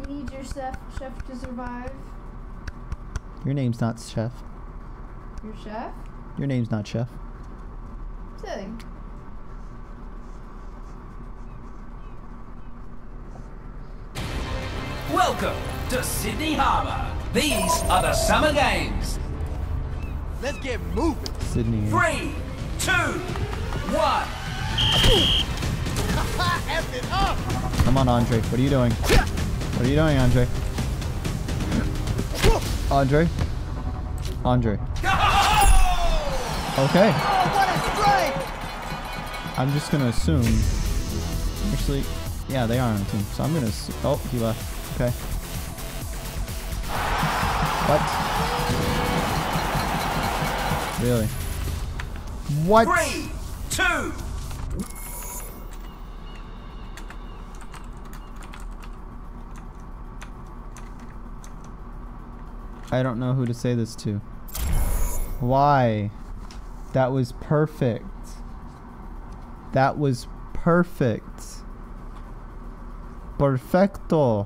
You need your chef, chef to survive. Your name's not Chef. Your chef? Your name's not Chef. Silly. Welcome to Sydney Harbour. These are the Summer Games. Let's get moving. Sydney. Three, two, one. *laughs* F it up. Come on, Andre. What are you doing? What are you doing, Andre? *laughs* Andre? Andre. Okay. I'm just gonna assume. Actually, yeah, they are on the team. So I'm gonna. Oh, he left. Okay. What? Really? What? Three, two. I don't know who to say this to. Why? That was perfect. That was perfect. Perfecto.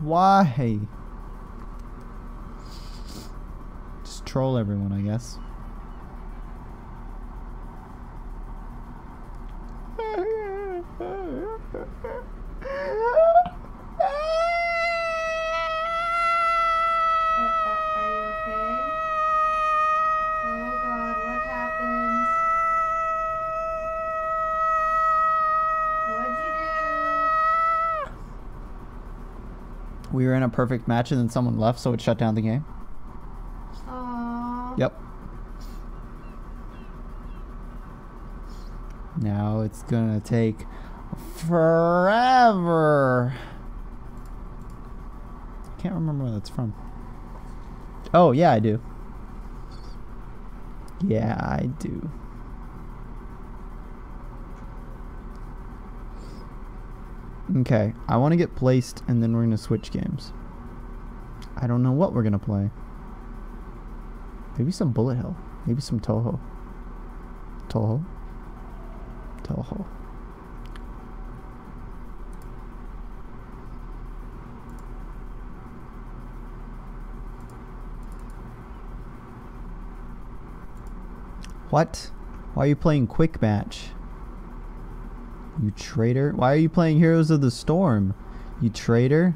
Why? Just troll everyone, I guess. *laughs* Are, are, are you okay? Oh god, what happened? What'd you do? We were in a perfect match and then someone left, so it shut down the game. Aww. Yep. Now it's gonna take forever. Can't remember where that's from. Oh, yeah, I do. Yeah, I do. Okay, I want to get placed and then we're going to switch games. I don't know what we're going to play. Maybe some Bullet Hell. Maybe some Touhou. Touhou? Touhou. What? Why are you playing Quick Match? You traitor. Why are you playing Heroes of the Storm? You traitor.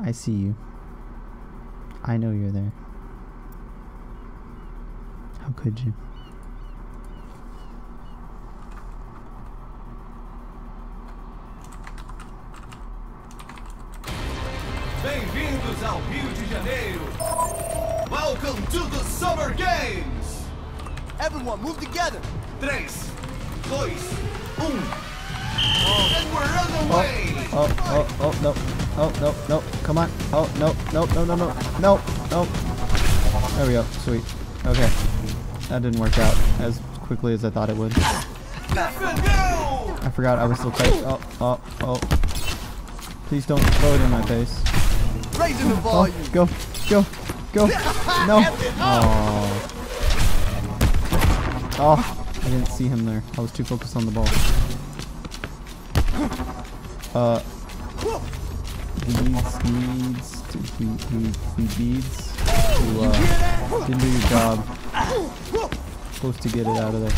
I see you. I know you're there. How could you? Bem-vindos ao Rio de Janeiro. Welcome to the Summer Games. Everyone, move together. 3, 2, 1. And we're on the oh, way. Oh, oh, oh, no. Oh, no, no. Come on. Oh, no, no, no, no, no. No, no. There we go. Sweet. Okay. That didn't work out as quickly as I thought it would. I forgot I was still tight. Oh, oh, oh. Please don't throw it in my face. Raising the Oh, go, go, go. No. *laughs* Oh. Oh, I didn't see him there. I was too focused on the ball. Uh, needs, needs, to, we, we, we needs to, uh, didn't do your job. Supposed to get it out of there.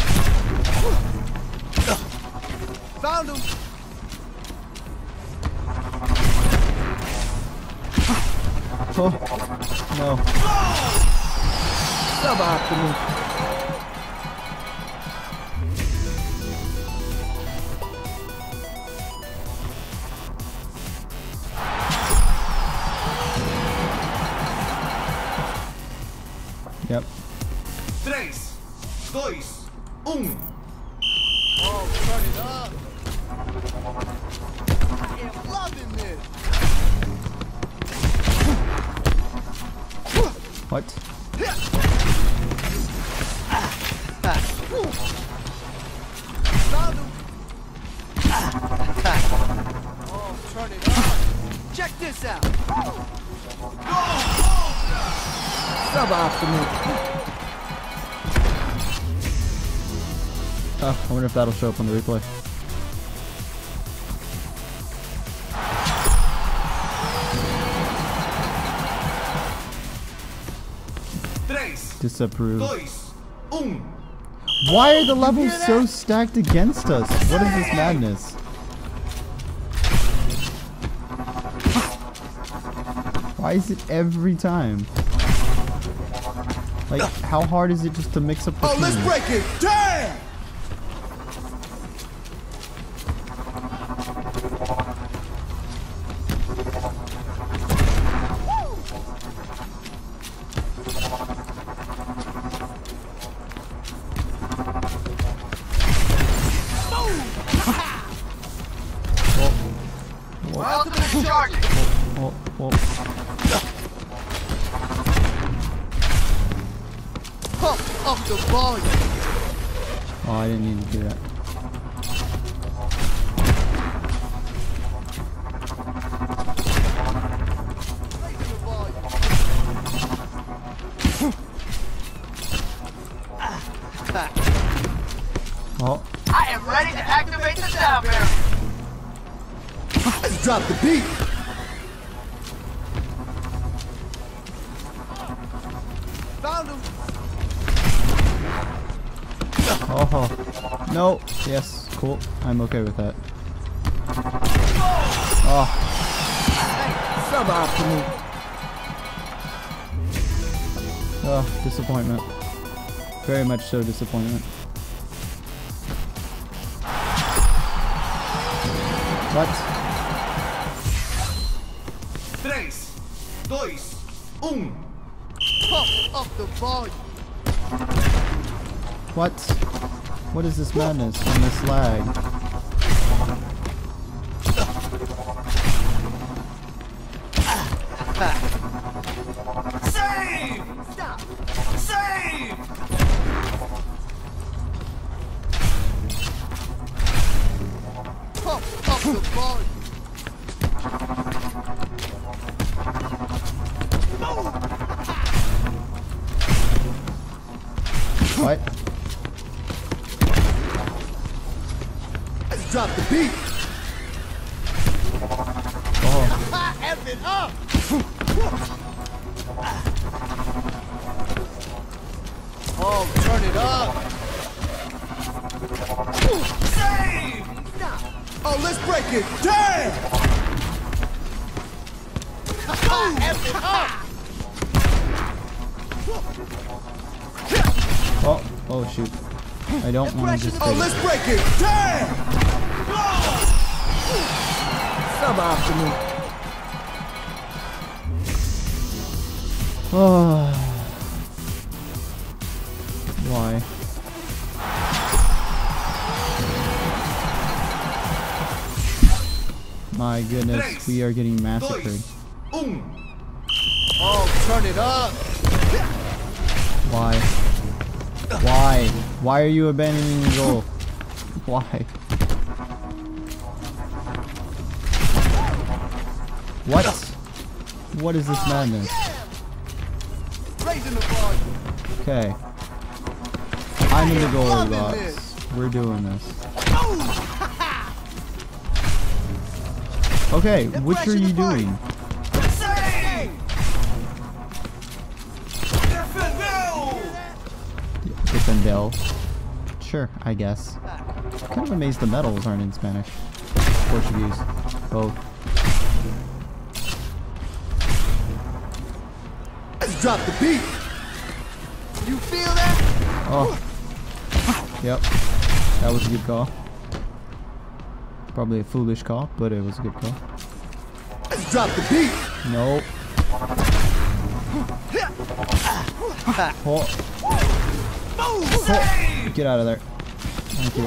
Found him. Oh, no. Suboptimal. 2, 1. That'll show up on the replay. Disapprove. Why are the levels so stacked against us? What is this madness? *laughs* Why is it every time? Like, how hard is it just to mix up the Oh, let's break it. Damn! Oh, I am ready to activate sound barrier. Let's drop the beat. Found him. Oh, no. Yes, cool. I'm okay with that. Oh, Suboptimal. oh, disappointment. Very much so disappointment. What? 3, 2, 1. Pump up the volume. What? What is this madness and this lag? Just Oh, let's break it. Damn. Suboptimal. Oh. Why? My goodness, we are getting massacred. Why? Are you abandoning the goal? *laughs* Why? What? What is this madness? Okay. I'm in the goalie box. We're doing this. Okay, which are you doing? Sure, I guess. Kind of amazed the medals aren't in Spanish. Portuguese. Both. Let's drop the beat. You feel that? Oh. Yep. That was a good call. Probably a foolish call, but it was a good call. Let's drop the beat. Nope. Oh. Oh. Get out of there. Thank you.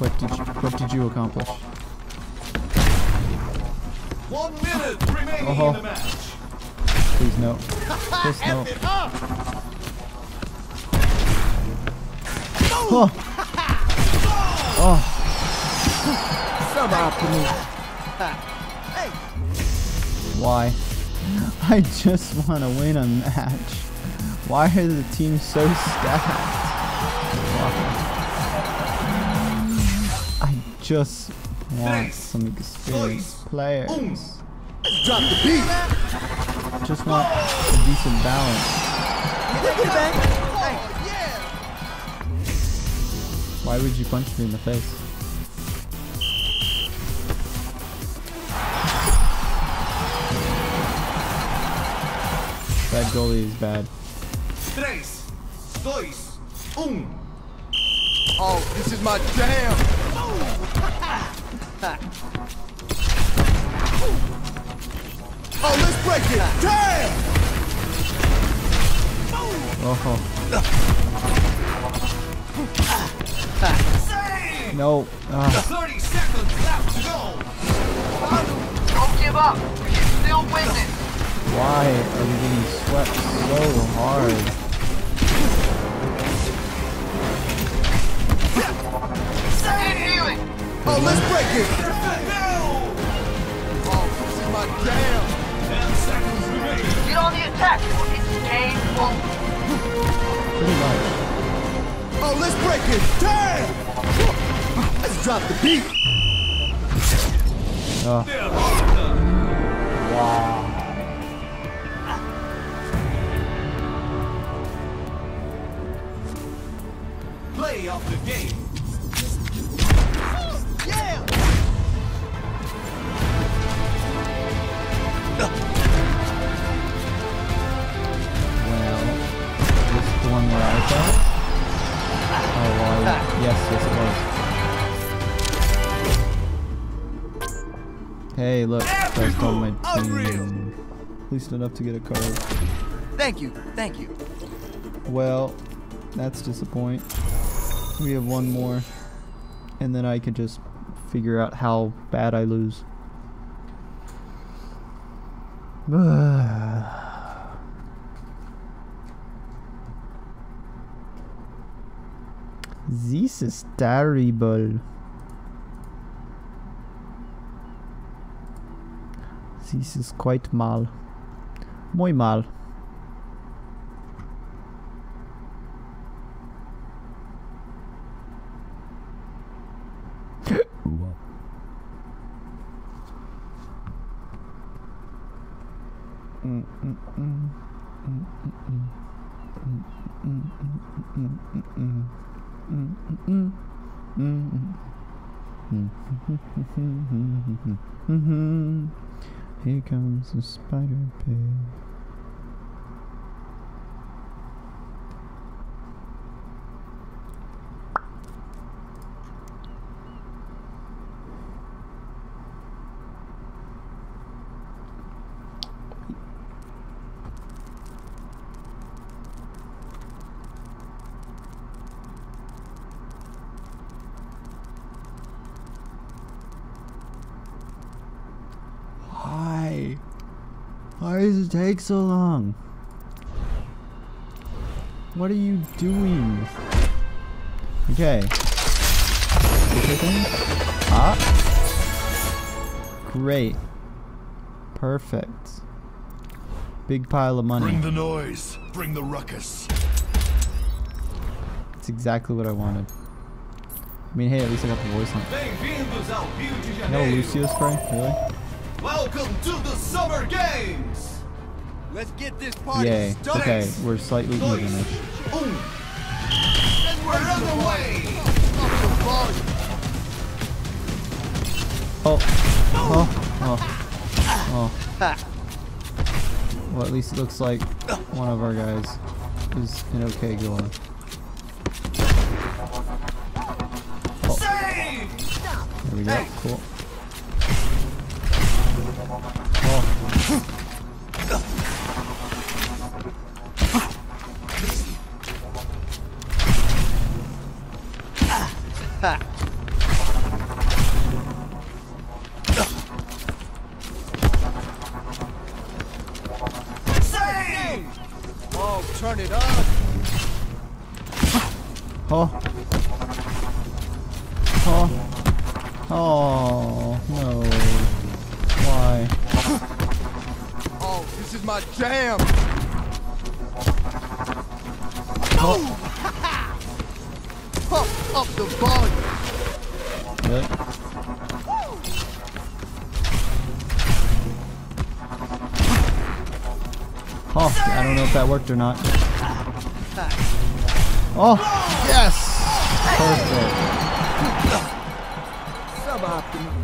What did you, what did you accomplish? One minute remaining Oh. in uh-huh. the match. Please no. Please no. F it up. Oh. *laughs* Oh. Suboptimal. hey, Why? *laughs* I just want to win a match. Why are the teams so stacked? I just want some experienced players. drop the beat. Just want a decent balance. Take it back. Yeah. Why would you punch me in the face? Goalie is bad. 3, 2, 1. Oh, this is my jam. *laughs* Oh, let's break it. Damn. Oh, *laughs* no. Ah, least enough to get a card. Thank you, thank you. Well, that's disappointing. We have one more, and then I can just figure out how bad I lose. *sighs* this is terrible. This is quite mal. Muy mal. Here comes the spider pig. Why? Why does it take so long? What are you doing? Okay. Okay? Ah. Great. Perfect. Big pile of money. Bring the noise. Bring the ruckus. That's exactly what I wanted. I mean, hey, at least I got the voice on. Bem-vindos ao Rio de No Janeiro. Lucio spray? Really? Welcome to the Summer Games. Let's get this party Yay. started! Okay, we're slightly even-ish. Um. And we're. Up the volume! Oh. Oh. Oh. Oh. *laughs* Well, at least it looks like one of our guys is an okay going. Oh, there we go. Cool. Worked or not. Oh, yes! Perfect. Suboptimal.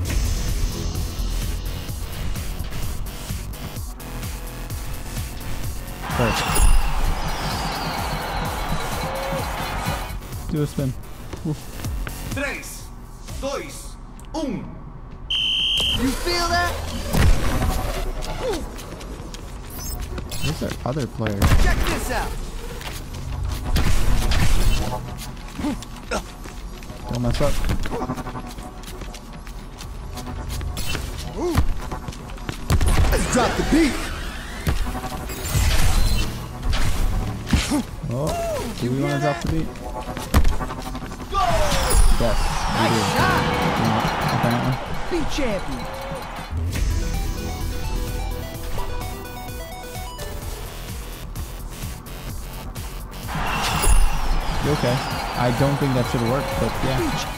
Perfect. Do a spin. Don't. Ooh. Let's drop the beat! Oh, do we want to drop the beat? Yes, Nice shot! Yeah, apparently. Be champion! I don't think that should work, but yeah. *laughs*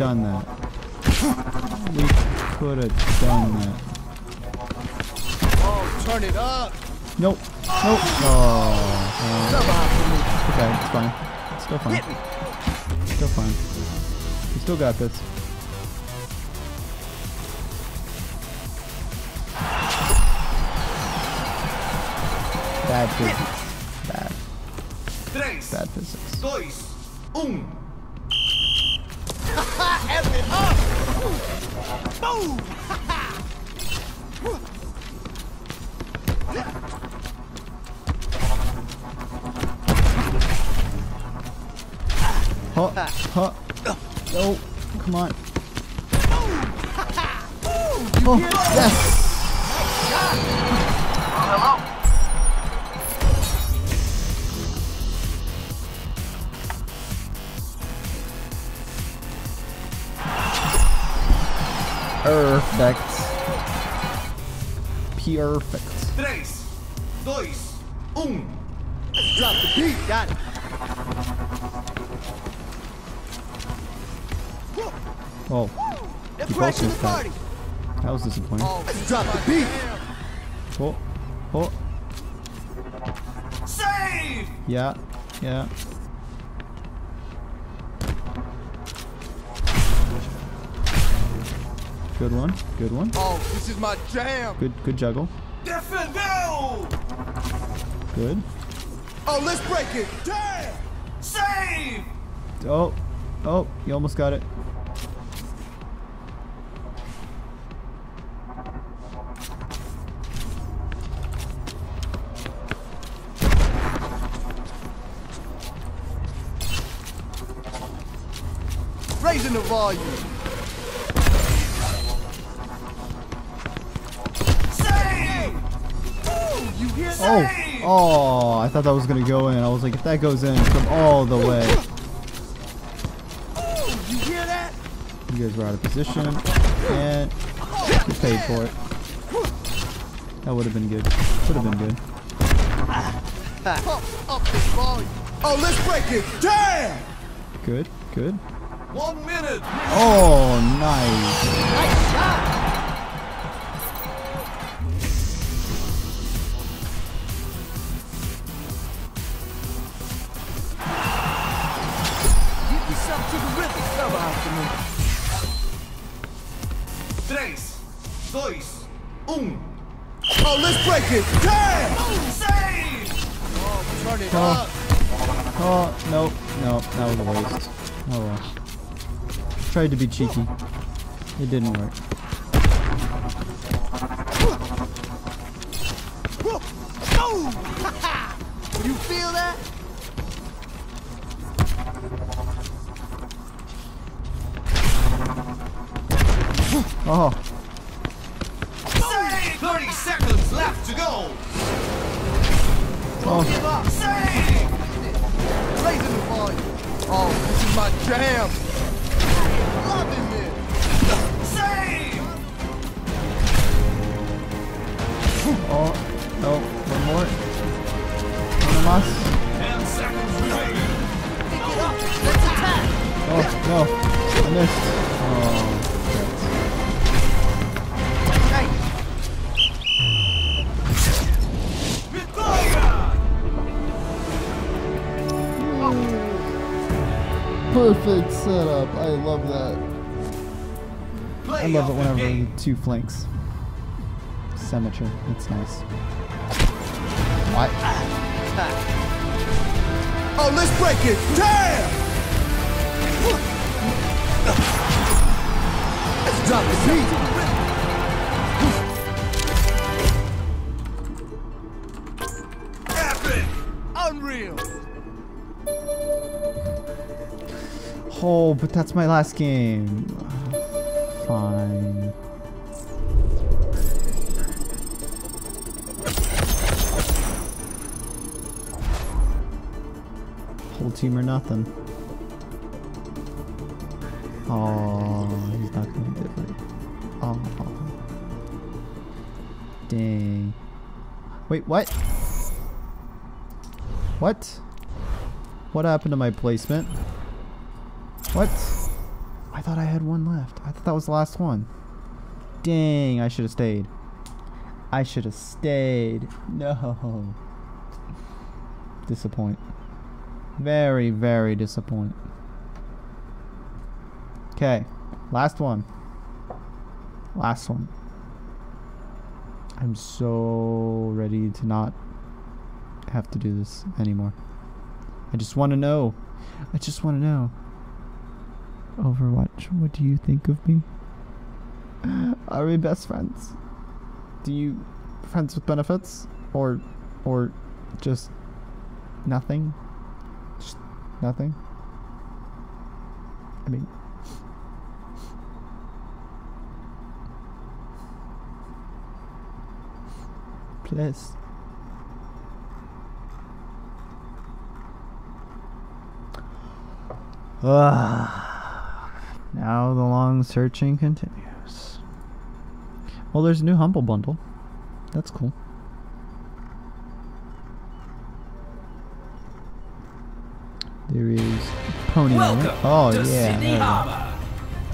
done that. We could have done that. Oh, turn it up. Nope. Nope. Oh. uh, okay, it's fine. It's still fine. Me. Still fine. We still got this. Is my jam. Good, good juggle. Good. Oh, let's break it. Damn. Save! Oh, oh, you almost got it. Was gonna go in. I was like, if that goes in, come all the way. Oh, you hear that? You guys were out of position, and you paid for it. That would have been good. Would have been good. Pump up the volume. Oh, let's break it. Damn. Good, good. One minute! Oh, nice. Nice shot. Tried to be cheeky. It didn't work. Two flanks. Symmetry. It's nice. What? Oh, let's break it. Damn! Let's drop the beat. Epic! Unreal. Oh, but that's my last game. Nothing. Oh, he's not gonna do it. Oh. Dang. Wait, what? What? What happened to my placement? What? I thought I had one left. I thought that was the last one. Dang, I should have stayed. I should have stayed. *laughs* No. Disappoint. Very, very disappoint. Okay, last one. Last one. I'm so ready to not have to do this anymore. I just want to know. I just want to know. Overwatch, what do you think of me? *gasps* Are we best friends? Do you friends with benefits or or just nothing? Nothing? I mean Please. Ah. *sighs* Now the long searching continues. Well, there's a new Humble Bundle. That's cool. There is Pony. Welcome Oh to yeah. Sydney there we go. Harbour.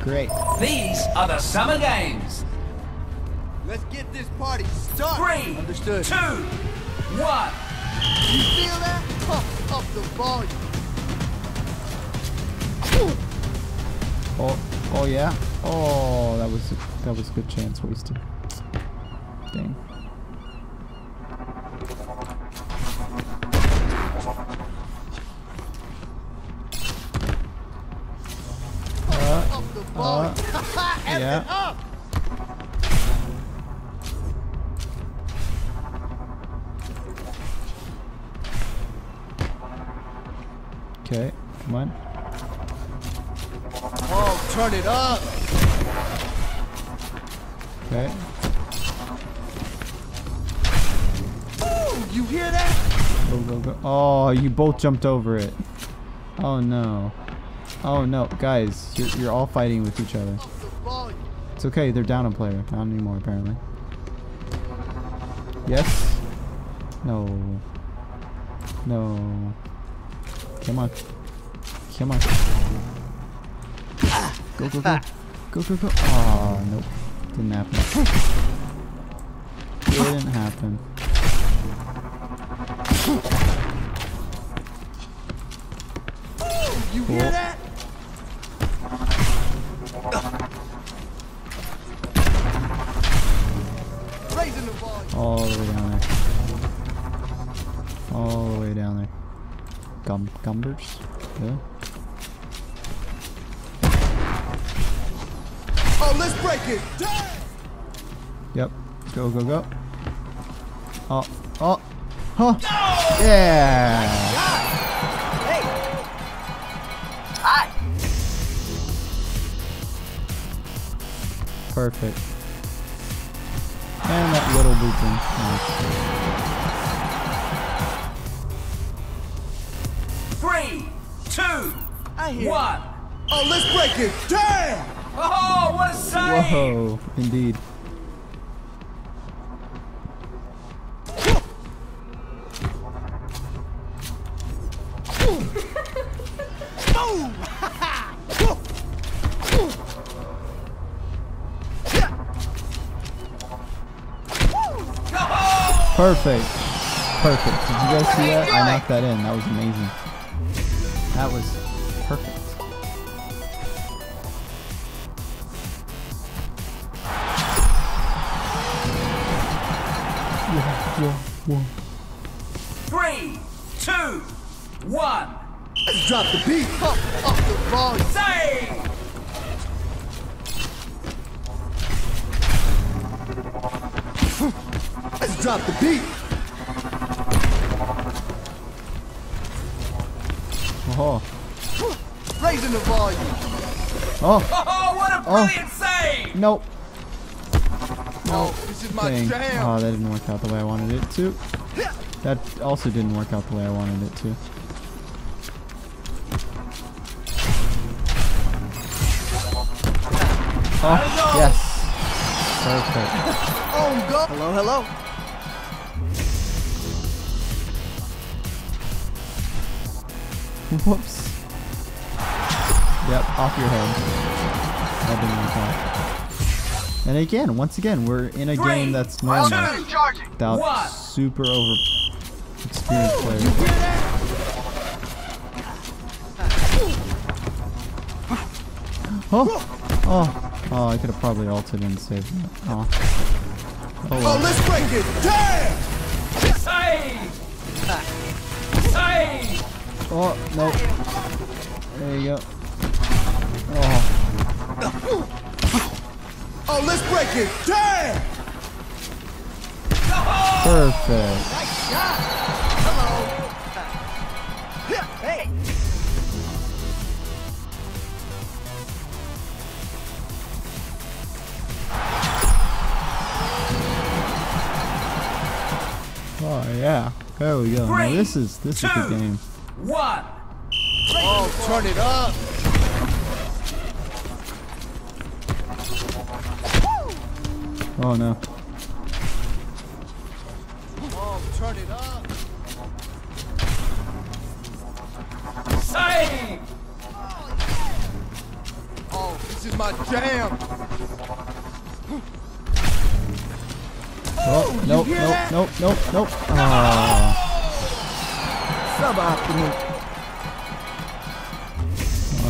Great. These are the Summer Games. Let's get this party started. Three, Understood. two, one. You feel that? Pump up the volume. Oh, oh yeah. Oh, that was a, that was a good chance wasted. Dang. Oh, *laughs* up the volume. F yeah. Okay, come on. Oh, turn it up. Okay. Ooh, you hear that? Go, go, go. Oh, you both jumped over it. Oh no. Oh no, guys, you're you're all fighting with each other. Up the volume. It's okay, they're down a player. Not anymore, apparently. Yes? No. No. Come on. Come on. Go, go, go. Go, go, go. Oh, nope. Didn't happen. Didn't happen. Ooh, you Cool. hear that? Raising the volume. All the way down there. All the way down there. Gum gumbers? Yeah. Oh, let's break it. Yep. Go, go, go. Oh, oh, huh. Yeah. Perfect. And that little looping. Three, two, I hear. one. Oh, let's break it. Damn. Oh, what a Nice. save! Whoa, indeed. Perfect. Perfect. Did you guys see that? I knocked that in. That was amazing. That was perfect. Whoa, whoa, whoa. Three, two, one. Let's drop the beat. Up, up the volume. Save! Let's *laughs* drop the beat. Oh, Raising the volume. oh, Oh, what a Oh. brilliant save! nope. Oh, this is my Dang. jam. Oh, that didn't work out the way I wanted it to. That also didn't work out the way I wanted it to. Oh, yes. Perfect. *laughs* Oh, On go. Hello, hello. Whoops. Yep, off your head. That didn't work out. And again, once again, we're in a Three, game that's normal Charging. without one. super over experienced players. Oh, oh, oh! I could have probably altered and saved that. Oh, oh Oh, let's break it. Damn. Oh no! There you go. Oh, Oh, let's break it. Damn. perfect. Nice shot. Hello. Hey. Oh yeah. There we go. Now this is this is the two. game. One. Oh, turn it up. Oh no. Oh, turn it up. Save! Oh, this is my jam. Oh nope hear nope nope nope nope. Oh. Oh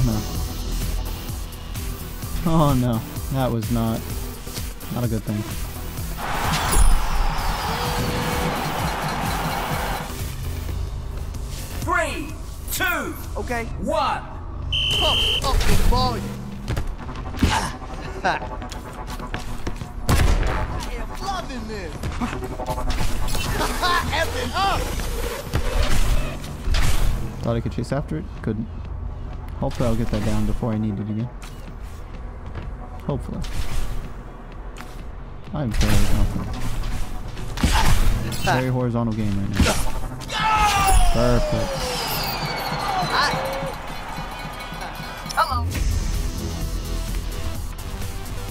no. Oh no. That was not not a good thing. Thought I could chase after it. Couldn't. Hopefully I'll get that down before I need it again. Hopefully. I'm fairly confident. Very horizontal game right now. Perfect. Hello.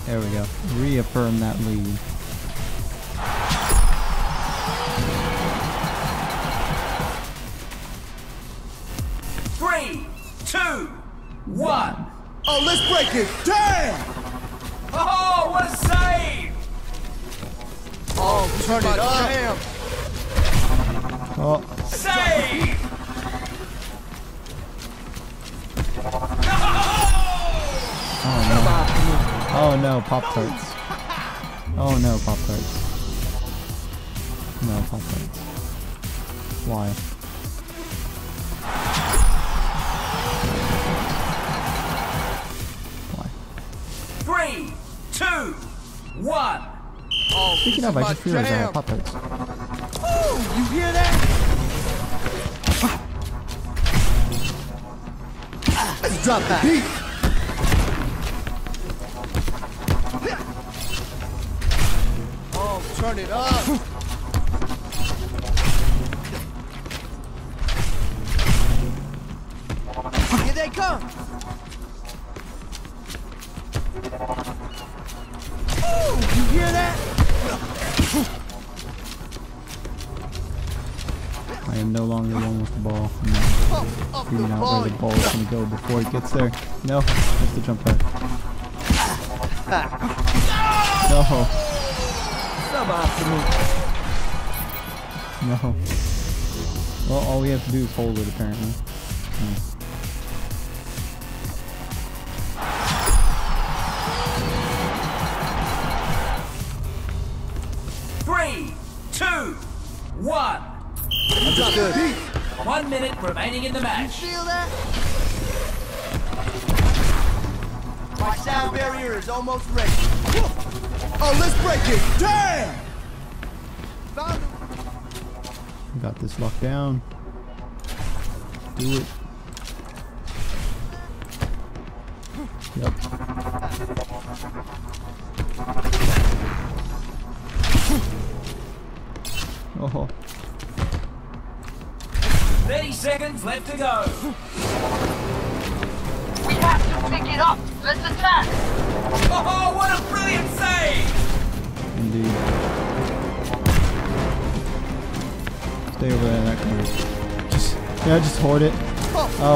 There we go. Reaffirm that lead. Have jam. pop tarts. Oh, you hear that? Let's drop that. Beat. No, just the jump pad. No. Suboptimal. No. Well, all we have to do is hold it, apparently. Hmm. Almost ready. Oh, let's break it. Damn!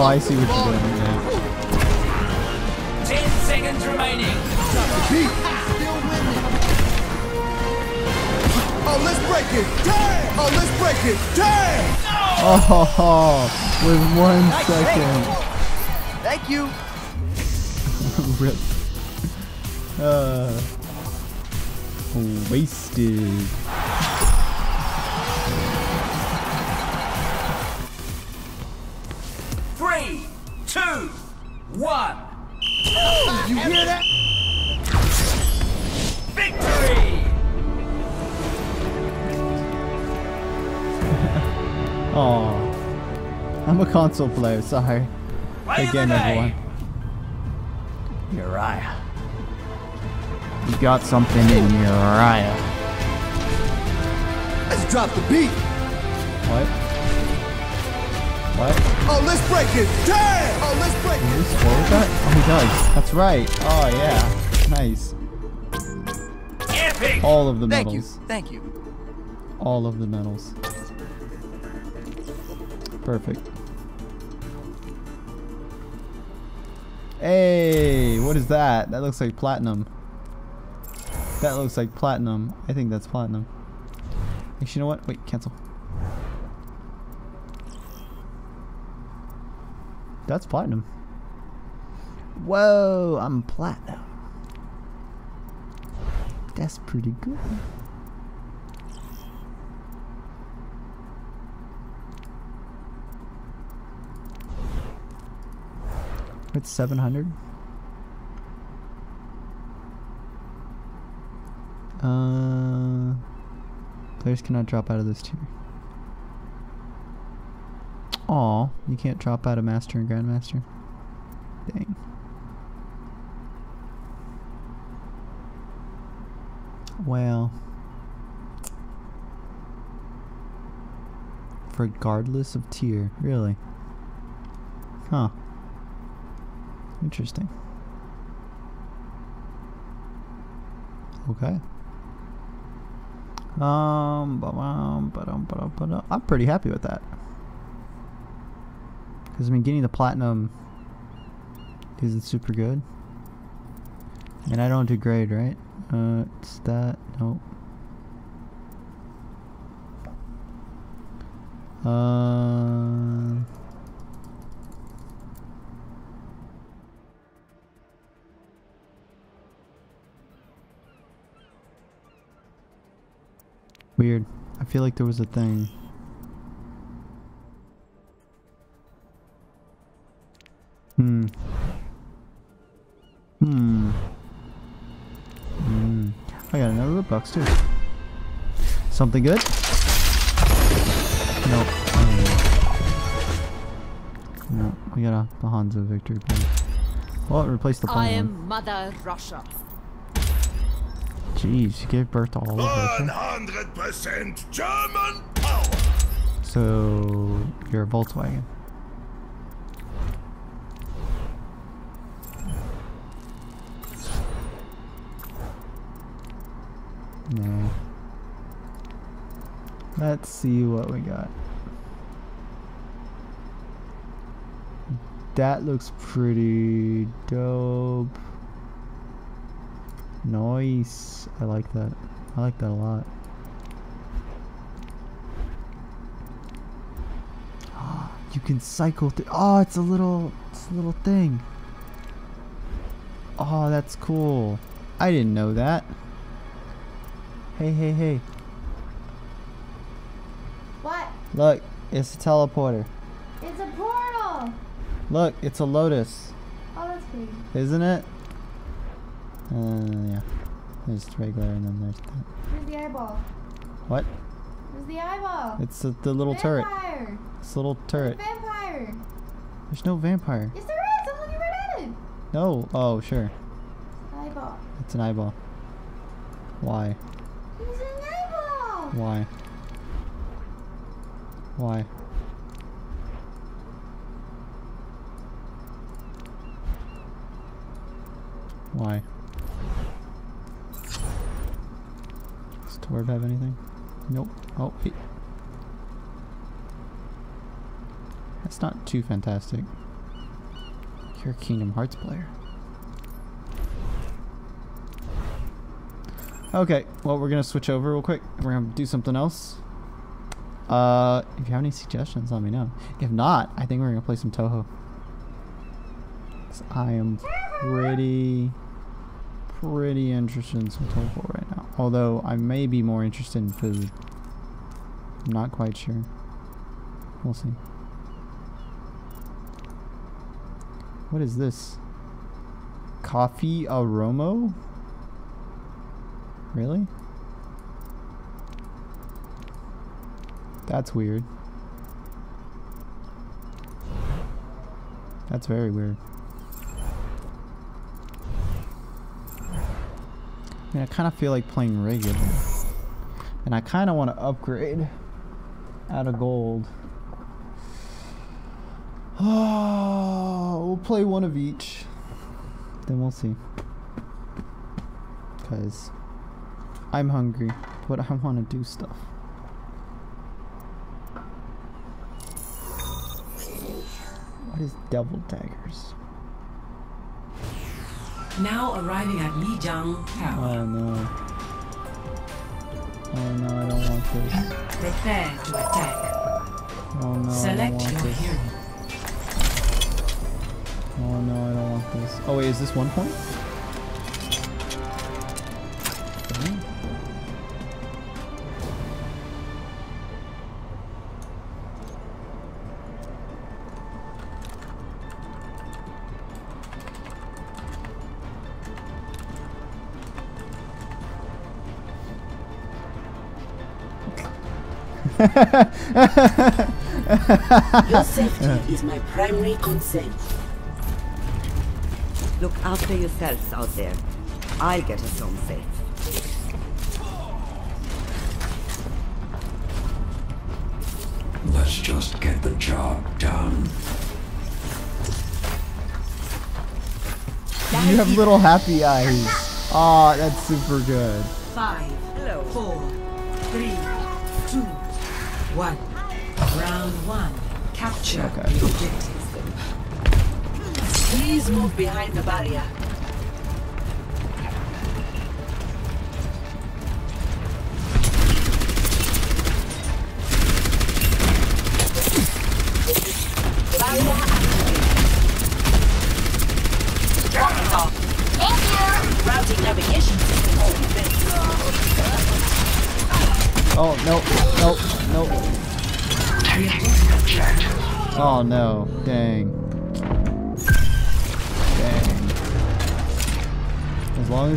I see what you're doing. Yeah. 10 seconds remaining. Still winning. Oh, let's break it. Damn! Oh, let's break it. Damn! Oh, *laughs* with one Nice second. Thank you. *laughs* Rip. Uh, wasted. I'm a console player. Sorry. Play Again, everyone. Uriah. You got something in Uriah. Let's drop the beat. What? What? Oh, let's break it. Damn! Oh, let's break Can it. you score with that? Oh, he does. That's right. Oh, yeah. Nice. Epic! All of the medals. Thank you. Thank you. All of the medals. Perfect. Hey, what is that? That looks like platinum. That looks like platinum. I think that's platinum. Actually, you know what? Wait, cancel. That's platinum. Whoa, I'm platinum. That's pretty good. It's 700. Uh, players cannot drop out of this tier. Aw, you can't drop out of Master and Grandmaster. Dang. Well. Regardless of tier, really. Huh. Interesting. Okay. Um. I'm pretty happy with that. Because, I mean, getting the platinum isn't super good. And I don't do grade, right? Uh, it's that. Nope. Uh... Weird. I feel like there was a thing. Hmm. Hmm. Hmm. I got another loot box too. Something good? Nope. Um, no, we got a Bahanza victory point. Well, replace the I am Mother Russia. Jeez, you gave birth to all of Russia. 100% German power. So you're a Volkswagen. No. Let's see what we got. That looks pretty dope. Nice. I like that. I like that a lot. *gasps* You can cycle through. Oh, it's a little, it's a little thing. Oh, that's cool. I didn't know that. Hey, hey, hey. What? Look, it's a teleporter. It's a portal! Look, it's a lotus. Oh, that's pretty. Isn't it? Uh, yeah. There's regular and then there's that. Where's the eyeball? What? Where's the eyeball? It's the, the little turret. Vampire! It's a little turret. Vampire! There's no vampire. Yes, there is! I'm looking right at it! No. Oh, sure. Eyeball. It's an eyeball. Why? He's an eyeball! Why? Why? Why? Have anything? Nope. Oh. That's not too fantastic. You're a Kingdom Hearts player. Okay, well, we're gonna switch over real quick. We're gonna do something else. Uh, if you have any suggestions, let me know. If not, I think we're gonna play some Touhou. I am pretty, pretty interested in some Touhou right. Although I may be more interested in food. I'm not quite sure. We'll see. What is this? Coffee aroma? Really? That's weird. That's very weird. I mean, I kind of feel like playing regular. And I kind of want to upgrade out of gold. Oh, *sighs* we'll play one of each. Then we'll see. Because I'm hungry, but I want to do stuff. What is devil daggers? Now arriving at Lijiang Tower. Oh no. Oh no, I don't want this. Prepare to attack. Oh no, I don't Select want your this. hero. Oh no, I don't want this. Oh wait, is this one point? Your safety is my primary concern. Look after yourselves out there. I'll get us home safe. Let's just get the job done. You have little happy eyes. Aw, that's super good. Five, four, three, two, one. Round one. Capture Okay. the objective. Please move behind the barrier.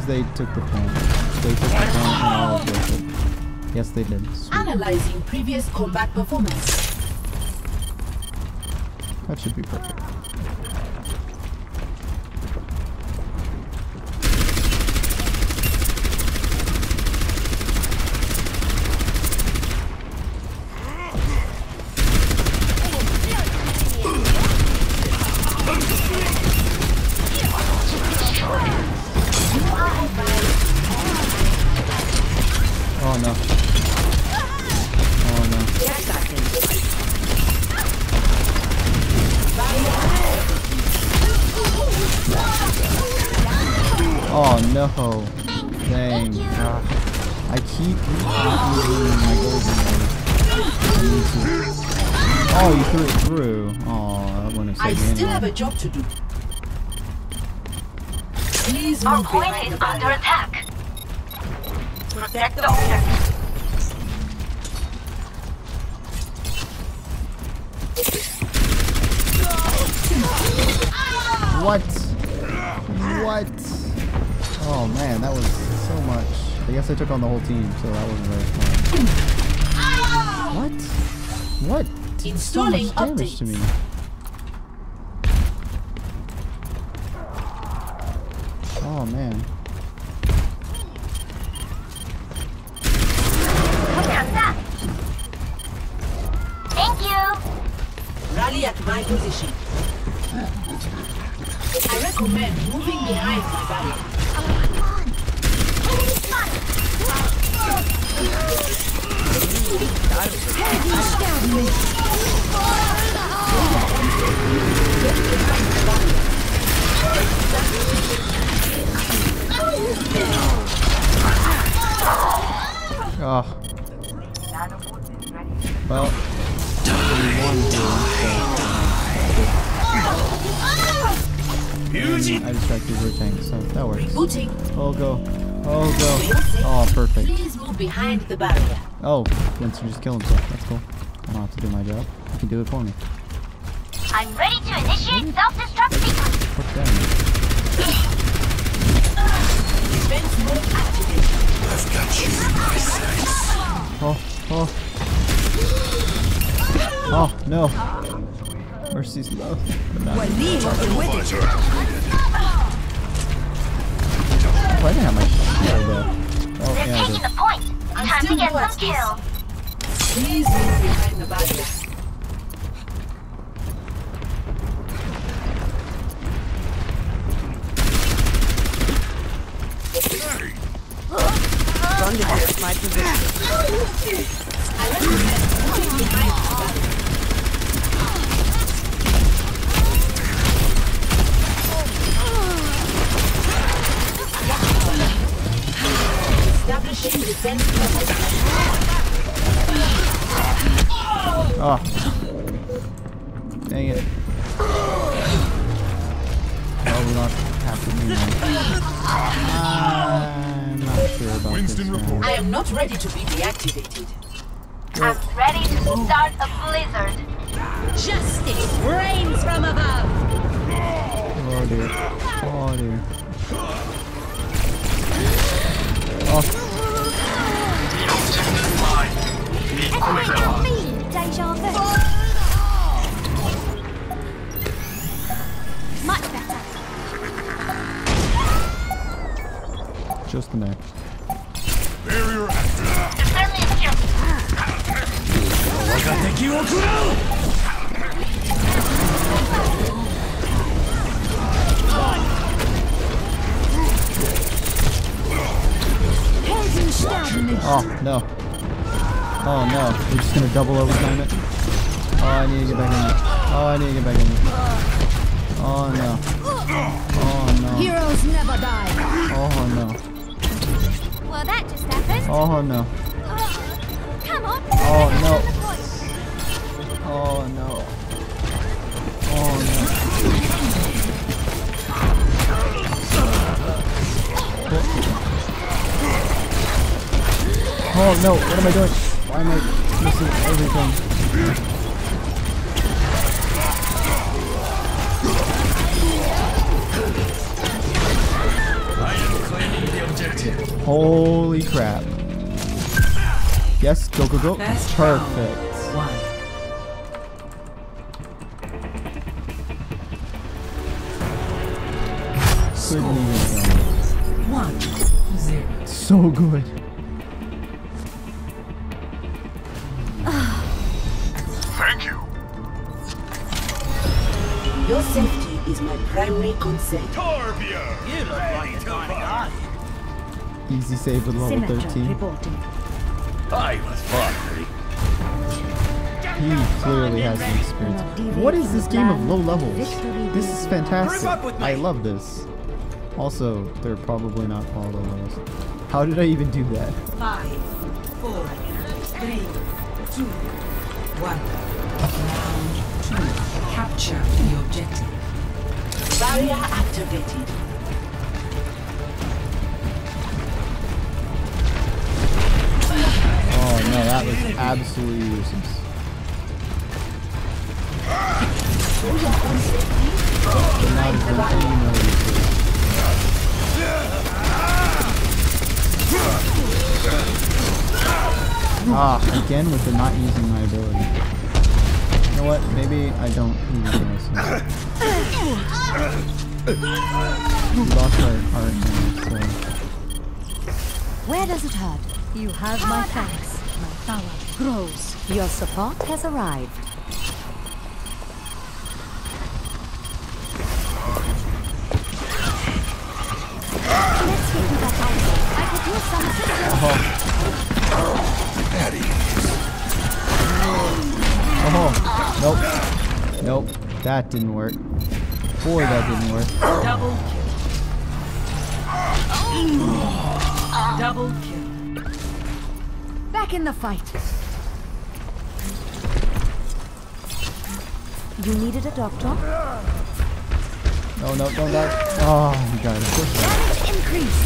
Dang. As long as they took the point. They took the point and all of this. Yes, they did. Sweet. Analyzing previous combat performance. That should be perfect. What? Did so Installing much damage to me. Oh man. Thank you. Rally at my position. I recommend moving behind my barrier. Oh. Well. we won here, so- I distracted your tank, so that works. Rebooting. Oh go. Oh go. Oh perfect. Please move behind the barrier. Oh, Winston just killed himself. That's cool. I don't have to do my job. You can do it for me. I'm ready to initiate self-destruct sequence. What's that? Defense mode activated. I've got you in my sights. Oh, oh. Oh, no. Mercy's love. Oh, I didn't have my shield though. Oh, They're yeah, taking the point. Time to get good some at this. kills. Please Easy save with level 13. I was fun. He clearly has some experience. What is this game of low levels? This is fantastic. I love this. Also, they're probably not all low levels. How did I even do that? Five, four, three, two, one. Round two. Capture the objective. Barrier activated. Absolutely useless. Ah, again with the not using my ability. You know what? Maybe I don't need this. We lost our heart now, so. Where does it hurt? You have my thanks. My power grows. Your support has arrived. Let's get to that house. I could use some uh-huh. assistance. Oh, uh-huh. nope. Nope. That didn't work. Boy, that didn't work. Double kill. *sighs* Double kill. Back in the fight. You needed a doctor? No, no, don't die. Oh, you got it. Of course you got it. Damage increase.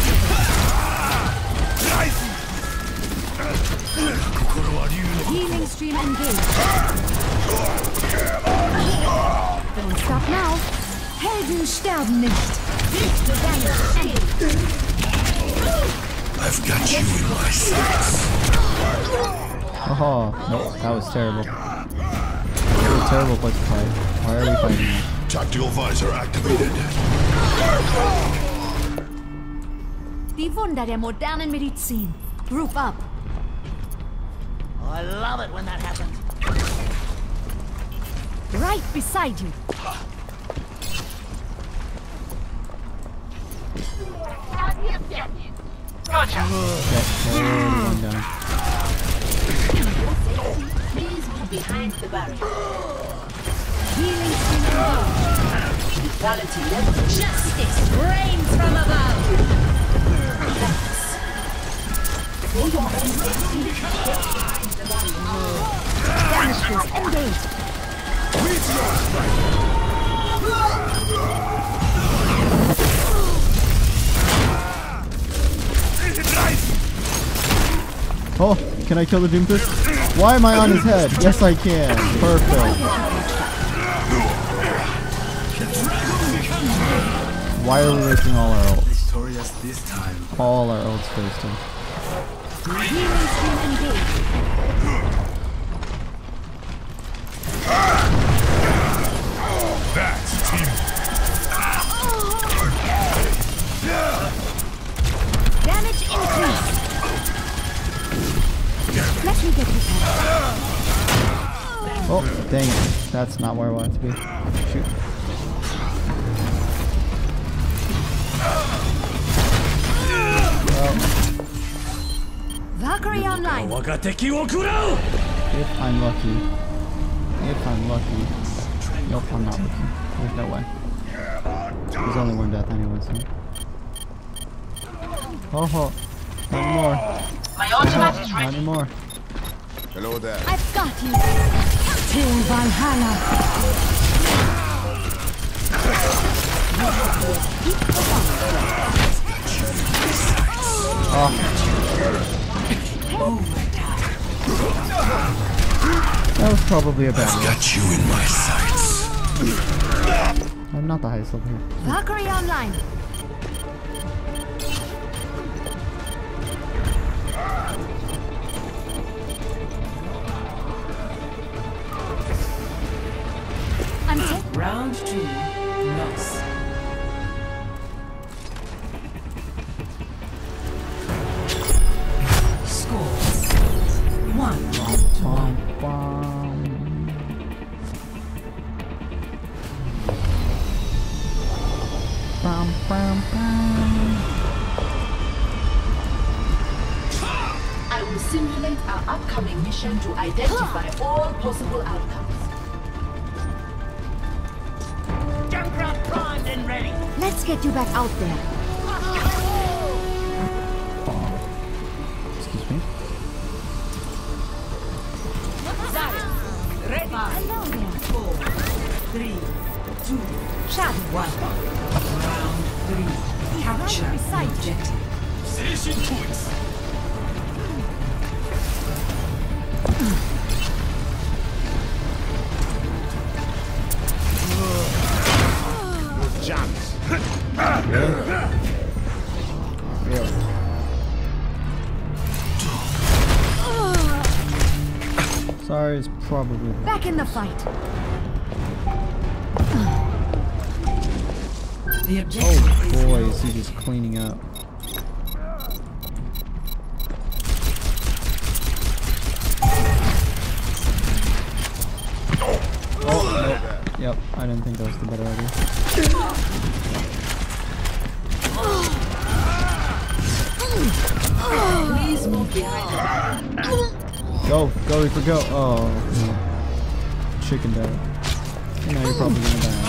Healing stream engaged. Don't stop now. Helden sterben nicht. I've got you in my sights. Oh, nope. That was terrible. That was a terrible place to fight. Why are we fighting now? Tactical visor activated. Die Wunder der modernen Medizin. Group up. Oh, I love it when that happens. Right beside you. Gotcha. Okay, everyone. Please move behind the barrier. Healing level. Justice reigns from above. Damages engaged. Oh, can I kill the Doomfist? Why am I on his head? Yes, I can. Perfect. Why are we wasting all our ults? Victorious this time. All our ults wasted. Healing stream engaged. That's team. Damage increase. Let me get you. Oh, dang it. That's not where I want it to be. Shoot. Valkyrie online. if I'm lucky. If I'm lucky. Nope, I'm not lucky. There's no way. There's only one death anyway, so. Oh, oh. Not anymore. My ultimate is Not ready. anymore. Hello there. I've got you. Till Valhalla. Oh. That was probably a bad I've got you in my sights. I'm not the highest level here. Valkyrie online. Round two. probably not. Back in the fight. The oh boy, is he just cleaning up. Oh. Yep, I didn't think that was the better idea. Oh, go, go, Reaper, go. Oh chicken out. And now you're probably gonna die.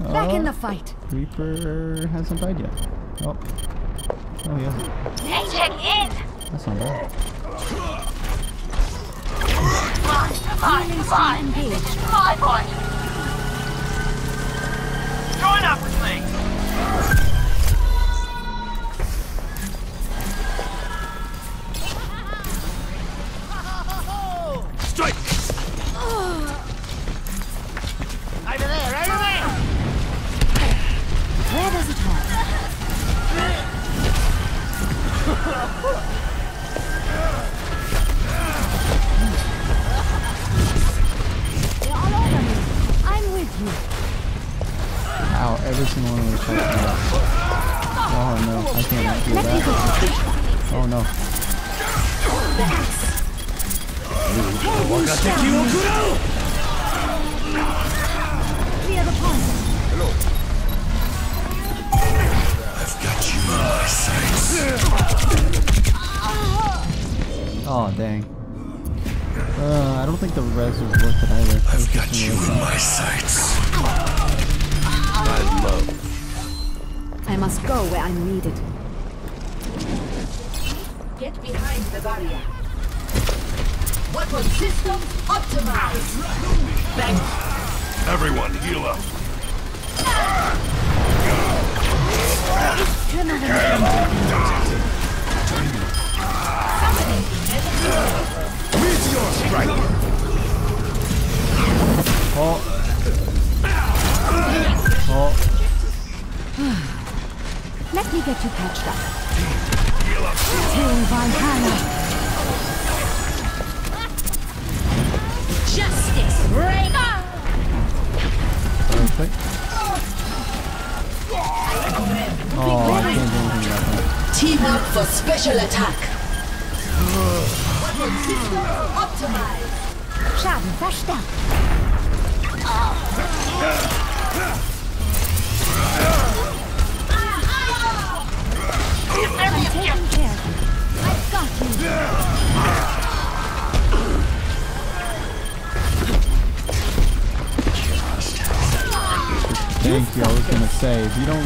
Oh, Back in the fight. Reaper hasn't died yet. Oh. Oh, yeah. They check in. That's not bad. Run, run, run. My point.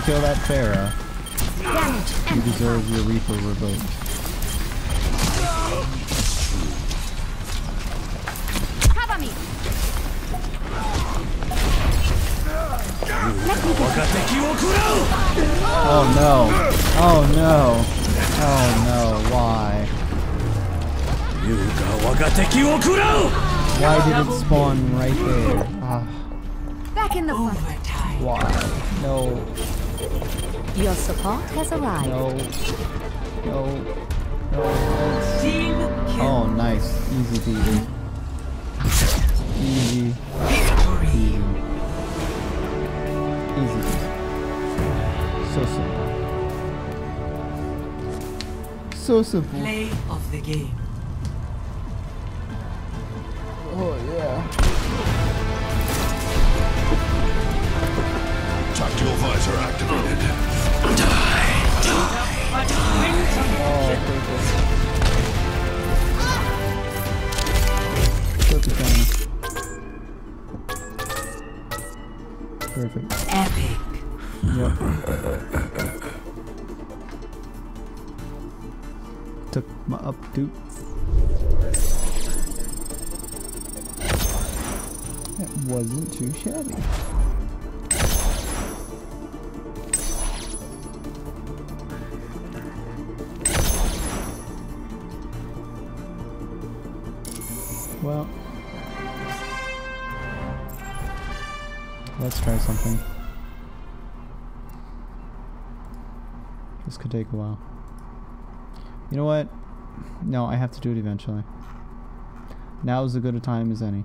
kill that Pharah. possible. Play of the game. Something. This could take a while. You know what? No, I have to do it eventually. Now is as good a time as any.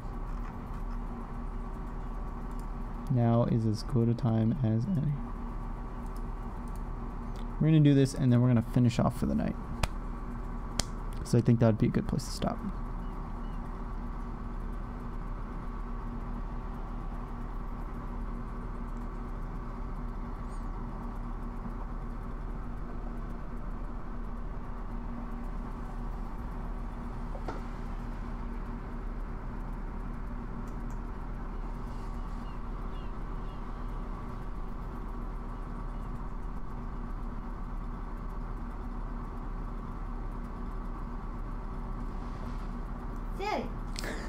Now is as good a time as any. We're gonna do this and then we're gonna finish off for the night. So I think that'd be a good place to stop.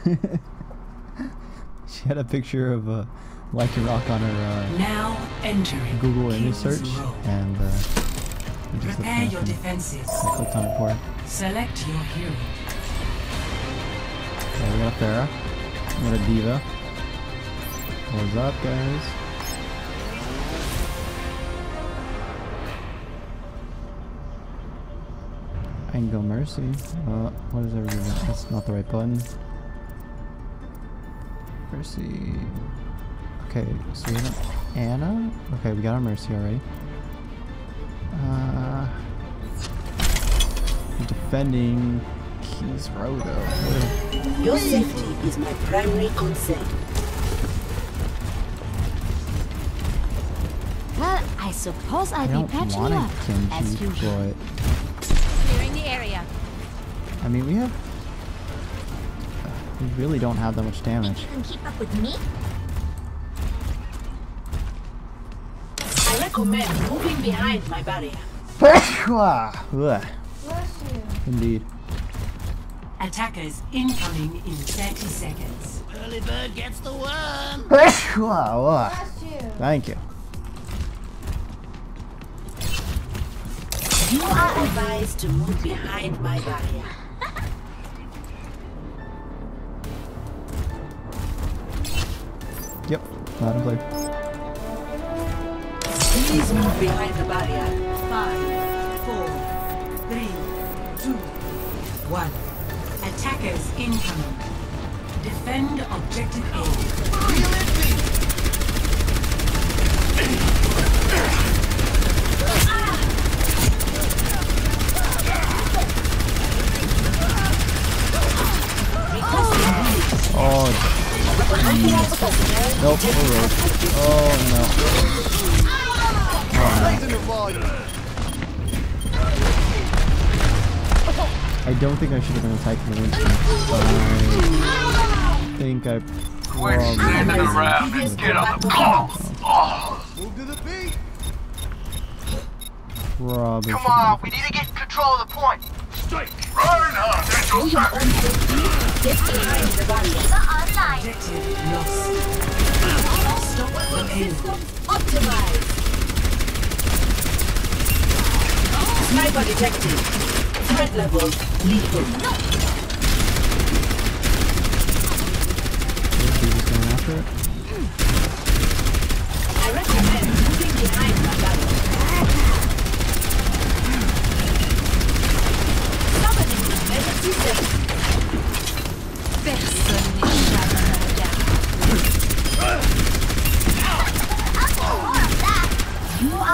Sid, she had a picture of uh, Like Your Rock on her uh, Now entering Google image search, and uh, I just Prepare your defenses. I clicked on it for. Select your hero. Okay, we got a Pharah, we got a D.Va. What's up, guys? Go Mercy. Uh, what is everything? That's not the right button. Mercy. Okay, so we have Ana. Okay, we got our Mercy already. Uh, defending King's Row though. Your safety is my primary concern. Well, I suppose I I'll don't be patching want you to up, as Genji, usual. but Clearing the area. I mean we have. We really don't have that much damage. You can keep up with me? I recommend moving behind my barrier. Bless *laughs* you. Indeed. Attackers incoming in 30 seconds. Early bird gets the worm. Bless *laughs* you. Thank you. You are advised to move behind my barrier. Yep, loud and. Please move behind the barrier. Five, four, three, two, one. Attackers incoming. Defend objective A. Oh, jeez. Nope, we're rogue. Oh no. Raising the volume. I don't think I should have been attacking the Winston. I think I probably. standing around and get on the ball. Move to the beat. Probably. Come on, we need to get control of the point. Strike. Reinhardt at your Stop the Sniper detected. Threat level lethal. Going after it. I recommend moving behind my barrier. Summoning emergency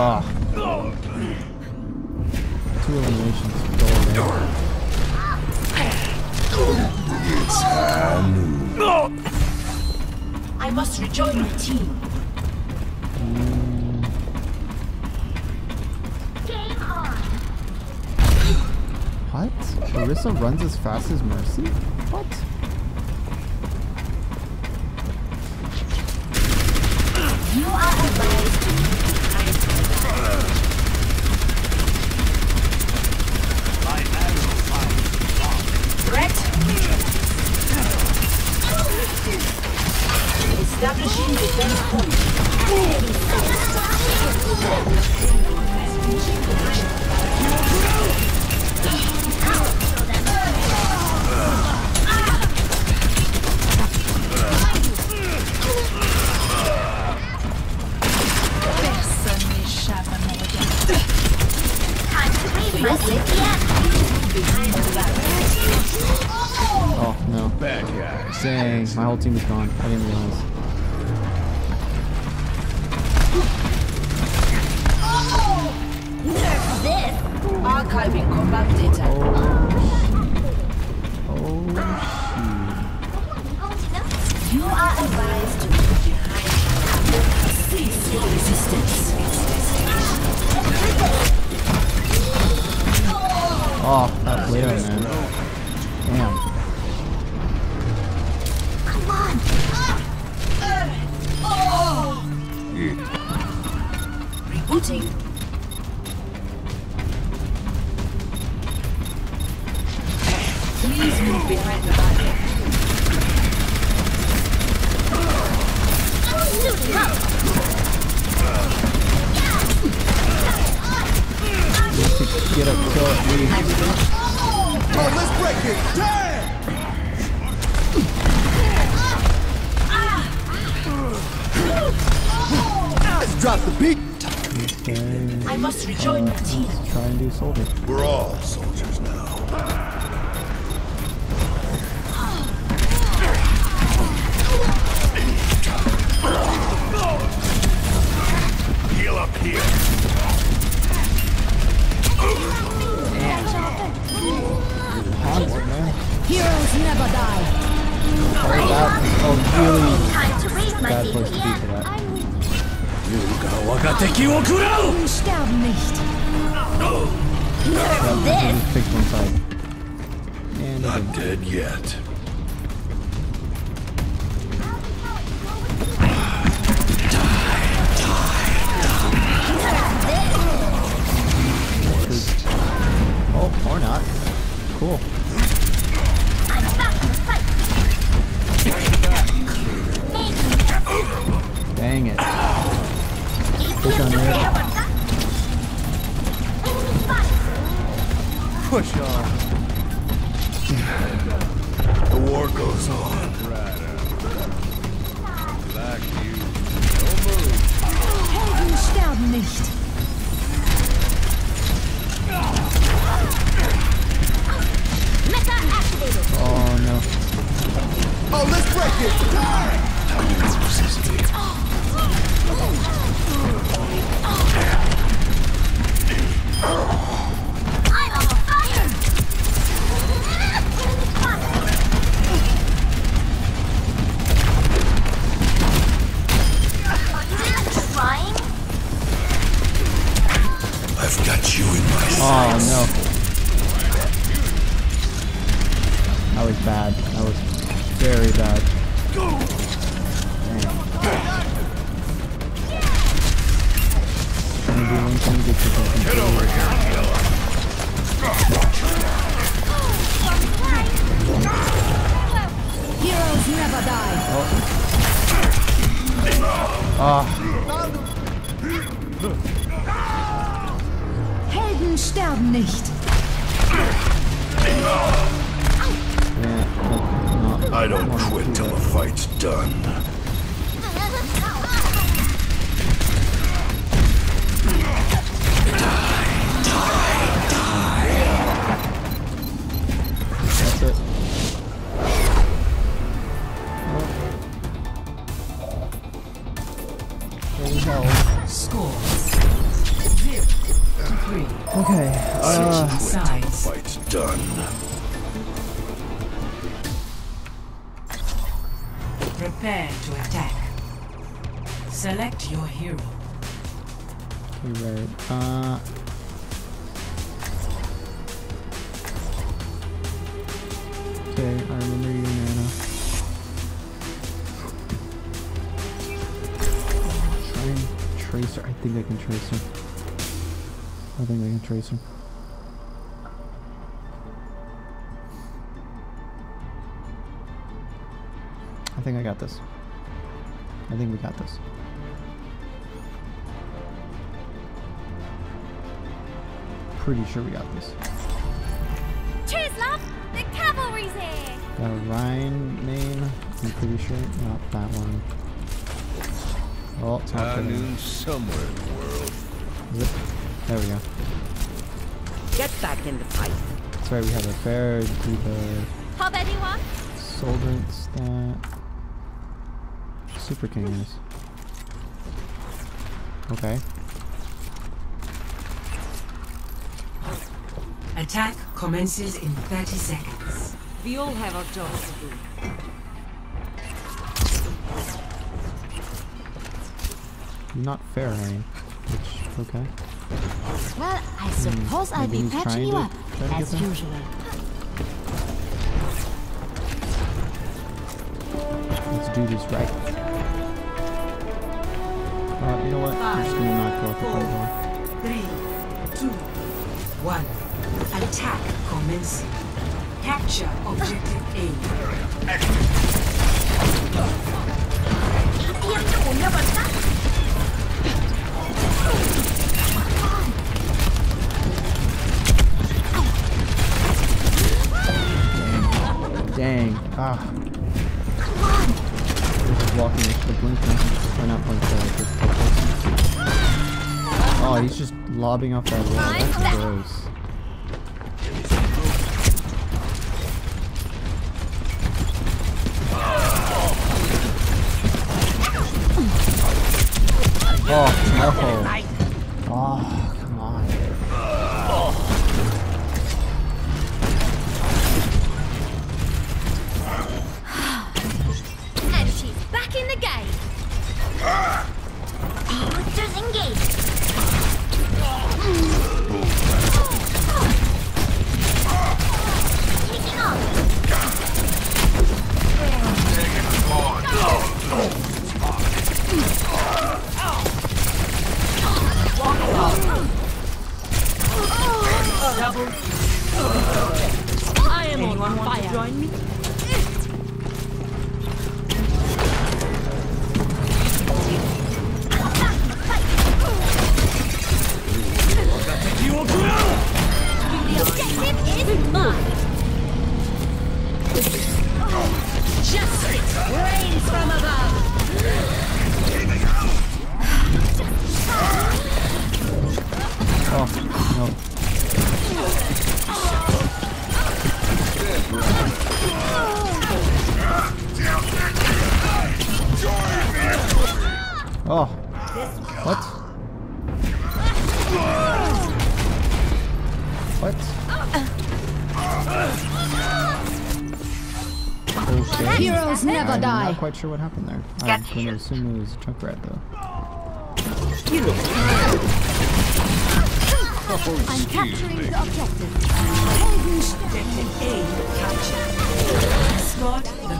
Ah. two eliminations. It's Hanu. I must rejoin my team. What? Orisa runs as fast as Mercy? What? Yeah, we just one side. And Not didn't. dead yet. Oh, or not. Cool. I'm back to fight. Dang it. Push on it. Push on. The war goes on. Helden sterben nicht. Mecha activated. Oh no. Oh, let's break it. I'm Oh no. That was bad. That was very bad. Dang. Maybe when can you get to the Get over here, Heroes never die. Ah, Helden sterben nicht. I don't quit till the fight's done. Trace her. I think I can trace him. I think I got this. I think we got this. Pretty sure we got this. Cheers, love! The cavalry's here! The Rhine name, I'm pretty sure. Not that one. Oh, it's not High noon somewhere in the world. Zip. There we go. Get back in the fight. That's right, we have a fair, do the Pub anyone? Soldent stat. Super King is. Okay. Attack commences in 30 seconds. We all have our jobs to do. Not fair, are you? Which, okay. Well, I suppose I'll be patching you up, as usual. Let's do this right. Uh, you know what? I'm just gonna not go off the front door. Three, two, one. Attack commencing. Capture objective A. Dang. Ah. This is walking into the blinker. Or not blinker, like Oh, he's just lobbing off that wall. That's gross. Oh, quite sure what happened there. I'm gonna assume it was Junkrat though. I'm capturing the objective. Objective A captured. Escort the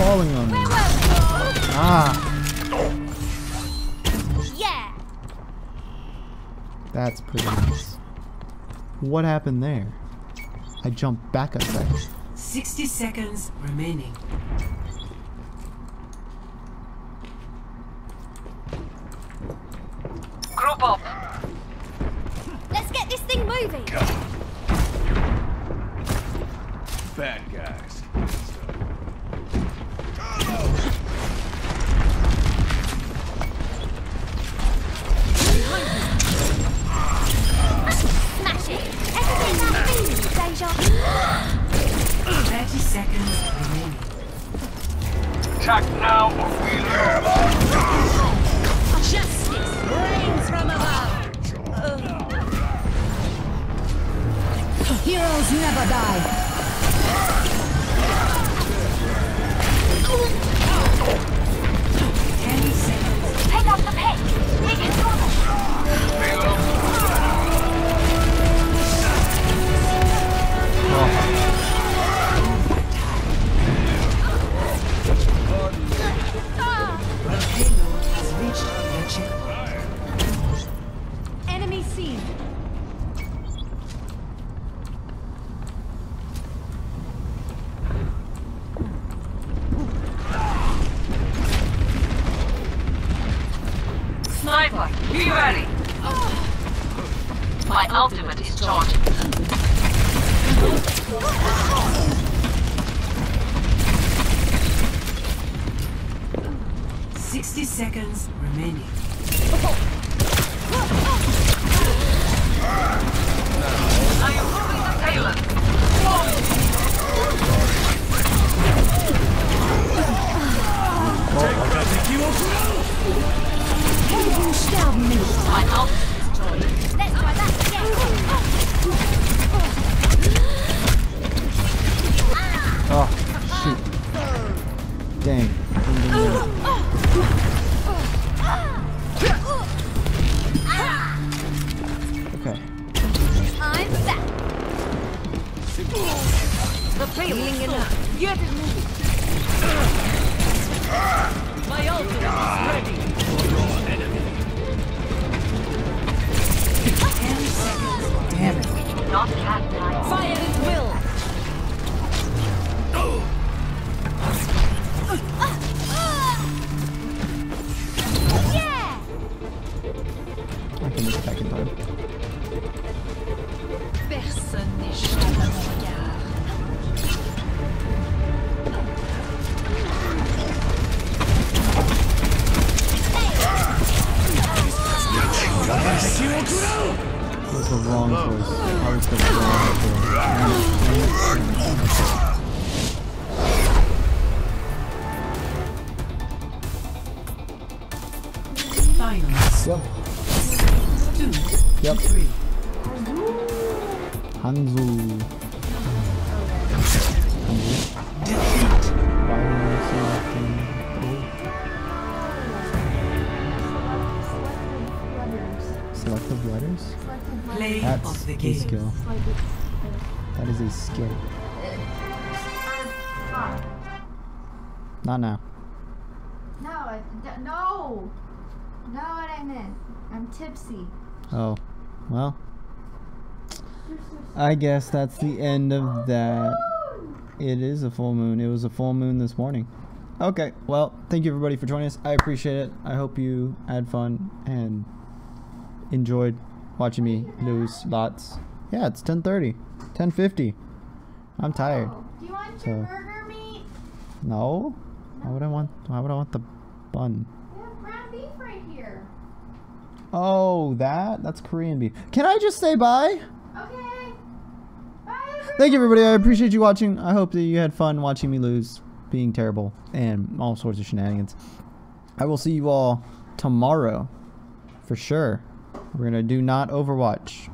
falling on me. Ah. Yeah. That's pretty nice. What happened there? I jumped back a second. 60 seconds remaining. Not now. No, I, d- no! Not what I meant. I'm tipsy. Oh, well. I guess that's the end of that. It is a full moon. It was a full moon this morning. Okay, well, thank you everybody for joining us. I appreciate it. I hope you had fun and enjoyed watching me lose lots. Yeah, it's 10:30, 10:50. I'm tired. Oh, do you want So- your burger meat? No. Would I want? Why would I want the bun? We have ground beef right here. Oh, that? That's Korean beef. Can I just say bye? Okay. Bye, Thank you, everybody. I appreciate you watching. I hope that you had fun watching me lose, being terrible, and all sorts of shenanigans. I will see you all tomorrow, for sure. We're gonna do not Overwatch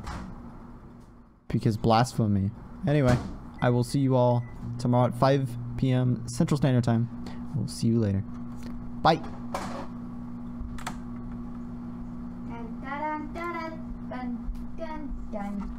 because blasphemy. Anyway, I will see you all tomorrow at 5 p.m. Central Standard Time. We'll see you later. Bye. Dun, dun, dun,